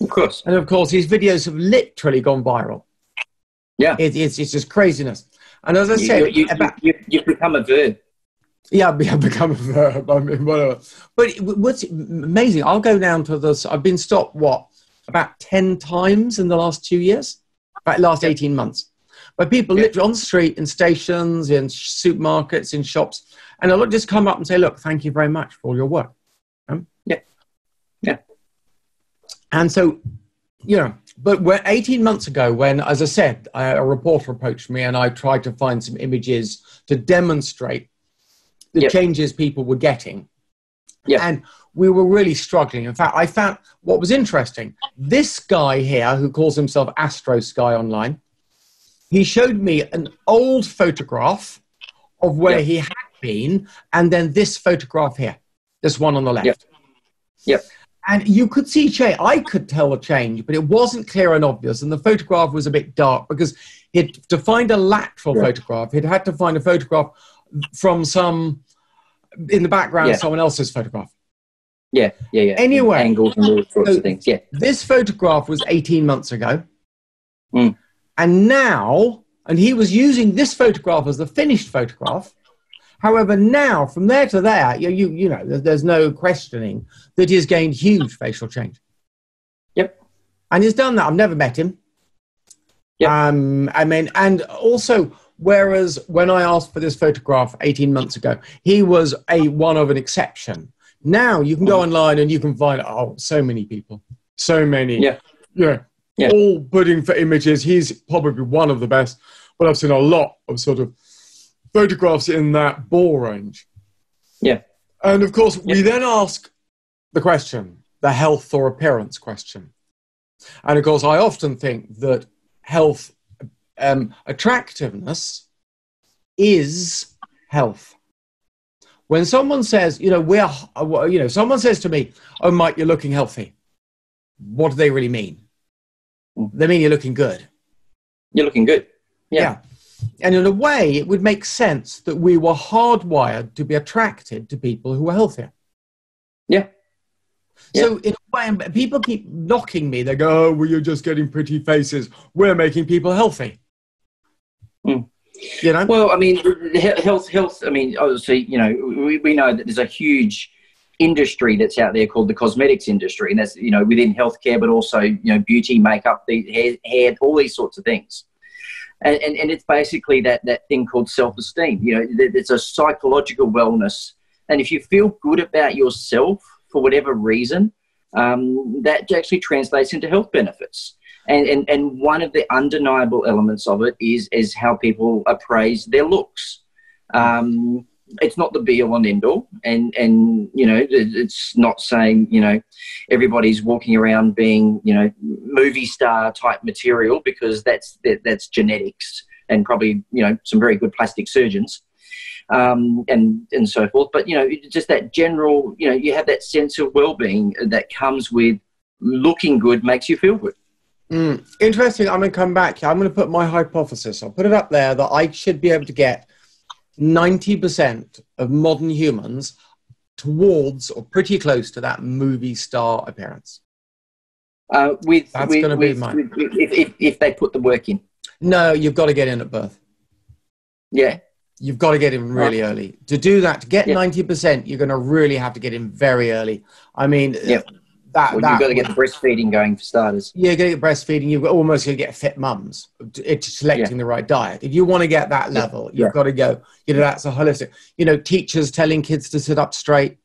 Of course.
And of course, these videos have literally gone viral.
Yeah.
It, it's, it's just craziness. And as I said,
you, you, about, you, have become a verb.
Yeah, I've become a verb. I mean, whatever. But what's amazing, I'll go down to this. I've been stopped, what, about 10 times in the last two years? About last 18 months. But people yeah. literally on the street, in stations, in supermarkets, in shops, and they'll just come up and say, "Look, thank you very much for all your work."
Um, yeah, yeah.
And so, you know, but when, 18 months ago, when, as I said, a reporter approached me and I tried to find some images to demonstrate the yep. changes people were getting.
Yep.
And we were really struggling. In fact, I found what was interesting. This guy here, who calls himself Astro Sky Online, he showed me an old photograph of where yep. he had been, and then this photograph here, this one on the left.
Yep. yep.
And you could see change. I could tell a change, but it wasn't clear and obvious. And the photograph was a bit dark because it, to find a lateral photograph, he'd had to find a photograph from some in the background, yeah. someone else's photograph.
Yeah, yeah, yeah.
Anyway,
angles and all sorts so of things. Yeah.
This photograph was 18 months ago.
Mm.
And now, and he was using this photograph as the finished photograph. However, now from there to there, you, you, you know, there's no questioning that he's gained huge facial change.
Yep.
And he's done that. I've never met him.
Yep.
Um, I mean, and also, whereas when I asked for this photograph 18 months ago, he was a one of an exception. Now you can go mm. online and you can find oh, so many people, so many.
Yeah.
Yeah.
Yeah.
All putting for images. He's probably one of the best, but I've seen a lot of sort of photographs in that ball range.
Yeah.
And of course, yeah. we then ask the question, the health or appearance question. And of course, I often think that health um, attractiveness is health. When someone says, you know, we're, you know, someone says to me, "Oh, Mike, you're looking healthy," what do they really mean? They mean you're looking good.
You're looking good. Yeah.
yeah. And in a way, it would make sense that we were hardwired to be attracted to people who were healthier.
Yeah.
So in a way, people keep knocking me. They go, "Oh, well, you're just getting pretty faces. We're making people healthy."
Mm.
You know.
Well, I mean, health, health. I mean, obviously, you know, we, we know that there's a huge industry that's out there called the cosmetics industry, and that's you know within healthcare, but also you know beauty, makeup, the hair, hair all these sorts of things. And, and, and it's basically that, that thing called self-esteem. You know, it's a psychological wellness. And if you feel good about yourself for whatever reason, um, that actually translates into health benefits. And, and, and one of the undeniable elements of it is, is how people appraise their looks. Um, it's not the be all and end all, and and you know it's not saying you know everybody's walking around being you know movie star type material because that's that, that's genetics and probably you know some very good plastic surgeons um, and and so forth. But you know, just that general, you know, you have that sense of well-being that comes with looking good makes you feel good.
Mm. Interesting. I'm going to come back. I'm going to put my hypothesis. I'll put it up there that I should be able to get 90% of modern humans towards or pretty close to that movie star appearance.
Uh, with
that's going to be
mine. With, if, if, if they put the work in.
No, you've got to get in at birth.
Yeah.
You've got to get in really early. To do that, to get ninety percent, you're going to really have to get in very early. I mean.
That, well, that you've got to get the breastfeeding going for starters.
Yeah, get breastfeeding. You've almost going to get fit mums. It's selecting yeah. the right diet. If you want to get that level, you've got to go. You know, that's a holistic. You know, teachers telling kids to sit up straight.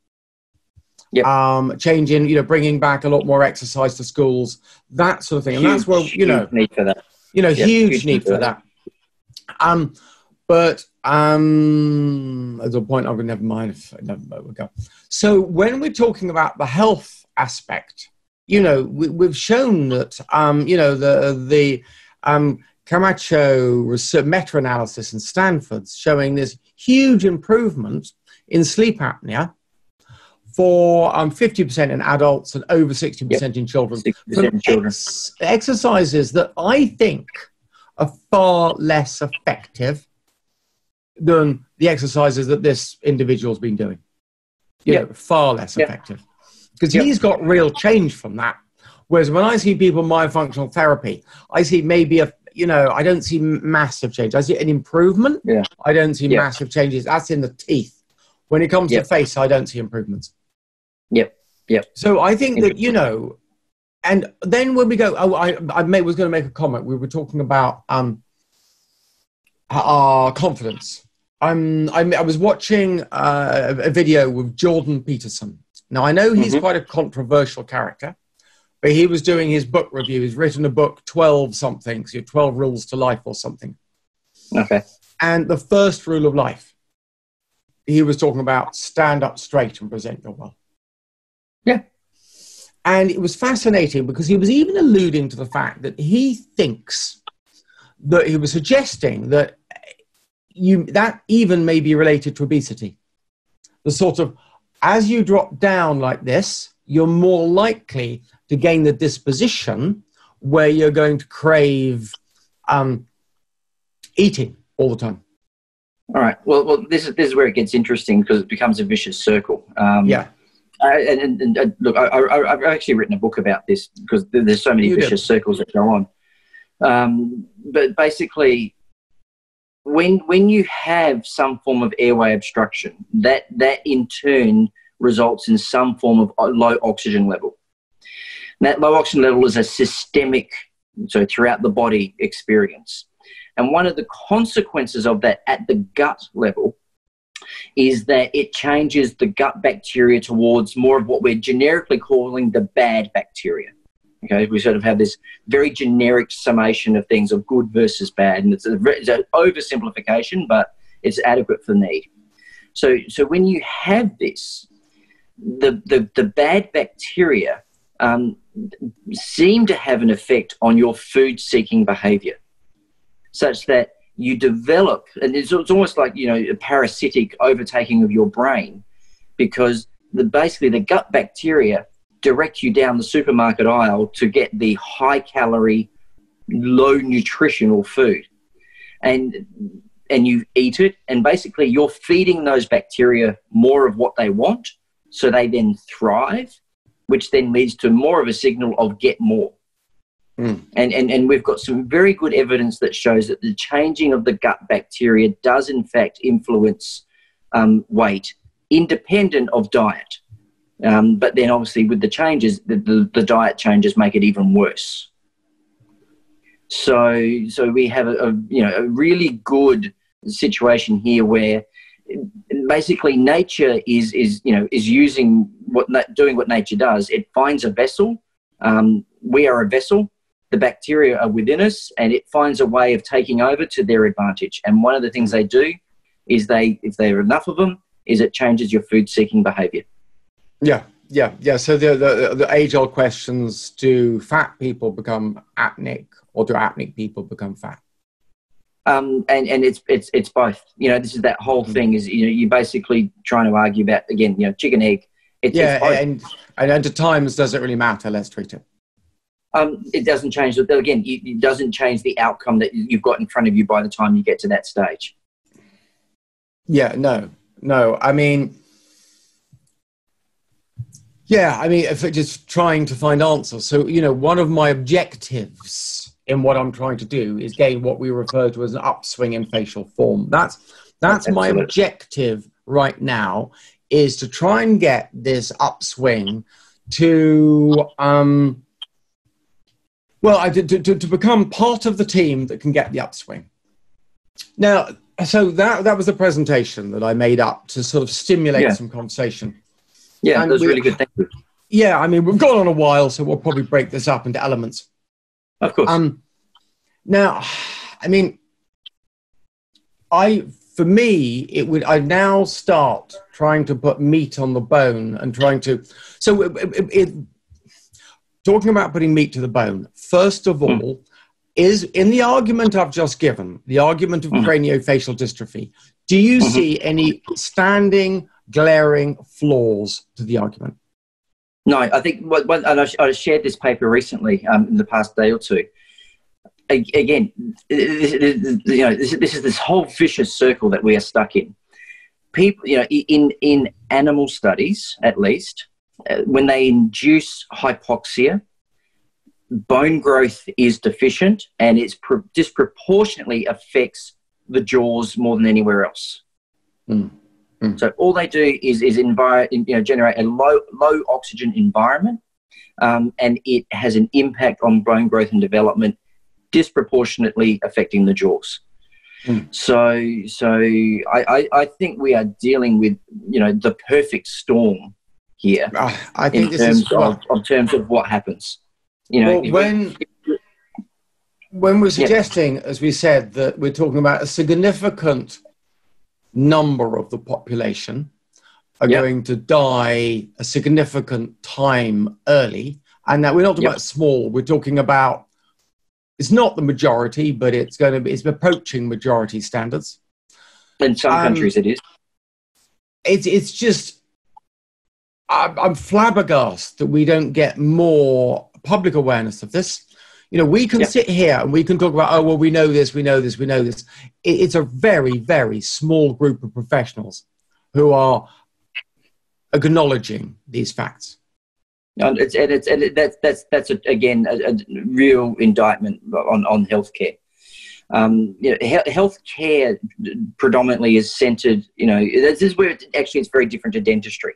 Yep.
Um, changing, you know, bringing back a lot more exercise to schools, that sort of thing. And huge, that's where, you know,
need for that.
You know, yep. huge, huge, need for that. that. Um, but um, there's a point I would never mind if never we go. So when we're talking about the health aspect, you know, we, have shown that um, you know the the um, Camacho meta-analysis in Stanford's showing this huge improvement in sleep apnea for um, 50% in adults and over 60% yep. in children.
60% in children.
Ex- exercises that I think are far less effective than the exercises that this individual's been doing. You know, far less effective. Because he's got real change from that. Whereas when I see people my functional therapy, I see maybe a you know, I don't see massive change. I see an improvement.
Yeah.
I don't see massive changes. That's in the teeth. When it comes to face, I don't see improvements.
Yep. Yep.
So I think that, you know, and then when we go, oh, I, I was going to make a comment. We were talking about um, are confidence. I'm, I'm, i was watching uh, a video with Jordan Peterson. Now, I know he's mm-hmm. quite a controversial character, but he was doing his book review. He's written a book, 12 something, so 12 Rules to Life or something.
Okay.
And the first rule of life, he was talking about stand up straight and present your well.
Yeah.
And it was fascinating because he was even alluding to the fact that he thinks that he was suggesting that you that even may be related to obesity. The sort of as you drop down like this, you're more likely to gain the disposition where you're going to crave um, eating all the time.
All right. Well, well, this is this is where it gets interesting because it becomes a vicious circle.
Um, yeah.
I, and, and, and, look, I, have actually written a book about this because there's so many you vicious did. circles that go on. Um, but basically, when when you have some form of airway obstruction, that that in turn results in some form of uh, low oxygen level. And that low oxygen level is a systemic, so throughout the body experience. And one of the consequences of that at the gut level is that it changes the gut bacteria towards more of what we're generically calling the bad bacteria. Okay, we sort of have this very generic summation of things of good versus bad, and it's, a, it's an oversimplification, but it's adequate for need. So, so when you have this, the the, the bad bacteria um, seem to have an effect on your food-seeking behavior, such that you develop, and it's, it's almost like you know a parasitic overtaking of your brain, because the basically the gut bacteria direct you down the supermarket aisle to get the high calorie, low nutritional food. And and you eat it, and basically you're feeding those bacteria more of what they want, so they then thrive, which then leads to more of a signal of get more. Mm. And, and, and we've got some very good evidence that shows that the changing of the gut bacteria does, in fact, influence um, weight independent of diet. Um, but then obviously with the changes, the, the, the, diet changes make it even worse. So, so we have a, a, you know a really good situation here where basically nature is is you know is using what doing what nature does. It finds a vessel. Um, we are a vessel. The bacteria are within us, and it finds a way of taking over to their advantage. And one of the things they do is they, if there are enough of them, is it changes your food-seeking behavior.
Yeah, yeah, yeah. So the the, the age old questions: Do fat people become apneic, or do apneic people become fat?
Um, and and it's it's it's both. You know, this is that whole mm. thing. Is you know, you're basically trying to argue about again, you know, chicken egg.
It's, yeah, it's and and at times does it really matter? Let's treat it.
Um, it doesn't change. Again, it doesn't change the outcome that you've got in front of you by the time you get to that stage.
Yeah, no, no. I mean, yeah, I mean, if just trying to find answers. So, you know, one of my objectives in what I'm trying to do is gain what we refer to as an upswing in facial form. That's that's my objective right now is to try and get this upswing to um well to, to, to become part of the team that can get the upswing now so that that was the presentation that i made up to sort of stimulate yeah. some conversation
yeah, and that's really good. Thank you.
Yeah, I mean, we've gone on a while, so we'll probably break this up into elements.
Of course.
Um, now, I mean, I for me, it would. I now start trying to put meat on the bone and trying to. So, it, it, it, talking about putting meat to the bone. First of hmm. all, mm. is in the argument I've just given, the argument of mm. craniofacial dystrophy. Do you mm-hmm. see any standing glaring flaws to the argument?
No, I think, and I, shared this paper recently um, in the past day or two. Again, this, you know, this, this is this whole vicious circle that we are stuck in. People, you know, in in animal studies, at least, uh, when they induce hypoxia, bone growth is deficient, and it disproportionately affects the jaws more than anywhere else.
Mm.
Mm. So all they do is is you know, generate a low low oxygen environment, um, and it has an impact on bone growth and development, disproportionately affecting the jaws. Mm. So, so I, I, I, think we are dealing with you know the perfect storm here.
Uh, I think
in terms of, of, terms of what happens. You know,
well, when when we're suggesting, yeah. as we said, that we're talking about a significant number of the population are yep. going to die a significant time early, and that we're not talking yep. about small. We're talking about it's not the majority, but it's going to be it's approaching majority standards.
In some um, countries, it is.
It's it's just I'm, I'm flabbergasted that we don't get more public awareness of this. You know, we can sit here and we can talk about, oh, well, we know this, we know this, we know this. It's a very, very small group of professionals who are acknowledging these facts.
And it's, and it's, and it, that's, that's, that's a, again a, a, real indictment on, on healthcare. Um, you know, he- healthcare predominantly is centered, you know, this is where it, actually it's very different to dentistry.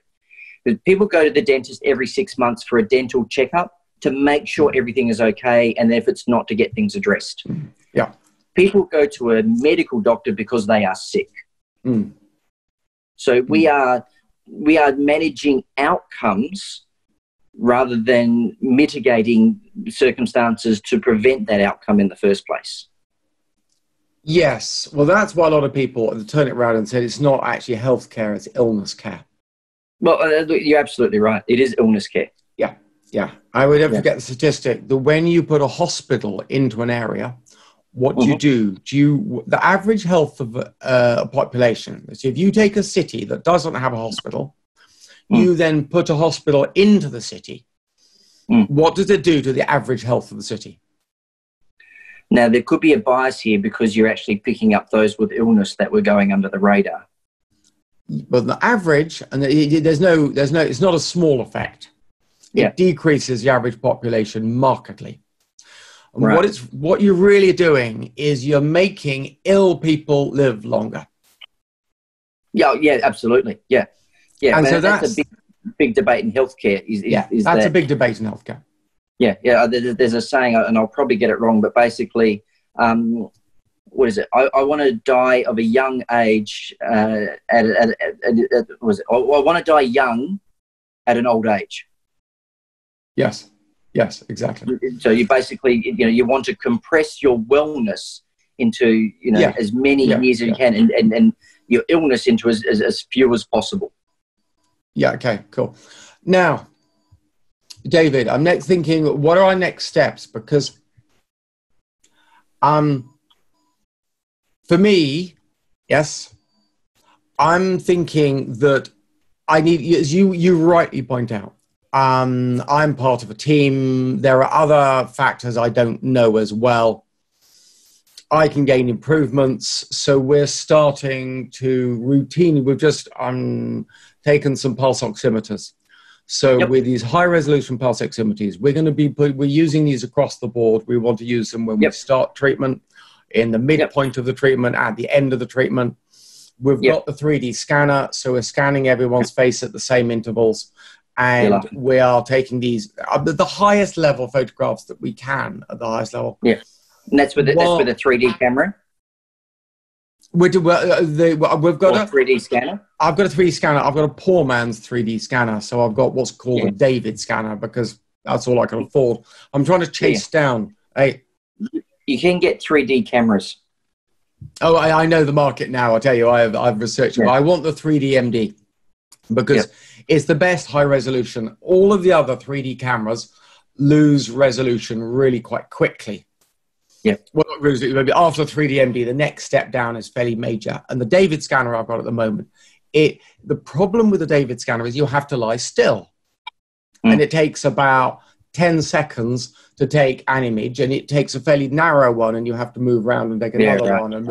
People go to the dentist every six months for a dental checkup to make sure everything is okay, and if it's not, to get things addressed.
Yeah.
People go to a medical doctor because they are sick.
Mm.
So we mm. are we are managing outcomes rather than mitigating circumstances to prevent that outcome in the first place.
Yes, well, that's why a lot of people turn it around and said it's not actually healthcare; it's illness care.
Well, uh, you're absolutely right. It is illness care.
Yeah, yeah. I would never yeah. forget the statistic that when you put a hospital into an area, what do mm-hmm. you do? Do you the average health of uh, a population? So if you take a city that doesn't have a hospital, mm. you then put a hospital into the city. Mm. What does it do to the average health of the city?
Now there could be a bias here because you're actually picking up those with illness that were going under the radar.
But the average, and there's no, there's no, it's not a small effect. It yeah. decreases the average population markedly. And right. what it's what you're really doing is you're making ill people live longer.
Yeah, yeah, absolutely. Yeah. Yeah. And so that's, that's, a big, big debate in healthcare. Is, is
yeah,
is
that's that, a big debate in healthcare.
Yeah, yeah. There's a saying, and I'll probably get it wrong, but basically, um, what is it? I, I want to die of a young age. Uh, at, at, at, at, was it? I, I want to die young at an old age.
Yes. Yes, exactly.
So you basically, you know, you want to compress your wellness into, you know, yeah. as many yeah. years as yeah. you can, and, and, and your illness into as, as, as few as possible.
Yeah. Okay. Cool. Now, David, I'm next thinking, what are our next steps? Because, um, for me, yes, I'm thinking that I need, as you you rightly point out, um, I'm part of a team. There are other factors I don't know as well. I can gain improvements. So we're starting to routinely, we've just um, taken some pulse oximeters. So yep. with these high resolution pulse oximeters, we're going to be, we're using these across the board. We want to use them when yep. we start treatment, in the midpoint yep. of the treatment, at the end of the treatment. We've got the 3D scanner, so we're scanning everyone's face at the same intervals and we are taking these uh, the highest level photographs that we can at the highest level.
Yeah, and that's with the, that's with a three D camera.
We do, uh, the, we've got or
a 3D scanner.
I've got a 3D scanner. I've got a poor man's 3D scanner, so I've got what's called yeah. a David scanner because that's all I can afford. I'm trying to chase yeah. down a.
You can get 3D cameras.
Oh, I, I, know the market now. I tell you, I've I've researched yeah. it. I want the 3D MD because it's the best high resolution. All of the other 3D cameras lose resolution really quite quickly.
Yeah.
Well, maybe after 3D MD, the next step down is fairly major. And the David scanner I've got at the moment, it the problem with the David scanner is you have to lie still, mm. and it takes about 10 seconds to take an image, and it takes a fairly narrow one, and you have to move around and take another yeah, right. one, and,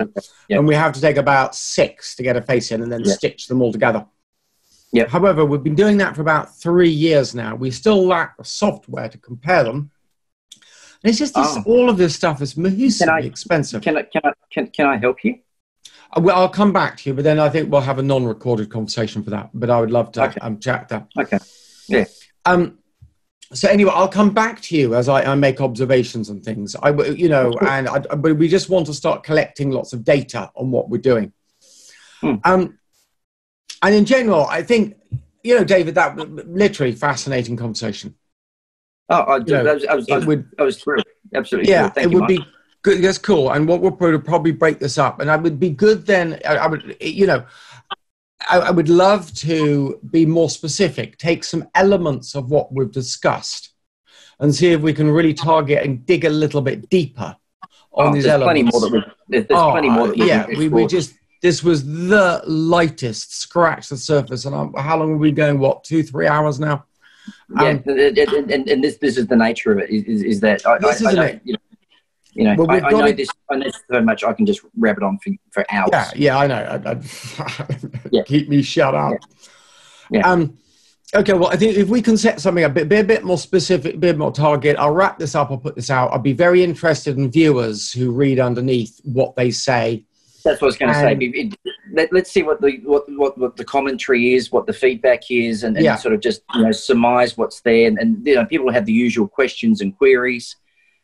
yeah. and, we have to take about six to get a face in, and then yeah. stitch them all together.
Yeah.
However, we've been doing that for about three years now. We still lack the software to compare them. And it's just this, oh. all of this stuff is massively expensive.
Can I, can, I, can, can I help you?
Uh, well, I'll come back to you, but then I think we'll have a non-recorded conversation for that. But I would love to
okay.
um, chat that.
Okay. Yeah.
Um, so anyway, I'll come back to you as I, I make observations and things. I, you know, and I, but we just want to start collecting lots of data on what we're doing.
Hmm.
Um, and in general, I think you know, David, that literally fascinating conversation.
Oh, I,
You know,
I was, I was,
It would,
I was thrilled. Absolutely.
yeah.
Thank
it
you,
would
Mike.
be good. That's cool. And what we'll probably probably break this up, and I would be good then. I, I would, you know. I, I would love to be more specific, take some elements of what we've discussed and see if we can really target and dig a little bit deeper on
Oh,
these
there's plenty
elements.
more that we, there's,
Oh,
plenty more that we
oh,
yeah,
we, we just this was the lightest scratch the surface, and I'm, how long have we been going? What two, three hours now?
yeah,
Um,
and, and, and, and this this is the nature of it. Is, is, that I,
This
I, I know,
it?
you know, you know,
Well,
I, I know
it-
this. I know so much. I can just rabbit on for, for hours.
Yeah, yeah, I know. I, I,
Yeah.
Keep me shut up.
Yeah.
Um, okay, well, I think if we can set something a bit, be a bit more specific, a bit more target, I'll wrap this up. I'll put this out. I'd be very interested in viewers who read underneath what they say.
That's what I was going to say. It- it- let, let's see what the what, what what the commentary is, what the feedback is, and, and
Yeah.
sort of just you know surmise what's there. And, and you know, people have the usual questions and queries,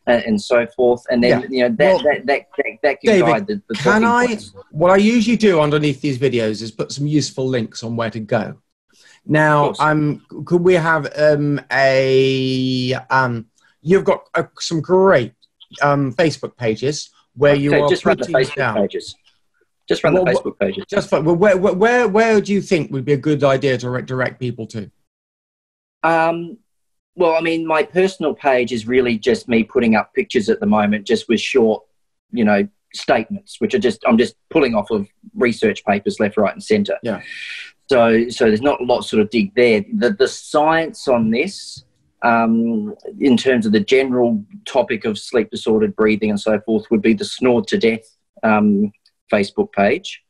and, and so forth. And then
Yeah.
you know that
Well,
that, that, that that can
David,
guide the, the
Can I?
points.
What I usually do underneath these videos is put some useful links on where to go. Now,
course.
um, could we have um, a? Um, you've got uh, some great um, Facebook pages where you are
just run the Facebook
down.
pages. Just run
Well,
the Facebook pages.
Just fine. Well, where, where, where, where do you think would be a good idea to re- direct people to?
Um, well, I mean, my personal page is really just me putting up pictures at the moment, just with short, you know, statements, which are just I'm just pulling off of research papers left, right, and centre.
Yeah.
So, so there's not a lot sort of dig there. The the science on this, um, in terms of the general topic of sleep disordered breathing and so forth, would be the Snored to Death um, Facebook page.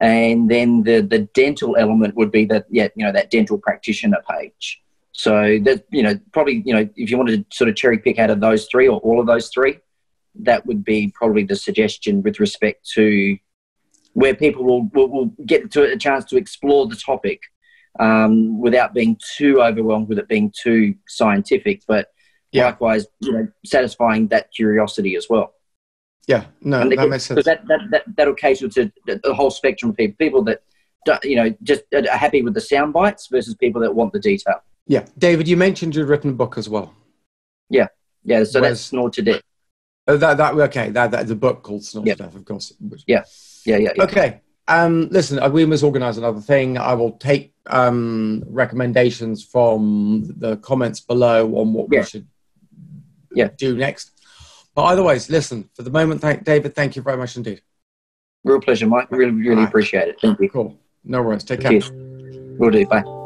And then the, the dental element would be that, yeah, you know, that dental practitioner page. So that, you know, probably, you know, if you wanted to sort of cherry pick out of those three or all of those three, that would be probably the suggestion with respect to where people will, will, will get to a chance to explore the topic um, without being too overwhelmed with it being too scientific, but
Yeah.
likewise, you know, satisfying that curiosity as well.
Yeah, no, that
again,
makes
because
sense.
that, that, that, that'll cater to the whole spectrum of people. People that, don't- you know, just are happy with the sound bites versus people that want the detail.
Yeah, David, you mentioned you'd written a book as well.
Yeah, Yeah. so
Whereas-
that's Snored to Death.
Oh, that that okay. That that's a book called Snored
Yeah.
Death, of course. Which-
Yeah, yeah, yeah.
Okay. Um, listen, uh, we must organise another thing. I will take um, recommendations from the comments below on what
Yeah.
we should
Yeah.
do next. But otherwise, listen. For the moment, thank David. Thank you very much indeed.
Real pleasure, Mike. Really, really
Alright.
appreciate it. Thank you.
Cool. No worries. Take care.
Cheers. Will do. Bye.